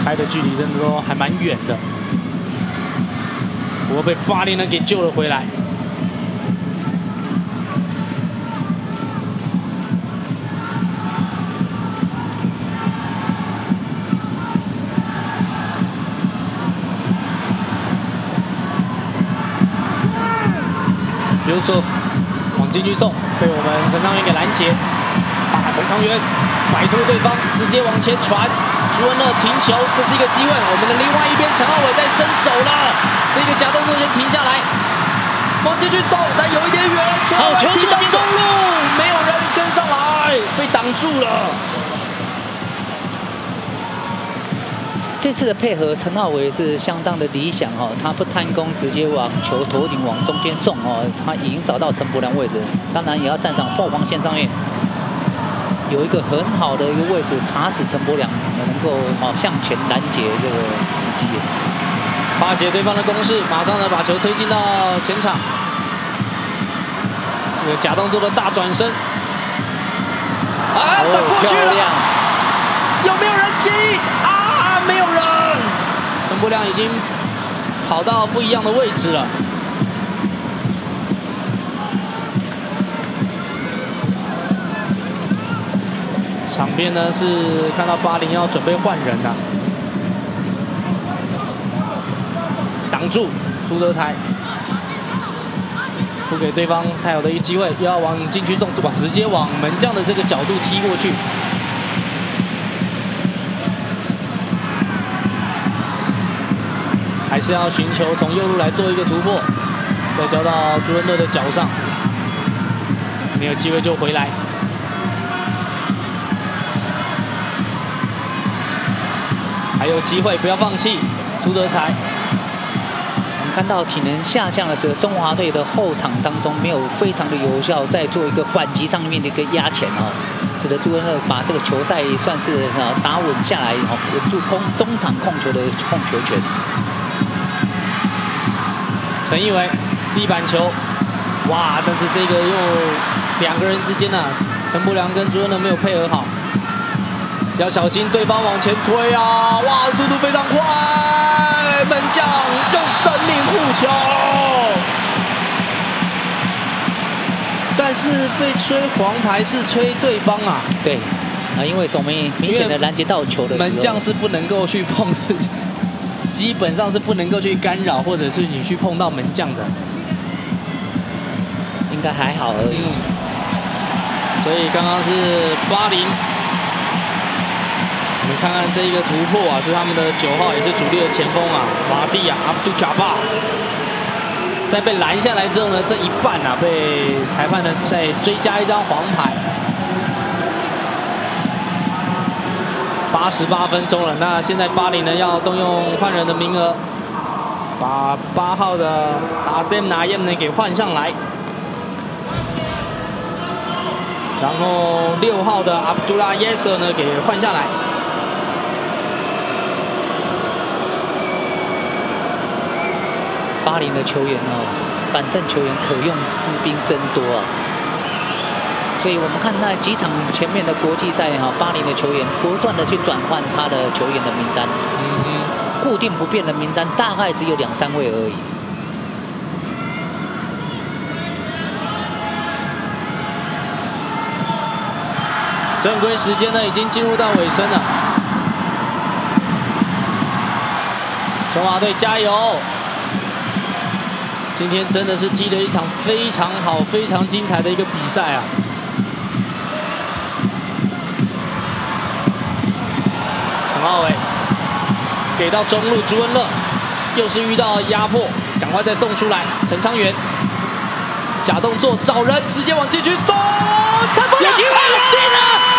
开的距离真的都还蛮远的。不过被巴黎人给救了回来。刘硕往禁区送，被我们陈昌元给拦截。把陈昌元摆脱对方，直接往前传。朱文乐停球，这是一个机会。我们的另外一边陈浩伟在伸手了，这个假动作先停下来，往进去送，但有一点远，陈浩伟踢到中路，没有人跟上来，被挡住了。这次的配合，陈浩伟是相当的理想哦，他不贪功，直接往球头顶往中间送哦，他已经找到陈柏良位置，当然也要站上后防线上面。有一个很好的一个位置卡死陈柏良，能够哦向前拦截这个时机，化解对方的攻势，马上呢把球推进到前场，这个假动作的大转身，啊，闪过去了，有没有人接应？啊，没有人，陈柏亮已经跑到不一样的位置了。场边呢是看到巴林要准备换人了，住苏德才，不给对方太好的一个机会，又要往禁区送，哇，直接往门将的这个角度踢过去，还是要寻求从右路来做一个突破，再交到朱文乐的脚上，没有机会就回来。还有机会，不要放弃，苏德才。看到体能下降的时候，中华队的后场当中没有非常的有效，在做一个反击上面的一个压前哦，使得朱文乐把这个球赛算是啊打稳下来哦，稳住空中场控球的控球权。陈义伟地板球，哇！但是这个又两个人之间呢，陈柏良跟朱文乐没有配合好。要小心对方往前推啊！哇，速度非常快，门将用生命护球，但是被吹黄牌是吹对方啊。对，啊，因为守门明显的拦截到球的门将是不能够去碰，基本上是不能够去干扰，或者是你去碰到门将的，应该还好而已。所以刚刚是八零。看看这一个突破啊，是他们的九号，也是主力的前锋啊，马蒂啊，阿布杜贾巴。在被拦下来之后呢，这一半啊，被裁判呢再追加一张黄牌。八十八分钟了，那现在巴黎呢要动用换人的名额，把八号的阿 Sam 拿燕呢给换上来，然后六号的阿卜杜拉耶瑟呢给换下来。巴黎的球员哦，板凳球员可用之兵真多啊。所以我们看那几场前面的国际赛哈，巴黎的球员不断的去转换他的球员的名单，固定不变的名单大概只有两三位而已。正规时间呢已经进入到尾声了，中华队加油！今天真的是踢了一场非常好、非常精彩的一个比赛啊！陈浩伟给到中路朱文乐，又是遇到压迫，赶快再送出来。陈昌元假动作找人，直接往禁区送，陈柏阳进了！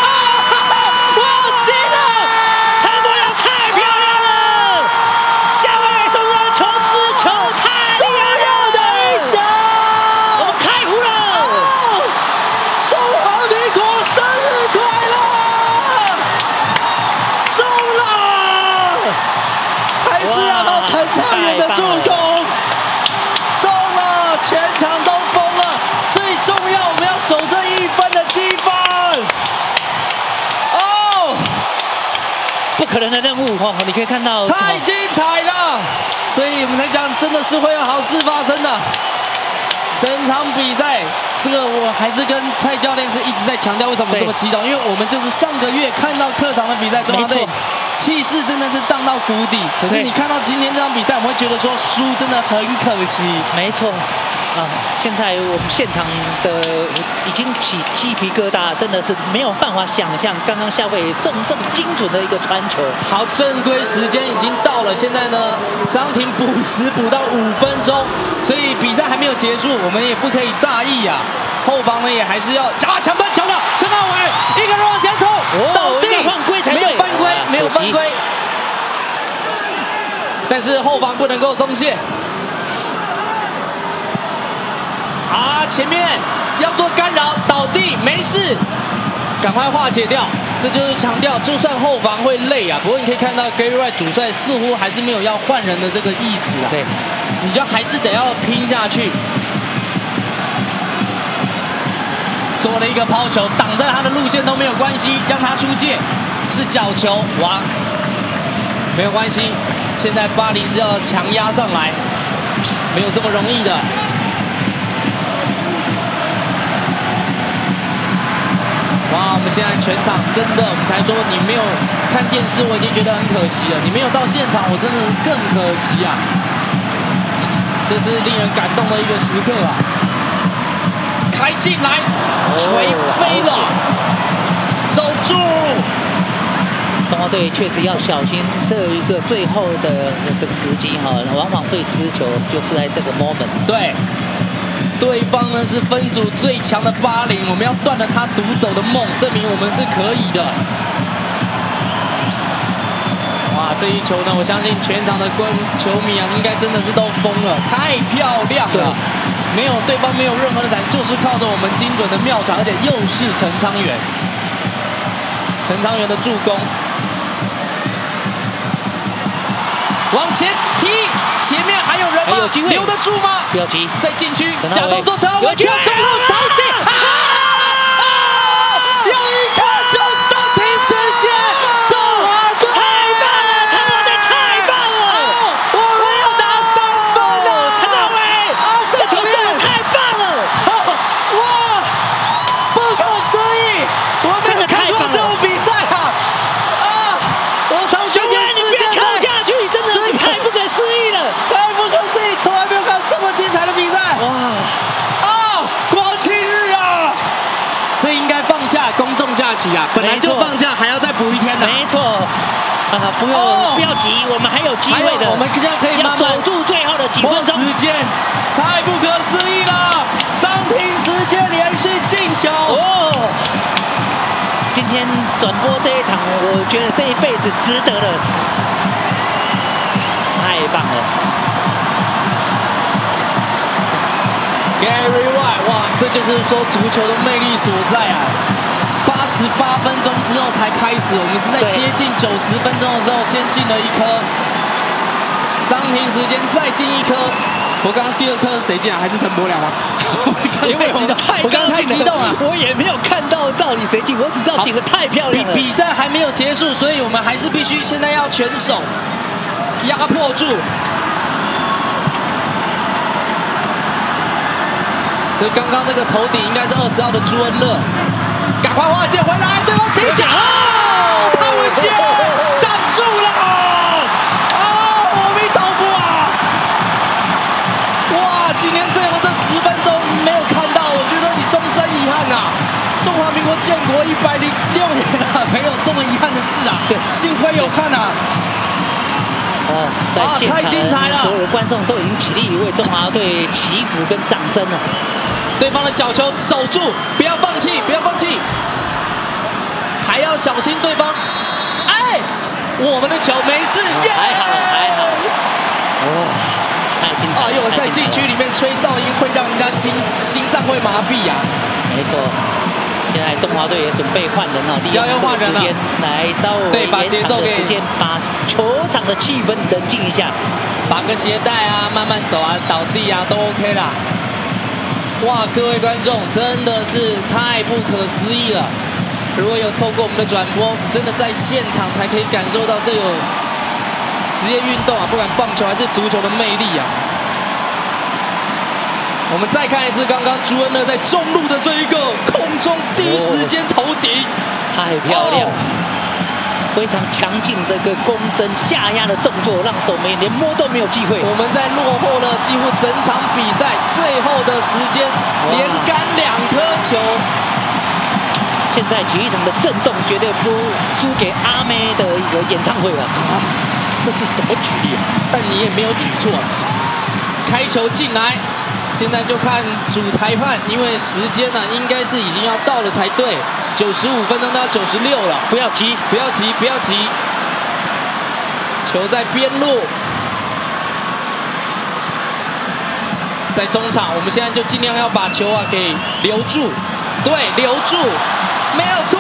可能的任务哦，你可以看到太精彩了，所以我们才讲，真的是会有好事发生的。整场比赛，这个我还是跟蔡教练是一直在强调，为什么这么激动？因为我们就是上个月看到客场的比赛，中华队气势真的是荡到谷底。可是你看到今天这场比赛，我们会觉得说输真的很可惜。没错。啊！现在我们现场的已经起鸡皮疙瘩，真的是没有办法想象刚刚夏伟送这么精准的一个传球。好，正规时间已经到了，现在呢，张庭补时补到五分钟，所以比赛还没有结束，我们也不可以大意呀。后方呢也还是要啊，抢断抢了，陈大伟一个人往前冲，倒地犯规才没有犯规，没有犯规，但是后方不能够松懈。啊！前面要做干扰，倒地没事，赶快化解掉。这就是强调，就算后防会累啊，不过你可以看到 Gary Wright 主帅似乎还是没有要换人的这个意思啊。对，你就还是得要拼下去。做了一个抛球，挡在他的路线都没有关系，让他出界，是角球，哇，没有关系。现在巴黎是要强压上来，没有这么容易的。哇！我们现在全场真的，我们才说你没有看电视，我已经觉得很可惜了。你没有到现场，我真的更可惜啊！这是令人感动的一个时刻啊！开进来，锤飞了，守住！中国队确实要小心这一个最后的这个时机哈，往往会失球，就是在这个 moment。对。对方呢是分组最强的巴林，我们要断了他独走的梦，证明我们是可以的。哇，这一球呢，我相信全场的观球迷啊，应该真的是都疯了，太漂亮了。没有对方没有任何的闪，就是靠着我们精准的妙传，而且又是陈昌元，陈昌元的助攻。往前踢，前面还有人吗？留得住吗？不要急，在禁区假动作，陈浩伟跳中路倒地。本来就放假，还要再补一天的。没错，啊，不用不要急，我们还有机会的。我们现在可以慢慢守住最后的几分钟。时间太不可思议了，上停时间连续进球。哦，今天。转播这一场，我觉得这一辈子值得了，太棒了。Gary White，哇，这就是说足球的魅力所在啊！八十八分钟之后才开始，我们是在接近九十分钟的时候先进了一颗，伤停时间再进一颗。我刚刚第二颗谁进啊？还是陈柏良 [laughs] 吗？因为激动，我刚刚太激动了，我也没有看到到底谁进，我只知道顶的太漂亮了。比比赛还没有结束，所以我们还是必须现在要全手压迫住。所以刚刚这个头顶应该是二十号的朱恩乐，赶快花剑回来，对方起脚，潘文杰挡住了，哦，阿弥陀佛啊！哇，今天最后这十分钟没有看到，我觉得你终身遗憾呐！中华民国建国一百零六年了，没有这么遗憾的事啊！对，幸亏有看啊！哦，在现场所有的观众都已经起立为中华队祈福跟掌声了。对方的角球守住，不要放弃，不要放弃，还要小心对方。哎，我们的球没事，还好还好。哦，太精彩！啊，因为在禁区里面吹哨音会让人家心心脏会麻痹呀。没错，现在中华队也准备换人了，利用这个时间来稍微对把节奏间，把球场的气氛冷静一下，绑个鞋带啊，慢慢走啊，倒地啊，都 OK 啦。哇，各位观众，真的是太不可思议了！如果有透过我们的转播，真的在现场才可以感受到这有职业运动啊，不管棒球还是足球的魅力啊！我们再看一次刚刚朱恩乐在中路的这一个空中第一时间头顶，太漂亮！非常强劲的一个躬身下压的动作，让守门员连摸都没有机会。我们在落后了几乎整场比赛最后的时间，连干两颗球。现在体育场的震动绝对不输给阿妹的一个演唱会了。啊，这是什么举例？但你也没有举错。开球进来，现在就看主裁判，因为时间呢应该是已经要到了才对。九十五分钟到九十六了，不要急，不要急，不要急。球在边路，在中场，我们现在就尽量要把球啊给留住，对，留住，没有错。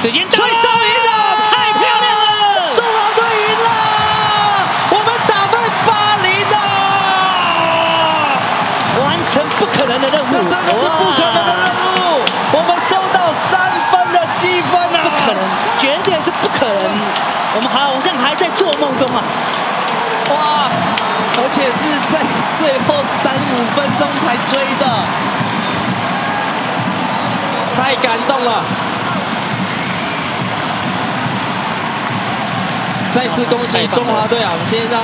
时间到了，吹哨赢了，我们好像还在做梦中啊，哇，而且是在最后三五分钟才追的，太感动了。再次恭喜中华队啊！我们先让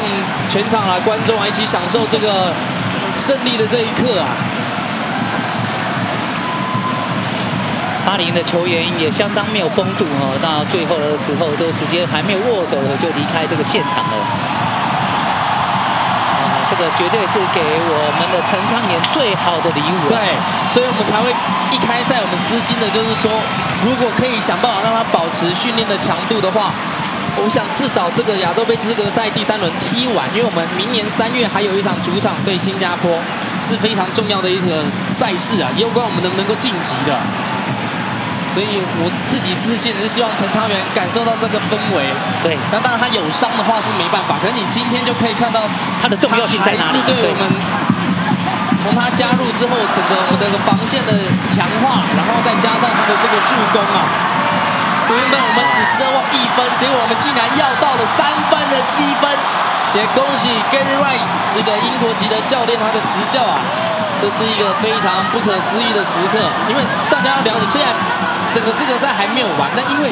全场啊观众啊一起享受这个胜利的这一刻啊！巴黎的球员也相当没有风度哦，到最后的时候都直接还没有握手的就离开这个现场了。啊，这个绝对是给我们的陈昌年最好的礼物。对，所以我们才会一开赛我们私心的就是说，如果可以想办法让他保持训练的强度的话。我想至少这个亚洲杯资格赛第三轮踢完，因为我们明年三月还有一场主场对新加坡，是非常重要的一个赛事啊，也有关我们能不能够晋级的。所以我自己私信是希望陈昌元感受到这个氛围。对，那当然他有伤的话是没办法，可是你今天就可以看到他的重要性在哪里？对我们从他加入之后，整个我们的防线的强化，然后再加上他的这个助攻啊。原本我们只奢望一分，结果我们竟然要到了三分的积分，也恭喜 Gary Wright 这个英国籍的教练他的执教啊，这是一个非常不可思议的时刻。因为大家要了解，虽然整个资格赛还没有完，但因为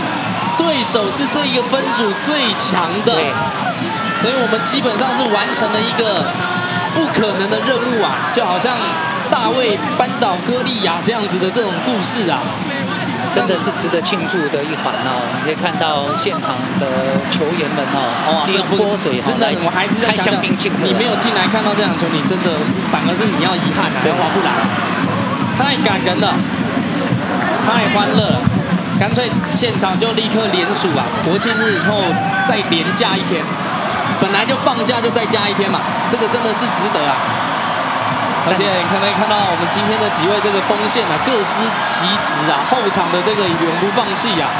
对手是这一个分组最强的，所以我们基本上是完成了一个不可能的任务啊，就好像大卫扳倒歌利亚这样子的这种故事啊。真的是值得庆祝的一环哦！你可以看到现场的球员们哦，哇，这泼水，真的，我还是在强调，你没有进来看到这场球，你真的反而是你要遗憾啊，还划不来，太感人了，太欢乐了。干脆现场就立刻连署啊，国庆日以后再连假一天，本来就放假就再加一天嘛，这个真的是值得啊。[laughs] 而且你可以看到我们今天的几位这个锋线啊，各司其职啊，后场的这个永不放弃啊。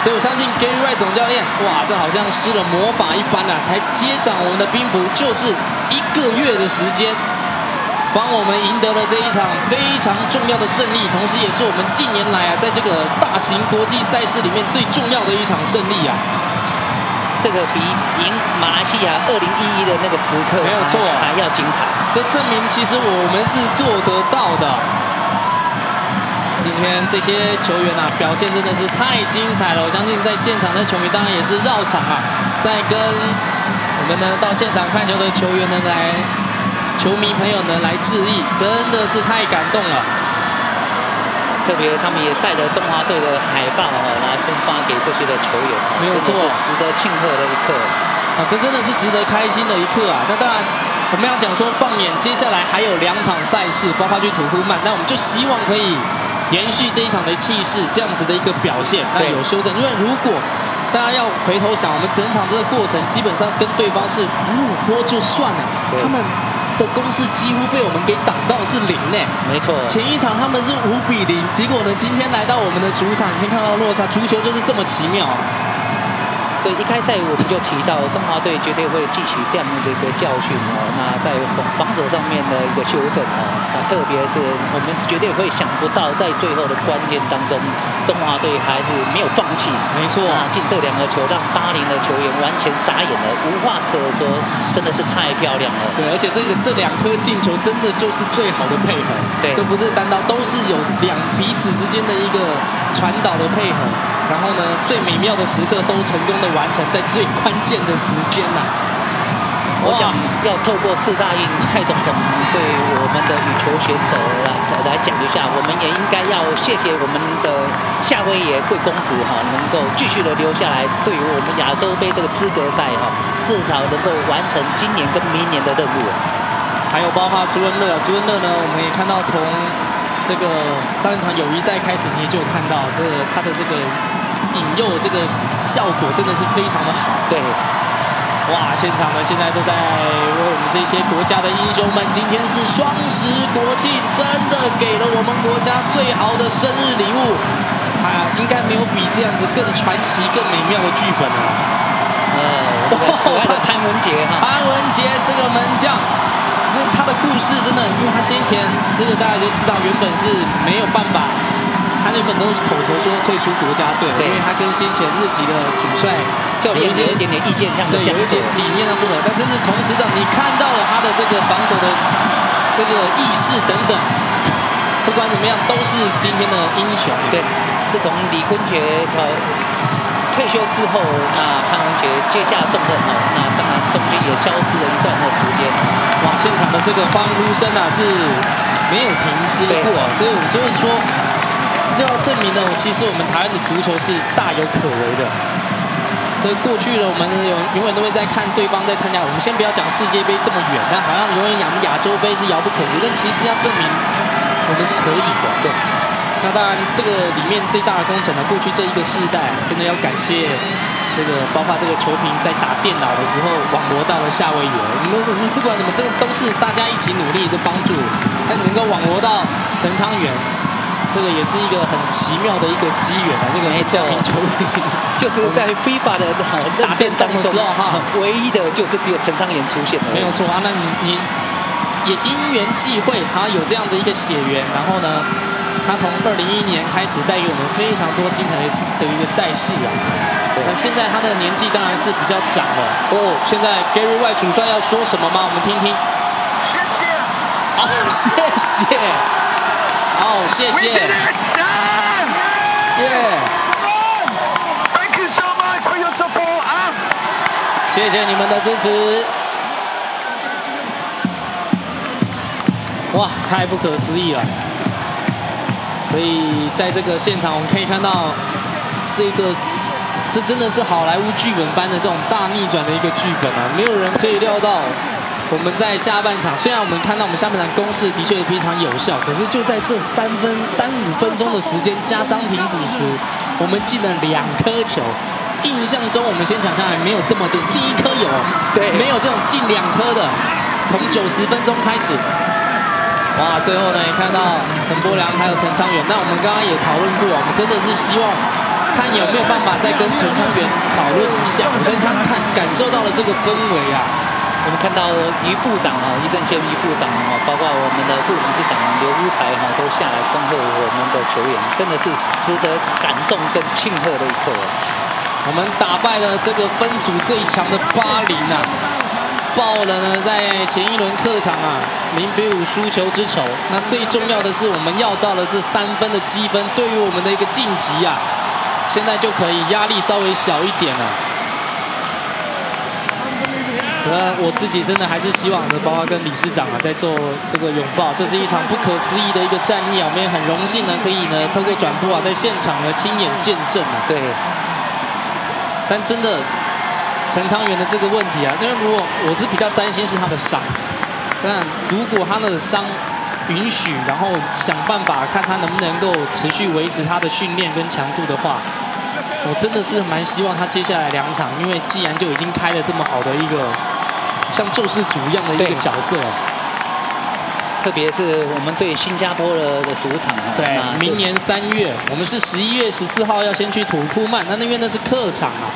所以我相信 Gary Wright 总教练，哇，这好像施了魔法一般啊，才接掌我们的兵符，就是一个月的时间。帮我们赢得了这一场非常重要的胜利，同时也是我们近年来啊，在这个大型国际赛事里面最重要的一场胜利啊！这个比赢马来西亚二零一一的那个时刻没有错还要精彩，就证明其实我们是做得到的。今天这些球员啊，表现真的是太精彩了！我相信在现场的球迷当然也是绕场啊，在跟我们呢到现场看球的球员呢来。球迷朋友呢来致意，真的是太感动了。特别他们也带着中华队的海报哈来分发给这些的球员，没有错，值得庆贺的一刻啊！这真的是值得开心的一刻啊！那当然，我们要讲说放眼接下来还有两场赛事，包括去土库曼，那我们就希望可以延续这一场的气势，这样子的一个表现，那有修正。因为如果大家要回头想，我们整场这个过程基本上跟对方是五五坡就算了，他们。的攻势几乎被我们给挡到是零呢，没错。前一场他们是五比零，结果呢，今天来到我们的主场，你可以看到落差。足球就是这么奇妙。所以一开赛我们就提到，中华队绝对会汲取这样的一个教训哦。那在防守上面的一个修正哦，那特别是我们绝对会想不到，在最后的关键当中，中华队还是没有放弃。没错，进这两个球让巴林的球员完全傻眼了，无话可说，真的是太漂亮了。对，而且这个这两颗进球真的就是最好的配合，对，都不是单刀，都是有两彼此之间的一个传导的配合。然后呢，最美妙的时刻都成功的完成在最关键的时间呐！我想要透过四大运蔡总统对我们的羽球选手来来讲一下，我们也应该要谢谢我们的夏威夷贵公子哈，能够继续的留下来，对于我们亚洲杯这个资格赛哈，至少能够完成今年跟明年的任务。还有包括朱恩乐，朱恩乐呢，我们也看到从。这个上一场友谊赛开始，你也就看到这他的这个引诱，这个效果真的是非常的好。对，哇，现场呢现在都在为我们这些国家的英雄们，今天是双十国庆，真的给了我们国家最好的生日礼物。啊，应该没有比这样子更传奇、更美妙的剧本了。呃，潘文杰哈，潘文杰这个门将。他的故事真的，因为他先前这个大家就知道，原本是没有办法，他原本都是口头说退出国家队，因为他跟先前日籍的主帅就有一些一点点意见上对，有一点理念上不合。但真是从实上，你看到了他的这个防守的这个意识等等，不管怎么样，都是今天的英雄。对，自从李坤杰呃。退休之后，那潘文杰接下重任哦，那当然中间也消失了一段的时间。哇，现场的这个欢呼声啊是没有停歇过，所以所以说就要证明呢，其实我们台湾的足球是大有可为的。这过去呢，我们永永远都会在看对方在参加，我们先不要讲世界杯这么远，但好像永远讲亚洲杯是遥不可及，但其实要证明我们是可以的，对。那当然，这个里面最大的工程呢，过去这一个世代真的要感谢这个，包括这个球评在打电脑的时候网罗到了夏威夷。我们我们不管怎么，这个都是大家一起努力的帮助。那能够网罗到陈昌元，这个也是一个很奇妙的一个机缘啊！这个教评球评就是在 [laughs] 非法的打电动的时候哈，唯一的就是只有陈昌元出现了。没有错啊，那你你也因缘际会，他有这样的一个血缘，然后呢？他从二零一一年开始带给我们非常多精彩的的一个赛事啊。那现在他的年纪当然是比较长了哦。现在 Gary White 主帅要说什么吗？我们听听。谢谢。哦，谢谢。哦，谢谢。耶。Thank you so much for your support 啊。谢谢你们的支持。哇，太不可思议了。所以在这个现场，我们可以看到，这个这真的是好莱坞剧本般的这种大逆转的一个剧本啊！没有人可以料到，我们在下半场，虽然我们看到我们下半场攻势的确非常有效，可是就在这三分三五分钟的时间加伤停补时，我们进了两颗球。印象中我们先抢上还没有这么多，进一颗有，对没有这种进两颗的。从九十分钟开始，哇，最后呢也看到陈柏良还有陈昌元。那我们刚刚也讨论过，我们真的是希望看有没有办法再跟陈昌元讨论一下。我觉得他看感受到了这个氛围啊。我们看到于部长啊，于正宪于部长啊，包括我们的副理事长刘乌才哈，都下来恭贺我们的球员，真的是值得感动跟庆贺的一刻。我们打败了这个分组最强的巴林啊，报了呢在前一轮客场啊零比五输球之仇。那最重要的是，我们要到了这三分的积分，对于我们的一个晋级啊，现在就可以压力稍微小一点了。那我自己真的还是希望的，包括跟理事长啊在做这个拥抱，这是一场不可思议的一个战役啊！我们也很荣幸呢，可以呢透过转播啊，在现场呢亲眼见证啊。对，但真的陈昌元的这个问题啊，因为如果我是比较担心是他的伤，但如果他的伤允许，然后想办法看他能不能够持续维持他的训练跟强度的话，我真的是蛮希望他接下来两场，因为既然就已经开了这么好的一个像救世主一样的一个角色，特别是我们对新加坡的的主场啊，对明年三月，我们是十一月十四号要先去土库曼，那那边那是客场啊。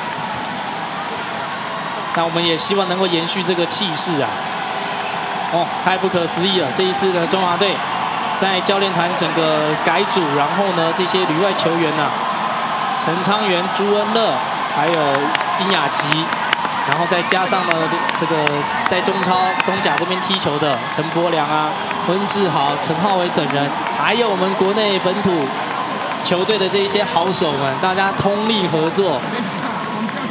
那我们也希望能够延续这个气势啊。哦，太不可思议了！这一次的中华队在教练团整个改组，然后呢，这些旅外球员呐、陈昌元、朱恩乐，还有殷雅吉，然后再加上呢这个在中超中甲这边踢球的陈柏良啊、温志豪、陈浩伟等人，还有我们国内本土球队的这一些好手们，大家通力合作。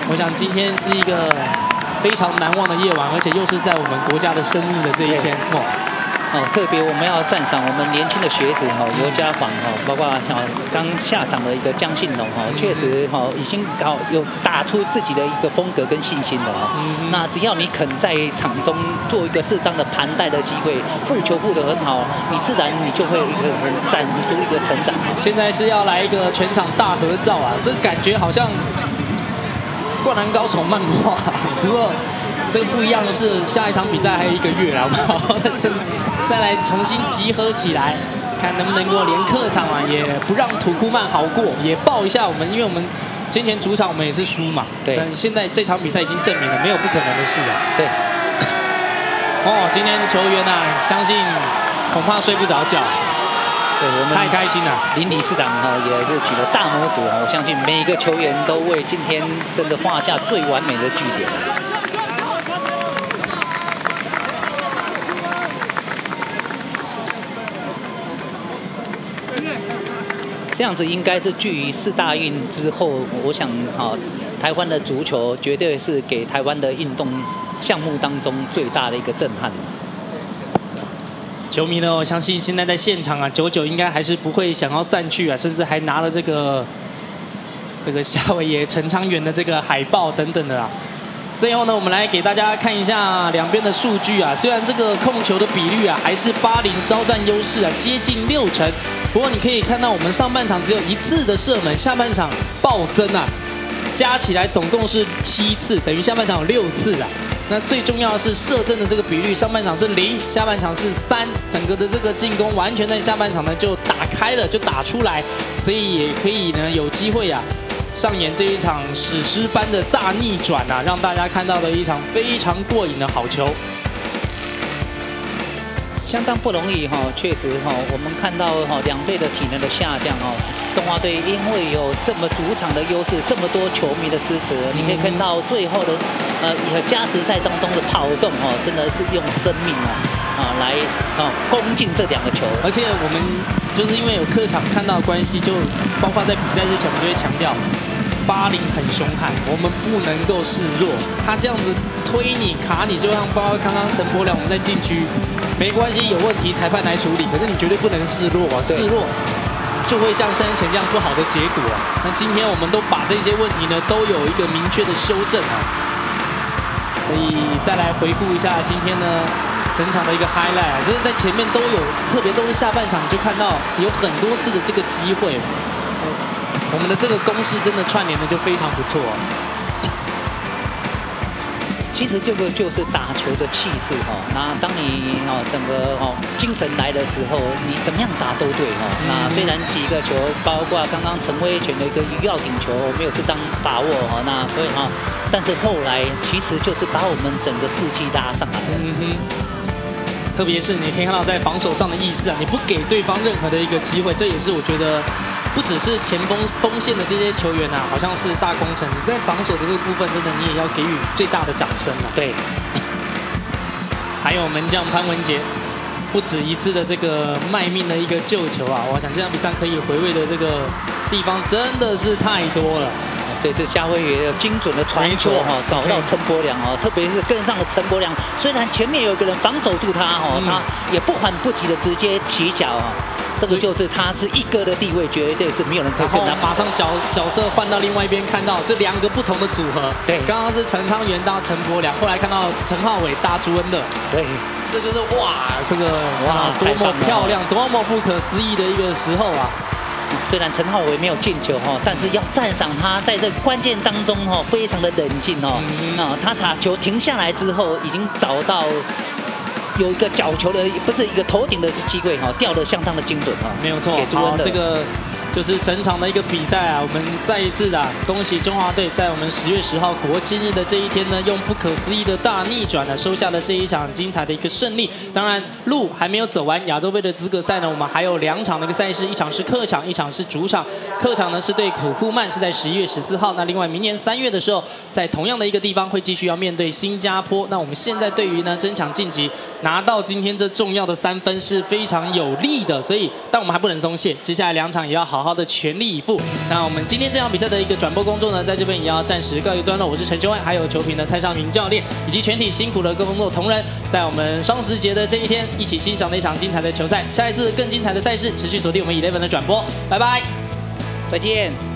我想今天是一个非常难忘的夜晚，而且又是在我们国家的生日的这一天哦。哦，特别我们要赞赏我们年轻的学子哈，尤家煌哈，包括像刚下场的一个江信龙哈，确实哈已经搞有打出自己的一个风格跟信心了哈。嗯那只要你肯在场中做一个适当的盘带的机会，护球护得很好，你自然你就会一个很展出一个成长。现在是要来一个全场大合照啊，这感觉好像《灌篮高手》漫画，不过这个不一样的是，下一场比赛还有一个月啦，好不好？那真再来重新集合起来，看能不能够连客场啊也不让土库曼好过，也报一下我们，因为我们先前主场我们也是输嘛，对但现在这场比赛已经证明了没有不可能的事啊。对，哦，今天球员啊，相信恐怕睡不着觉，对我们太开心了。林理事长哈也是举了大拇指哈，我相信每一个球员都为今天真的画下最完美的句点。这样子应该是距于四大运之后，我想啊，台湾的足球绝对是给台湾的运动项目当中最大的一个震撼。球迷呢，我相信现在在现场啊，久久应该还是不会想要散去啊，甚至还拿了这个这个夏威夷陈昌元的这个海报等等的啊。最后呢，我们来给大家看一下两边的数据啊。虽然这个控球的比率啊还是八零稍占优势啊，接近六成。不过你可以看到，我们上半场只有一次的射门，下半场暴增啊，加起来总共是七次，等于下半场有六次啊。那最重要的是射正的这个比率，上半场是零，下半场是三，整个的这个进攻完全在下半场呢就打开了，就打出来，所以也可以呢有机会啊上演这一场史诗般的大逆转啊，让大家看到了一场非常过瘾的好球。相当不容易哈，确实哈，我们看到哈两队的体能的下降哈，中华队因为有这么主场的优势，这么多球迷的支持，你可以看到最后的呃加时赛当中的跑动哦，真的是用生命啊啊来啊攻进这两个球。而且我们就是因为有客场看到的关系，就包括在比赛之前，我们就会强调，巴林很凶悍，我们不能够示弱。他这样子推你、卡你，就像包括刚刚陈柏良我们在禁区，没关系，有问题裁判来处理，可是你绝对不能示弱啊，示弱。就会像先前这样不好的结果啊。那今天我们都把这些问题呢，都有一个明确的修正啊。所以再来回顾一下今天呢整场的一个 highlight，啊，就是在前面都有，特别都是下半场就看到有很多次的这个机会。我们的这个攻势真的串联的就非常不错。其实这个就是打球的气势哈。那当你哦整个哦精神来的时候，你怎么样打都对哈。那虽然几个球，包括刚刚陈威权的一个鱼跃顶球没有适当把握哈，那所以哈，但是后来其实就是把我们整个士气拉上来了。嗯哼。特别是你可以看到在防守上的意识啊，你不给对方任何的一个机会，这也是我觉得。不只是前锋锋线的这些球员啊，好像是大功臣。你在防守的这个部分，真的你也要给予最大的掌声了。对。[laughs] 还有门将潘文杰，不止一次的这个卖命的一个救球啊！我想这场比赛可以回味的这个地方真的是太多了。这次夏威夷精准的传球哈，找到陈柏良哦，特别是跟上了陈柏良，虽然前面有个人防守住他哦，他也不缓不急的直接起脚啊。这个就是他是一哥的地位，绝对是没有人可以跟他。马上角角色换到另外一边，看到这两个不同的组合。对，刚刚是陈康元搭陈柏良，后来看到陈浩伟搭朱恩的。对，这就是哇，这个哇，多么漂亮，多么不可思议的一个时候啊！虽然陈浩伟没有进球哈，但是要赞赏他在这关键当中哈，非常的冷静哦。啊，他打球停下来之后，已经找到。有一个角球的，不是一个头顶的机会哈，掉的相当的精准哈，没有错。好，这个。就是整场的一个比赛啊，我们再一次的恭喜中华队在我们十月十号国庆日的这一天呢，用不可思议的大逆转呢，收下了这一场精彩的一个胜利。当然，路还没有走完，亚洲杯的资格赛呢，我们还有两场的一个赛事，一场是客场，一场是主场。客场呢是对土库曼，是在十一月十四号。那另外明年三月的时候，在同样的一个地方会继续要面对新加坡。那我们现在对于呢争抢晋级，拿到今天这重要的三分是非常有利的。所以，但我们还不能松懈，接下来两场也要好。好好的全力以赴。那我们今天这场比赛的一个转播工作呢，在这边也要暂时告一段落。我是陈秋安，还有球评的蔡尚明教练，以及全体辛苦的各工作同仁，在我们双十节的这一天，一起欣赏那场精彩的球赛。下一次更精彩的赛事，持续锁定我们 Eleven 的转播。拜拜，再见。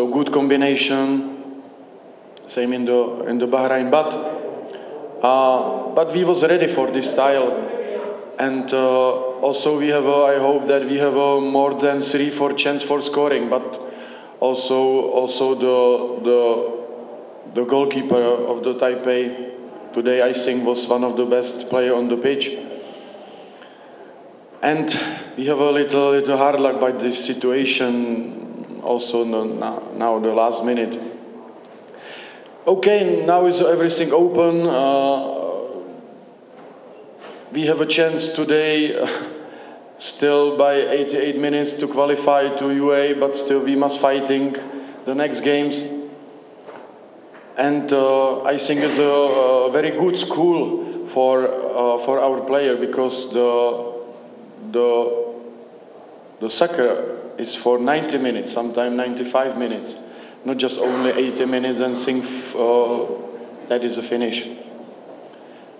So good combination, same in the in the Bahrain, but uh, but we was ready for this style, and uh, also we have I hope that we have more than three four chance for scoring, but also also the the the goalkeeper of the Taipei today I think was one of the best player on the pitch. And we have a little, little hard luck by this situation also now, now the last minute. Okay, now is everything open. Uh, we have a chance today, [laughs] still by 88 minutes to qualify to UA, but still we must fighting the next games. And uh, I think it's a, a, very good school for uh, for our player because the the the soccer is for 90 minutes, sometimes 95 minutes, not just only 80 minutes and think uh, that is a finish.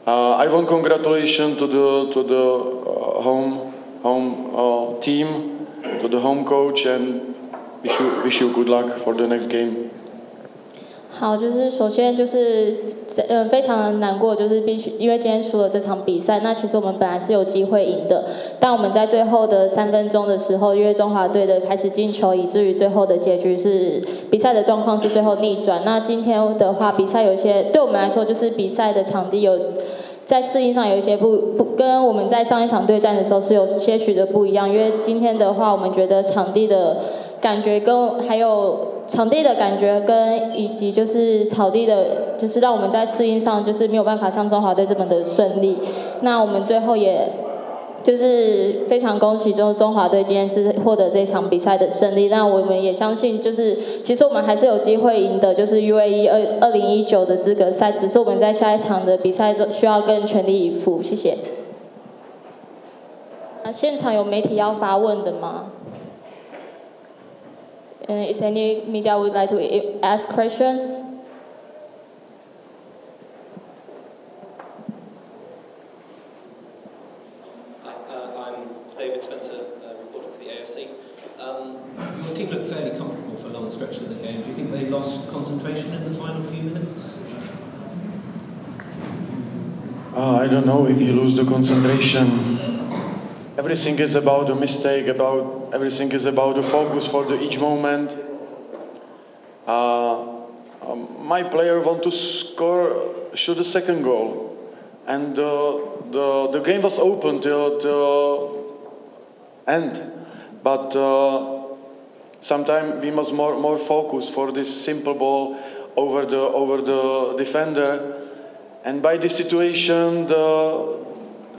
Uh, I want congratulations to the to the uh, home home uh, team, to the home coach, and wish you, wish you good luck for the next game. 好，就是首先就是呃非常难过，就是必须因为今天输了这场比赛。那其实我们本来是有机会赢的，但我们在最后的三分钟的时候，因为中华队的开始进球，以至于最后的结局是比赛的状况是最后逆转。那今天的话，比赛有一些对我们来说，就是比赛的场地有在适应上有一些不不跟我们在上一场对战的时候是有些许的不一样。因为今天的话，我们觉得场地的感觉跟还有。场地的感觉跟以及就是草地的，就是让我们在适应上就是没有办法像中华队这么的顺利。那我们最后也就是非常恭喜中中华队今天是获得这场比赛的胜利。那我们也相信就是其实我们还是有机会赢得就是 UAE 二二零一九的资格赛，只是我们在下一场的比赛中需要更全力以赴。谢谢。那现场有媒体要发问的吗？Uh, is any media would like to ask questions? Hi, uh, I'm David Spencer, uh, reporter for the AFC. Um, your team looked fairly comfortable for a long stretches of the game. Do you think they lost concentration in the final few minutes? Uh, I don't know if you lose the concentration. Everything is about the mistake, about everything is about the focus for the each moment. Uh, um, my player want to score, shoot the second goal, and uh, the the game was open till till end, but uh, sometimes we must more more focus for this simple ball over the over the defender, and by this situation the